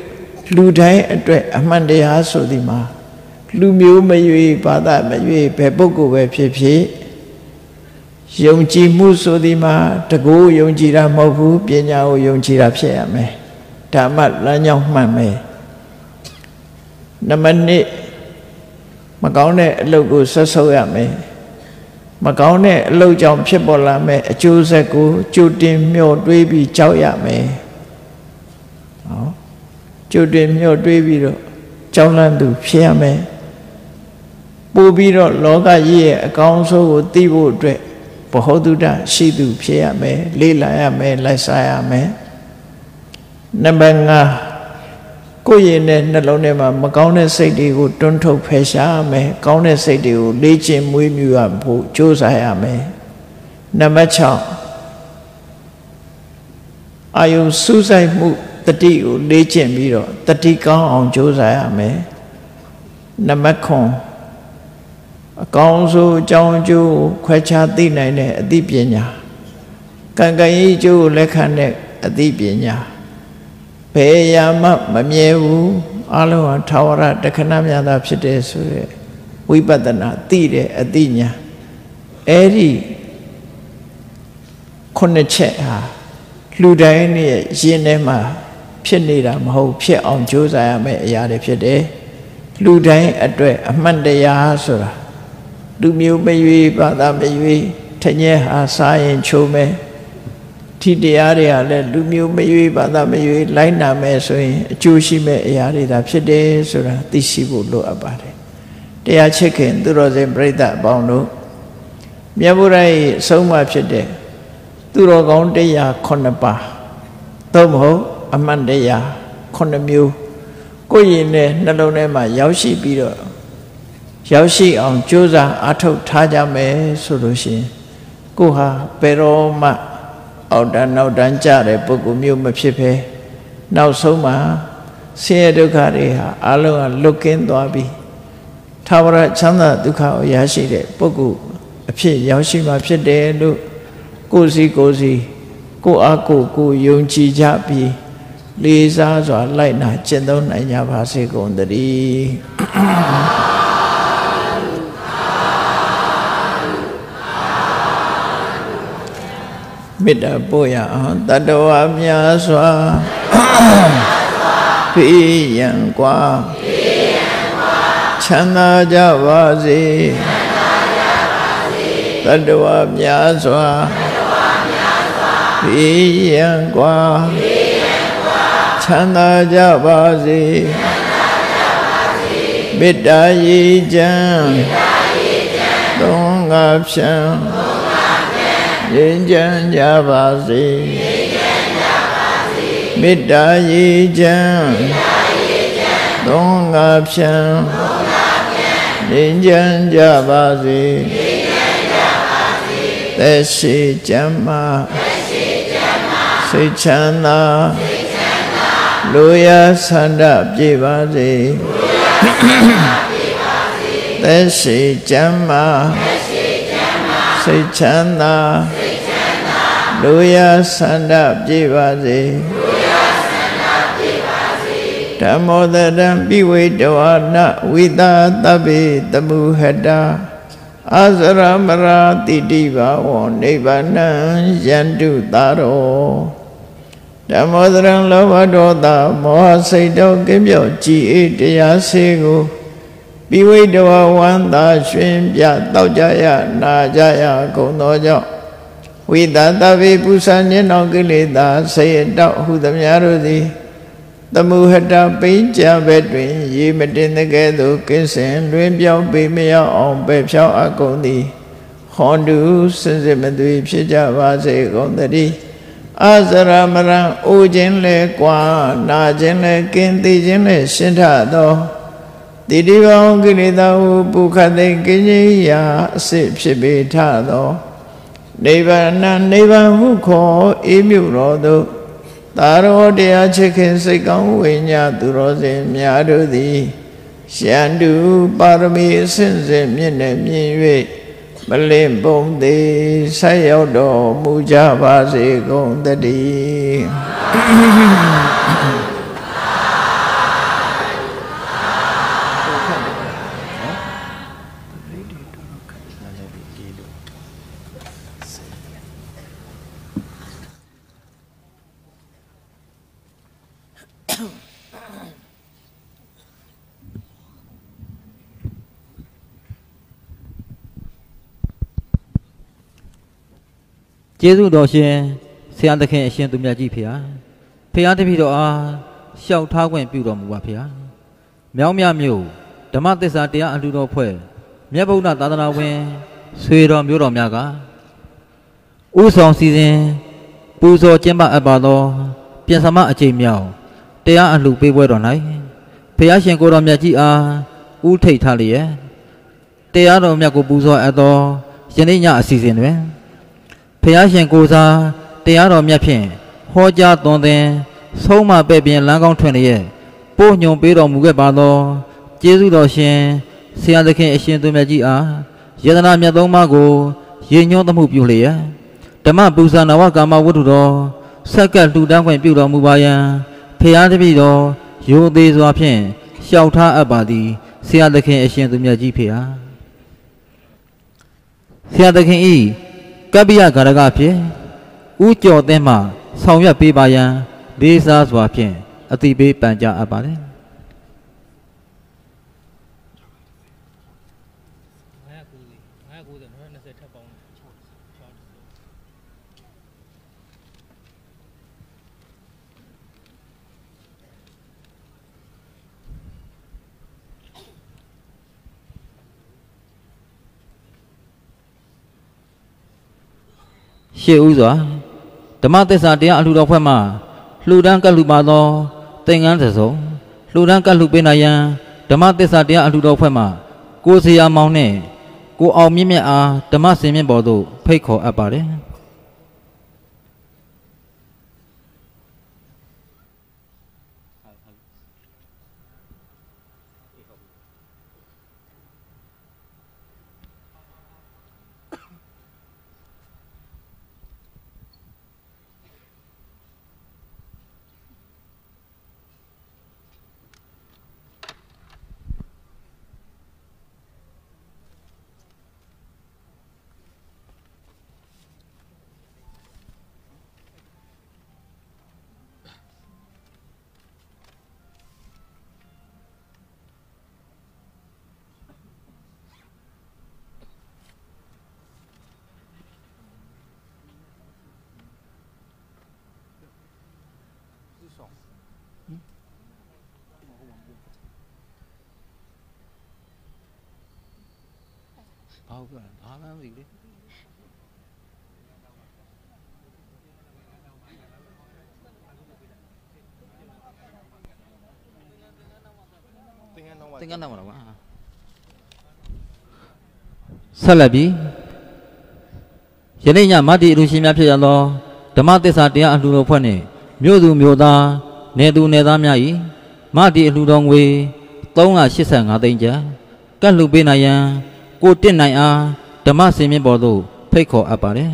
S4: လူတိုင်းအတွက်အမှန်တရားဆိုဒီမှာလူမျိုးမရွေဘာသာမရွေဘယ်ပုဂ္ဂိုလ်ပဲဖြစ်ဖြစ်ယုံကြည်မှုဆိုဒီမှာတကူယုံကြည်တာမဟုတ်ဘူးပညာကိုယုံကြည်တာဖြစ်ရမယ်ဓမ္မလမ်းကြောင်းမှန်မယ်နံပါတ်1မကောင်းတဲ့အလုပ်ကိုဆက်ဆုပ်ရမယ်မကောင်းတဲ့အလုပ်ကြောင့်ဖြစ်ပေါ်လာမဲ့အကျိုးဆက်ကိုကြိုတင်မျှော်တွေးပြီးကြောက်ရမယ်ဟော ကြိုတင်မျှော်တွေးပြီးတော့ကြောက်လန့်သူဖြစ်ရမယ်ပို့ပြီးတော့လောကကြီးရဲ့အကောင်းဆုံးကိုသိဖို့အတွက်ဘ ਹੁ တုဒရှိသူဖြစ်ရမယ်လေးလာရမယ်လိုက်စားရမယ်နံပါတ်5ကိုယ့်ရင်နဲ့နှလုံးထဲမှာမကောင်းတဲ့စိတ်တွေကိုတွန်းထုတ်ဖယ်ရှားမယ်ကောင်းတဲ့စိတ်တွေကိုလေ့ကျင့်မွေးမြူရဖို့ကြိုးစားရမယ်နံပါတ်6အာယုစူးစိုက်မှု တတိကိုလေ့ကျင့်ပြီးတော့တတိကောင်းအောင်ကြိုးစားရမယ်နံပါတ်9အကောင်းဆုံးအကြောင်းအကျိုးခွဲခြားသိနိုင်တဲ့အသိပညာကံကံရေးအကျိုးကိုလက်ခံတဲ့အသိပညာဘယ်ရာမှမမြဲဘူးအလုံးဟာထာဝရတခဏမြတ်တာဖြစ်တယ်ဆိုရဲဝိပဿနာသိတဲ့အသိဉာဏ်အဲ့ဒီခုနှစ်ချက်ဟာလူတိုင်းရဲ့ရင်ထဲမှာ ဖြစ်နေတာမဟုတ်ဖြစ်အောင်ကြိုးစားရမယ့်အရာတွေဖြစ်တယ်လူတိုင်းအတွက်အမှန်တရားဆိုတာလူမျိုးမရွေးဘာသာမရွေးထညဲဟာစားရင်ချိုးမယ်ဒီတရားတွေကလည်းလူမျိုးမရွေးဘာသာမရွေးလိုက်နာမယ်ဆိုရင်အကျိုးရှိမဲ့အရာတွေဒါဖြစ်တယ်ဆိုတာသိရှိဖို့လိုအပ်ပါတယ်တရားချစ်ခင်သူတော်စင်ပြိဿအပေါင်းတို့မြတ်ဗုဒ္ဓရဲ့အဆုံးအမဖြစ်တဲ့သူတော်ကောင်းတရား9ပါးသို့မဟုတ် အမှန်တရား9မျိုးကိုယ်ရင်နဲ့နှလုံးထဲမှာရောက်ရှိပြီးတော့ရောက်ရှိအောင်ကြိုးစားအားထုတ်ထားကြမယ်ဆိုလို့ရှိရင်ကိုဟာဘယ်တော့မှအောက်တန်းနောက်တန်းကြတဲ့ပုဂ္ဂိုလ်မျိုးမဖြစ်ဘဲနောက်ဆုံးမှာဆင်းရဲဒုက္ခတွေဟာအလုံးကလွတ်ကင်းသွားပြီသာဝရချမ်းသာဒုက္ခကိုရရှိတဲ့ပုဂ္ဂိုလ်အဖြစ်ရောက်ရှိမှဖြစ်တယ်လို့ကိုယ်စီကိုယ်စီကိုအားကိုကိုယုံကြည်ကြပြီး လေးစားစွာလိုက်နာကျင့်သုံးနိုင်ကြပါစေကုန်သတည်းမေတ္တာပို့ရအောင်တတဝများစွာဖိယံကွာချမ်းသာကြပါစေတတဝများစွာဖိယံကွာ ချမ်းသာကြပါစေမေတ္တာရည်ချမ်းသုံးငါဖြံငြိမ်းချမ်းကြပါစေမေတ္တာရည်ချမ်းသုံးငါဖြံငြိမ်းချမ်းကြပါစေသက်ရှိချမ်းမာစိတ်ချမ်းသာ လူရဆန္ဒပြေပါစေသက်ရှိချမ်းမာစိတ်ချမ်းသာလူရဆန္ဒပြေပါစေဓမ္မောတရံပိဝေတဝနာဝိတာတပိတမှုဟတာအာဇရမရာတိတိဘာဝနိဗ္ဗာနံယန္တုတာရော ဓမ္မောတရံလောဘဒေါသမောဟစိတ်တို့ကင်းပြော့ကြည်အေးတရားစေကိုပိဝိတဝဝန္တာရွှင်ပြတောက်ကြရနာကြရကုန်သောကြောင့်ဝိသတဗေပုသညင်တော်ကိလေသာဆေရတောက်ဟုသမျှတို့သည်သမုဟတပိဉ္ကြဘက်တွင် ရေမတင်တဲ့ကဲ့သို့ကင်းစင်လွင်ပြောင်းပေမရောက်အောင်ပဲဖြောင်းအကုန်သည်ဟောတုစင်စစ်မသွေဖြစ်ကြပါစေကုန်သတည်း အစရမရံအိုခြင်းလဲကွာနာခြင်းလဲကင်းသိခြင်းလဲရှင်းထသောတိတိဘောင်ကိလေသာဟုပုခတ်သိကင်းကြီးရာအစစ်ဖြစ်ပေထသောနိဗ္ဗာန်နိဗ္ဗာန်ဟုခေါ်အေးမြုတော်သို့သာရောတရားချစ်ခင်စိတ်ကောင်းဝိညာသူတော်စင်များတို့သည်ရှန္တုပါရမီအစဉ်စဉ်မြင့်နဲ့မြင့်၍ မလင့်ပုံသေးဆက်ရောက်တော်မူကြပါစေကုန်တည်း
S2: ကျေးဇူးတော်ရှင်ဆရာသခင်အရှင်သူမြတ်ကြီးဖေဟာဖေဟာတပည့်တော်အားရှောက်ထားခွင့်ပြုတော်မူပါဖေဟာမြောင်းမြမြို့ဓမ္မသစ္စာတရားအလှူတော်ဖွဲ့မြတ်ဗုဒ္ဓသာသနာဝင်ဆွေတော်မျိုးတော်များကဥဆောင်စီစဉ်ပူဇော်ကျင်းပအပ်ပါသောပြင်ဆမအကျိန်မြောက်တရားအလှူပေးပွဲတော်၌ဖေဟာရှင်ကိုတော်မြတ်ကြီးအားဥထိတ်ထားလျက်တရားတော်မြတ်ကိုပူဇော်အပ်သောယနေ့ညအစီအစဉ်တွင် ဖျားရှင်ကိုစားတရားတော်မြတ်ဖြင့်ဟောကြားသွန်သင်ဆုံးမပဲ့ပြင်လမ်းကောင်းထွင်လျက်ပို့ညွန်ပေးတော်မူခဲ့ပါသောကျေးဇူးတော်ရှင်ဆရာသခင်အရှင်သူမြတ်ကြီးအားယတနာမြတ်သုံးပါးကိုရေညွှန်းသမှုပြုလျက်ဓမ္မပူဇာနဝကာမဝတ္ထုတော်ဆက်ကပ်လှူဒန်းခွင့်ပြုတော်မူပါယံဖျားတပည့်တော်ယိုသေးစွာဖြင့်လျှောက်ထားအပ်ပါသည်ဆရာသခင်အရှင်သူမြတ်ကြီးဖေဟာဆရာသခင်ဤ ကပ္ပိယဂါရကဖြင့်ဥကြော်သင်းမှဆောင်ရွက်ပေးပါရန်လေးစားစွာဖြင့်အတိပေးပန်ကြားအပ်ပါတယ်
S5: 990 990 920ထပ်ပေါင်းတယ်
S2: ရှေ့ဦးစွာဓမ္မသစ္စာတရားအလှူတော်ဖွဲ့မှလှူဒန်းကပ်လှူပါသောသင်္ကန်းသစုံလှူဒန်းကပ်လှူပေးနိုင်ရန်ဓမ္မသစ္စာတရားအလှူတော်ဖွဲ့မှကိုစရာမောင်နှင့်ကိုအောင်မြင့်မြတ်အားဓမ္မစင်မြင့်ပေါ်သို့ဖိတ်ခေါ်အပ်ပါတယ် ဘာဟုတ်ကဲ့ဘာမှမသိဘူးလေ
S1: သင်္ကန်းတော့
S2: သင်္ကန်းတော့မလားကွာ ဆက်လက်ပြီးယနေ့ညမတ္တိအလူရှင်များဖြစ်ရသောဓမ္မသစ္စာတရားအလှူတော်ဖွဲ့နှင့်မြို့သူမြို့သားနေသူနေသားများ၏မတ္တိအလှူတော်ငွေ385သိန်းကျပ်ကတ်လှူပေးနိုင်ရန်ကိုတင့်နိုင်အားဓမ္မစင်မြင့်ပေါ်သို့ဖိတ်ခေါ်အပ်ပါတယ်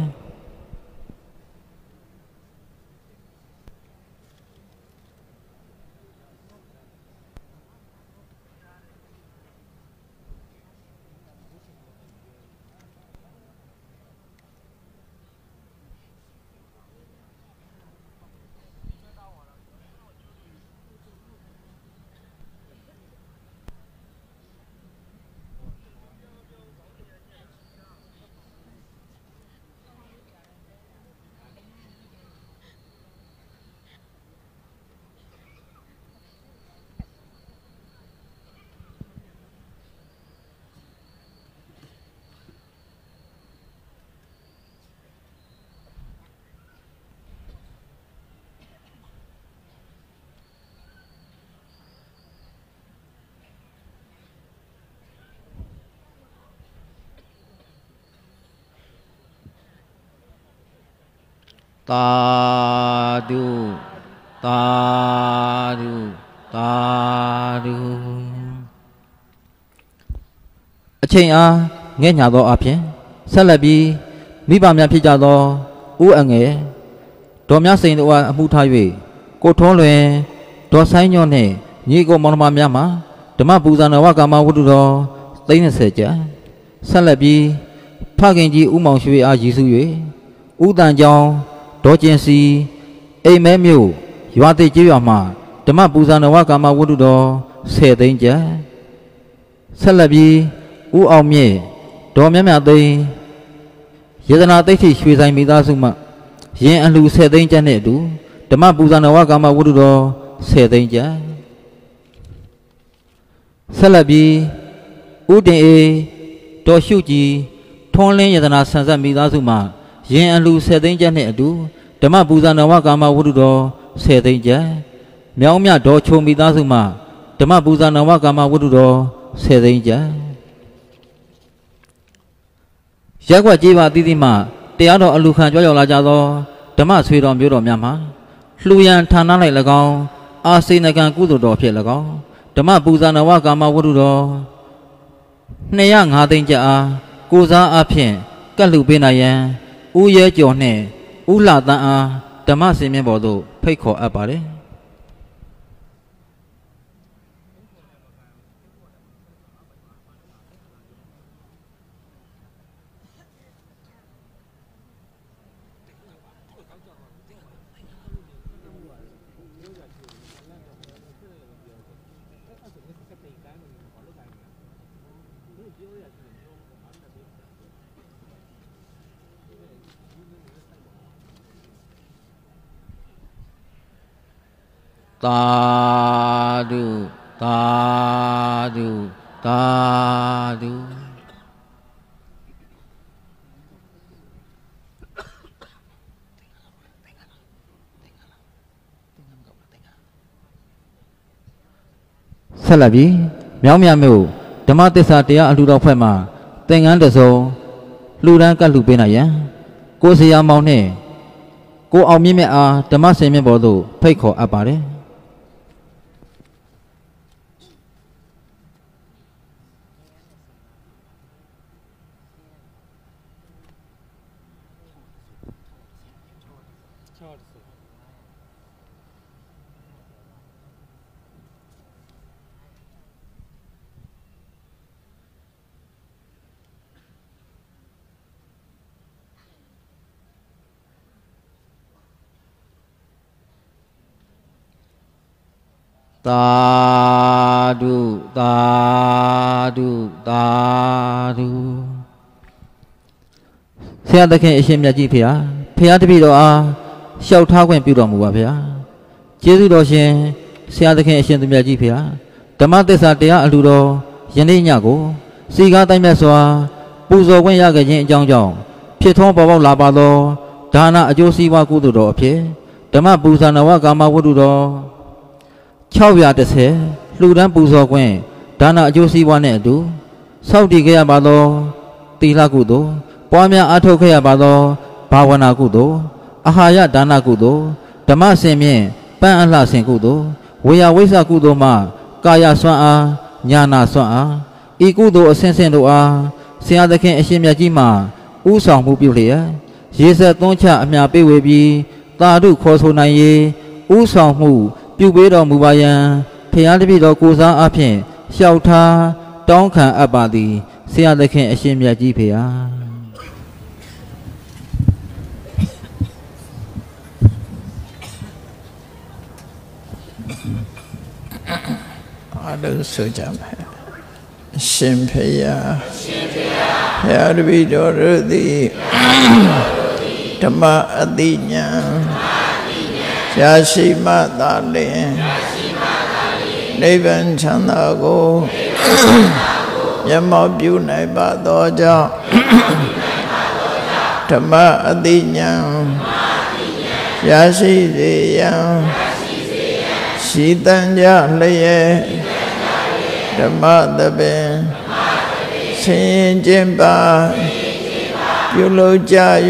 S2: သာဓုသာဓုသာဓုအချိန်အားငဲ့ညာသောအဖြစ်ဆက်လက်ပြီးမိဘများဖြစ်ကြသောဥအငယ်ဒေါ်မြစိန်တို့အားအမှုထား၍ကိုထွန်းလွင်ဒေါ်ဆိုင်ညော့နှင့်ညီကိုမောင်နှမများမှာဓမ္မပူဇာနဝကာမဝတ္ထုတော်30ကျပ်ဆက်လက်ပြီးဖခင်ကြီးဥမောင်ရွှေအားရည်စူး၍ဥတန်ကြောင်း ဒေါ်ကျင်စီအိမ်မဲမြို့ရွာတိတ်ကျေးရွာမှာဓမ္မပူဇာနဝကာမဝတ္ထုတော်10သိန်းကျပ်ဆက်လက်ပြီးဦးအောင်မြင့်ဒေါ်မြတ်မြတ်သိန်းယေဒနာတိတ်ထိရွှေဆိုင်မိသားစုမှရင်အလှ10သိန်းကျပ်နဲ့အတူဓမ္မပူဇာနဝကာမဝတ္ထုတော်10သိန်းကျပ်ဆက်လက်ပြီးဦးတင်အေးဒေါ်ရှုကြည်ထွန်းလင်းယေဒနာဆန်ဆက်မိသားစုမှ ရင်အလှ10သိန်းကျပ်နှင့်အတူဓမ္မပူဇာနဝကာမဝတ္ထုတော်10သိန်းကျပ်မြောင်းမြဒေါ်ချုံမိသားစုမှဓမ္မပူဇာနဝကာမဝတ္ထုတော်10သိန်းကျပ်ရက်ွက်ကြီးပါအသီးသီးမှတရားတော်အလူခံကြွရောက်လာကြသောဓမ္မဆွေတော်မျိုးတော်များမှာလှူရန်ဌာန၌၎င်းအာစေနကံကုသိုလ်တော်ဖြစ်၎င်းဓမ္မပူဇာနဝကာမဝတ္ထုတော်205သိန်းကျပ်အားကိုစားအဖြစ်ကတ်လှူပေးနိုင်ရန် ဦးရဲကျော်နှင့်ဦးလာတန်းအားဓမ္မစင်မြင့်ပေါ်သို့ဖိတ်ခေါ်အပ်ပါတယ် သာဓုသာဓုသာဓုဆက်လက်ပြီးမြောင်းမြမြို့ဓမ္မသစ္စာတရားအလှူတော်ဖွဲ့မှသင်္ကန်းတစ်စုံလှူဒန်းကတ်လှူပေးနိုင်ရန်ကိုစရာမောင်နှင့်ကိုအောင်မြင့်မြတ်အားဓမ္မစင်မြင့်ဘော်သို့ဖိတ်ခေါ်အပ်ပါတယ် သာဓုသာဓုသာဓုဆရာသခင်အရှင်မြတ်ကြီးဖေဟာဖေဟာတပည့်တော်အားလျှောက်ထားခွင့်ပြုတော်မူပါဖေဟာကျေးဇူးတော်ရှင်ဆရာသခင်အရှင်သူမြတ်ကြီးဖေဟာဓမ္မသစ္စာတရားအလှူတော်ယနေ့ညကိုစီကားတိုင်းမြတ်စွာပူဇော်ခွင့်ရခဲ့ခြင်းအကြောင်းကြောင့်ဖြစ်ထွန်းပေါ်ပေါက်လာပါသောဒါနအကျိုးစီးပွားကုသိုလ်တော်အဖြစ်ဓမ္မပူဇာနဝကာမဝတ္ထုတော် 630လှူဒန်းပူဇော်ခွင့်ဒါနအကျိုးစီးပွားနဲ့အတူစောင့်တည်ခဲ့ရပါသောသီလကုသိုလ်ပွားများအားထုတ်ခဲ့ရပါသောဘာဝနာကုသိုလ်အာဟာရဒါနကုသိုလ်ဓမ္မစင်မြင့်ပန်းအလှဆင်ကုသိုလ်ဝေယဝိဆကုသိုလ်မှကာယစွမ်းအားညာနာစွမ်းအားဤကုသိုလ်အစဉ်စဉ်တို့အားဆရာသခင်အရှင်မြတ်ကြီးမှဥဆောင်မှုပြုလျက်ရေဆက်သွန်းချအမြပေးဝေပြီးသာဓုခေါ်ဆိုနိုင်ရေးဥဆောင်မှု ပြုပေးတော်မူပါယံဖျားတပည့်တော်ကိုစားအဖြင့်လျှောက်ထားတောင်းခံအပ်ပါသည်ဆရာသခင်အရှင်မြတ်ကြီးဖေဟာ
S4: အားလုံးဆိုကြမယ်အရှင်ဖေယရှင်ဖေယဘုရားတပည့်တော်တို့သည်ဓမ္မအတိညာ ရရှိမှသာလင်နိဗ္ဗာန်ချမ်းသာကိုမျက်မှောက်ပြုနိုင်ပါသောကြောင့်ဓမ္မအတိညာရရှိစေရန်ရှိတန်ကြလျက်ဓမ္မသဘင်ဆင်းရင်ခြင်းပါပြုလုပ်ကြ၍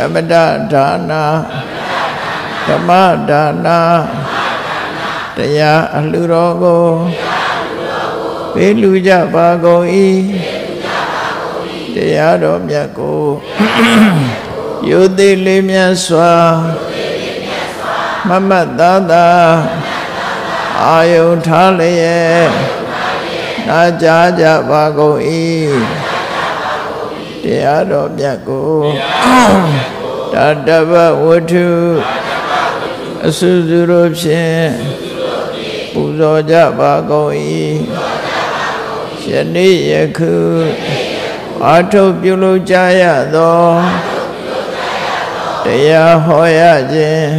S4: အမတဒါနာ ဓမ္မဒါနာတရားအလှူတော်ကိုပေးလူကြပါကုန်၏တရားတော်မြတ်ကိုယုသိလေးမြတ်စွာမမတ်သာသာအာယုထားလျက်နာကြားကြပါကုန်၏တရားတော်မြတ်ကိုတတဗဝတ္ထု အစုစုတို့ဖြင့်ပူဇော်ကြပါကုန်၏ယနေ့ယခုအာထုတ်ပြုလုပ်ကြရသောတရားဟောရခြင်း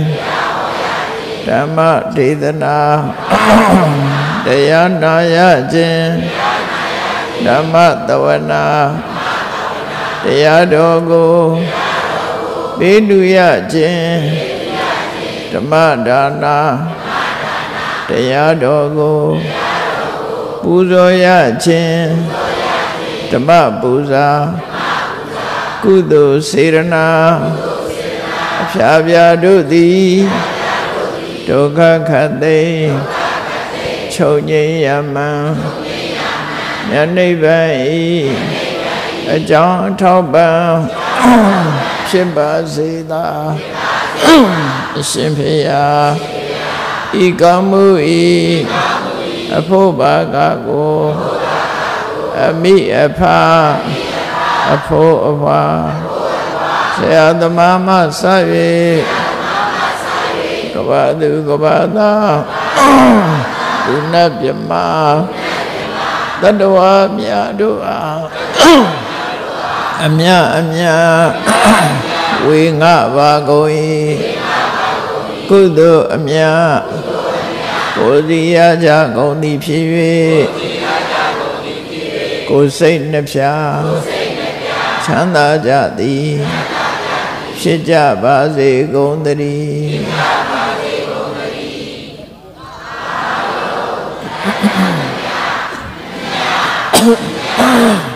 S4: ဓမ္မဒေသနာတရားနာရခြင်းဓမ္မတဝနာတရားတော်ကိုပေးလူရခြင်း ဓမ္မဒါနာတရားတော်ကိုပူဇော်ရခြင်းဓမ္မပူဇာကုသိုလ်စေရနာအဖျားဖျားတို့သည်ဒုက္ခခတ်သိချုပ်ငြိမ်းရမှန်မြတ်နိဗ္ဗာန်ဤအကြောင်းအထောက်ပံ့ဖြစ်ပါစေသာ အရှင်ဖေယဤကမှုဤအဖို့ဘာကကိုအမိအဖအဖို့အဖွာဆရာသမားမဆ၍ကဘာသူကဘာသာဒုနပြမတတဝမြတ်တို့အားအမြအမြ ဝေငှပါကုန်၏ကုသိုလ်အမြတ်ကိုတိယကြကုန်သည်ဖြစ်၍ကိုစိတ်နှဖြာချမ်းသာကြသည်ဖြစ်ကြပါစေကုန်သတည်း
S2: အာ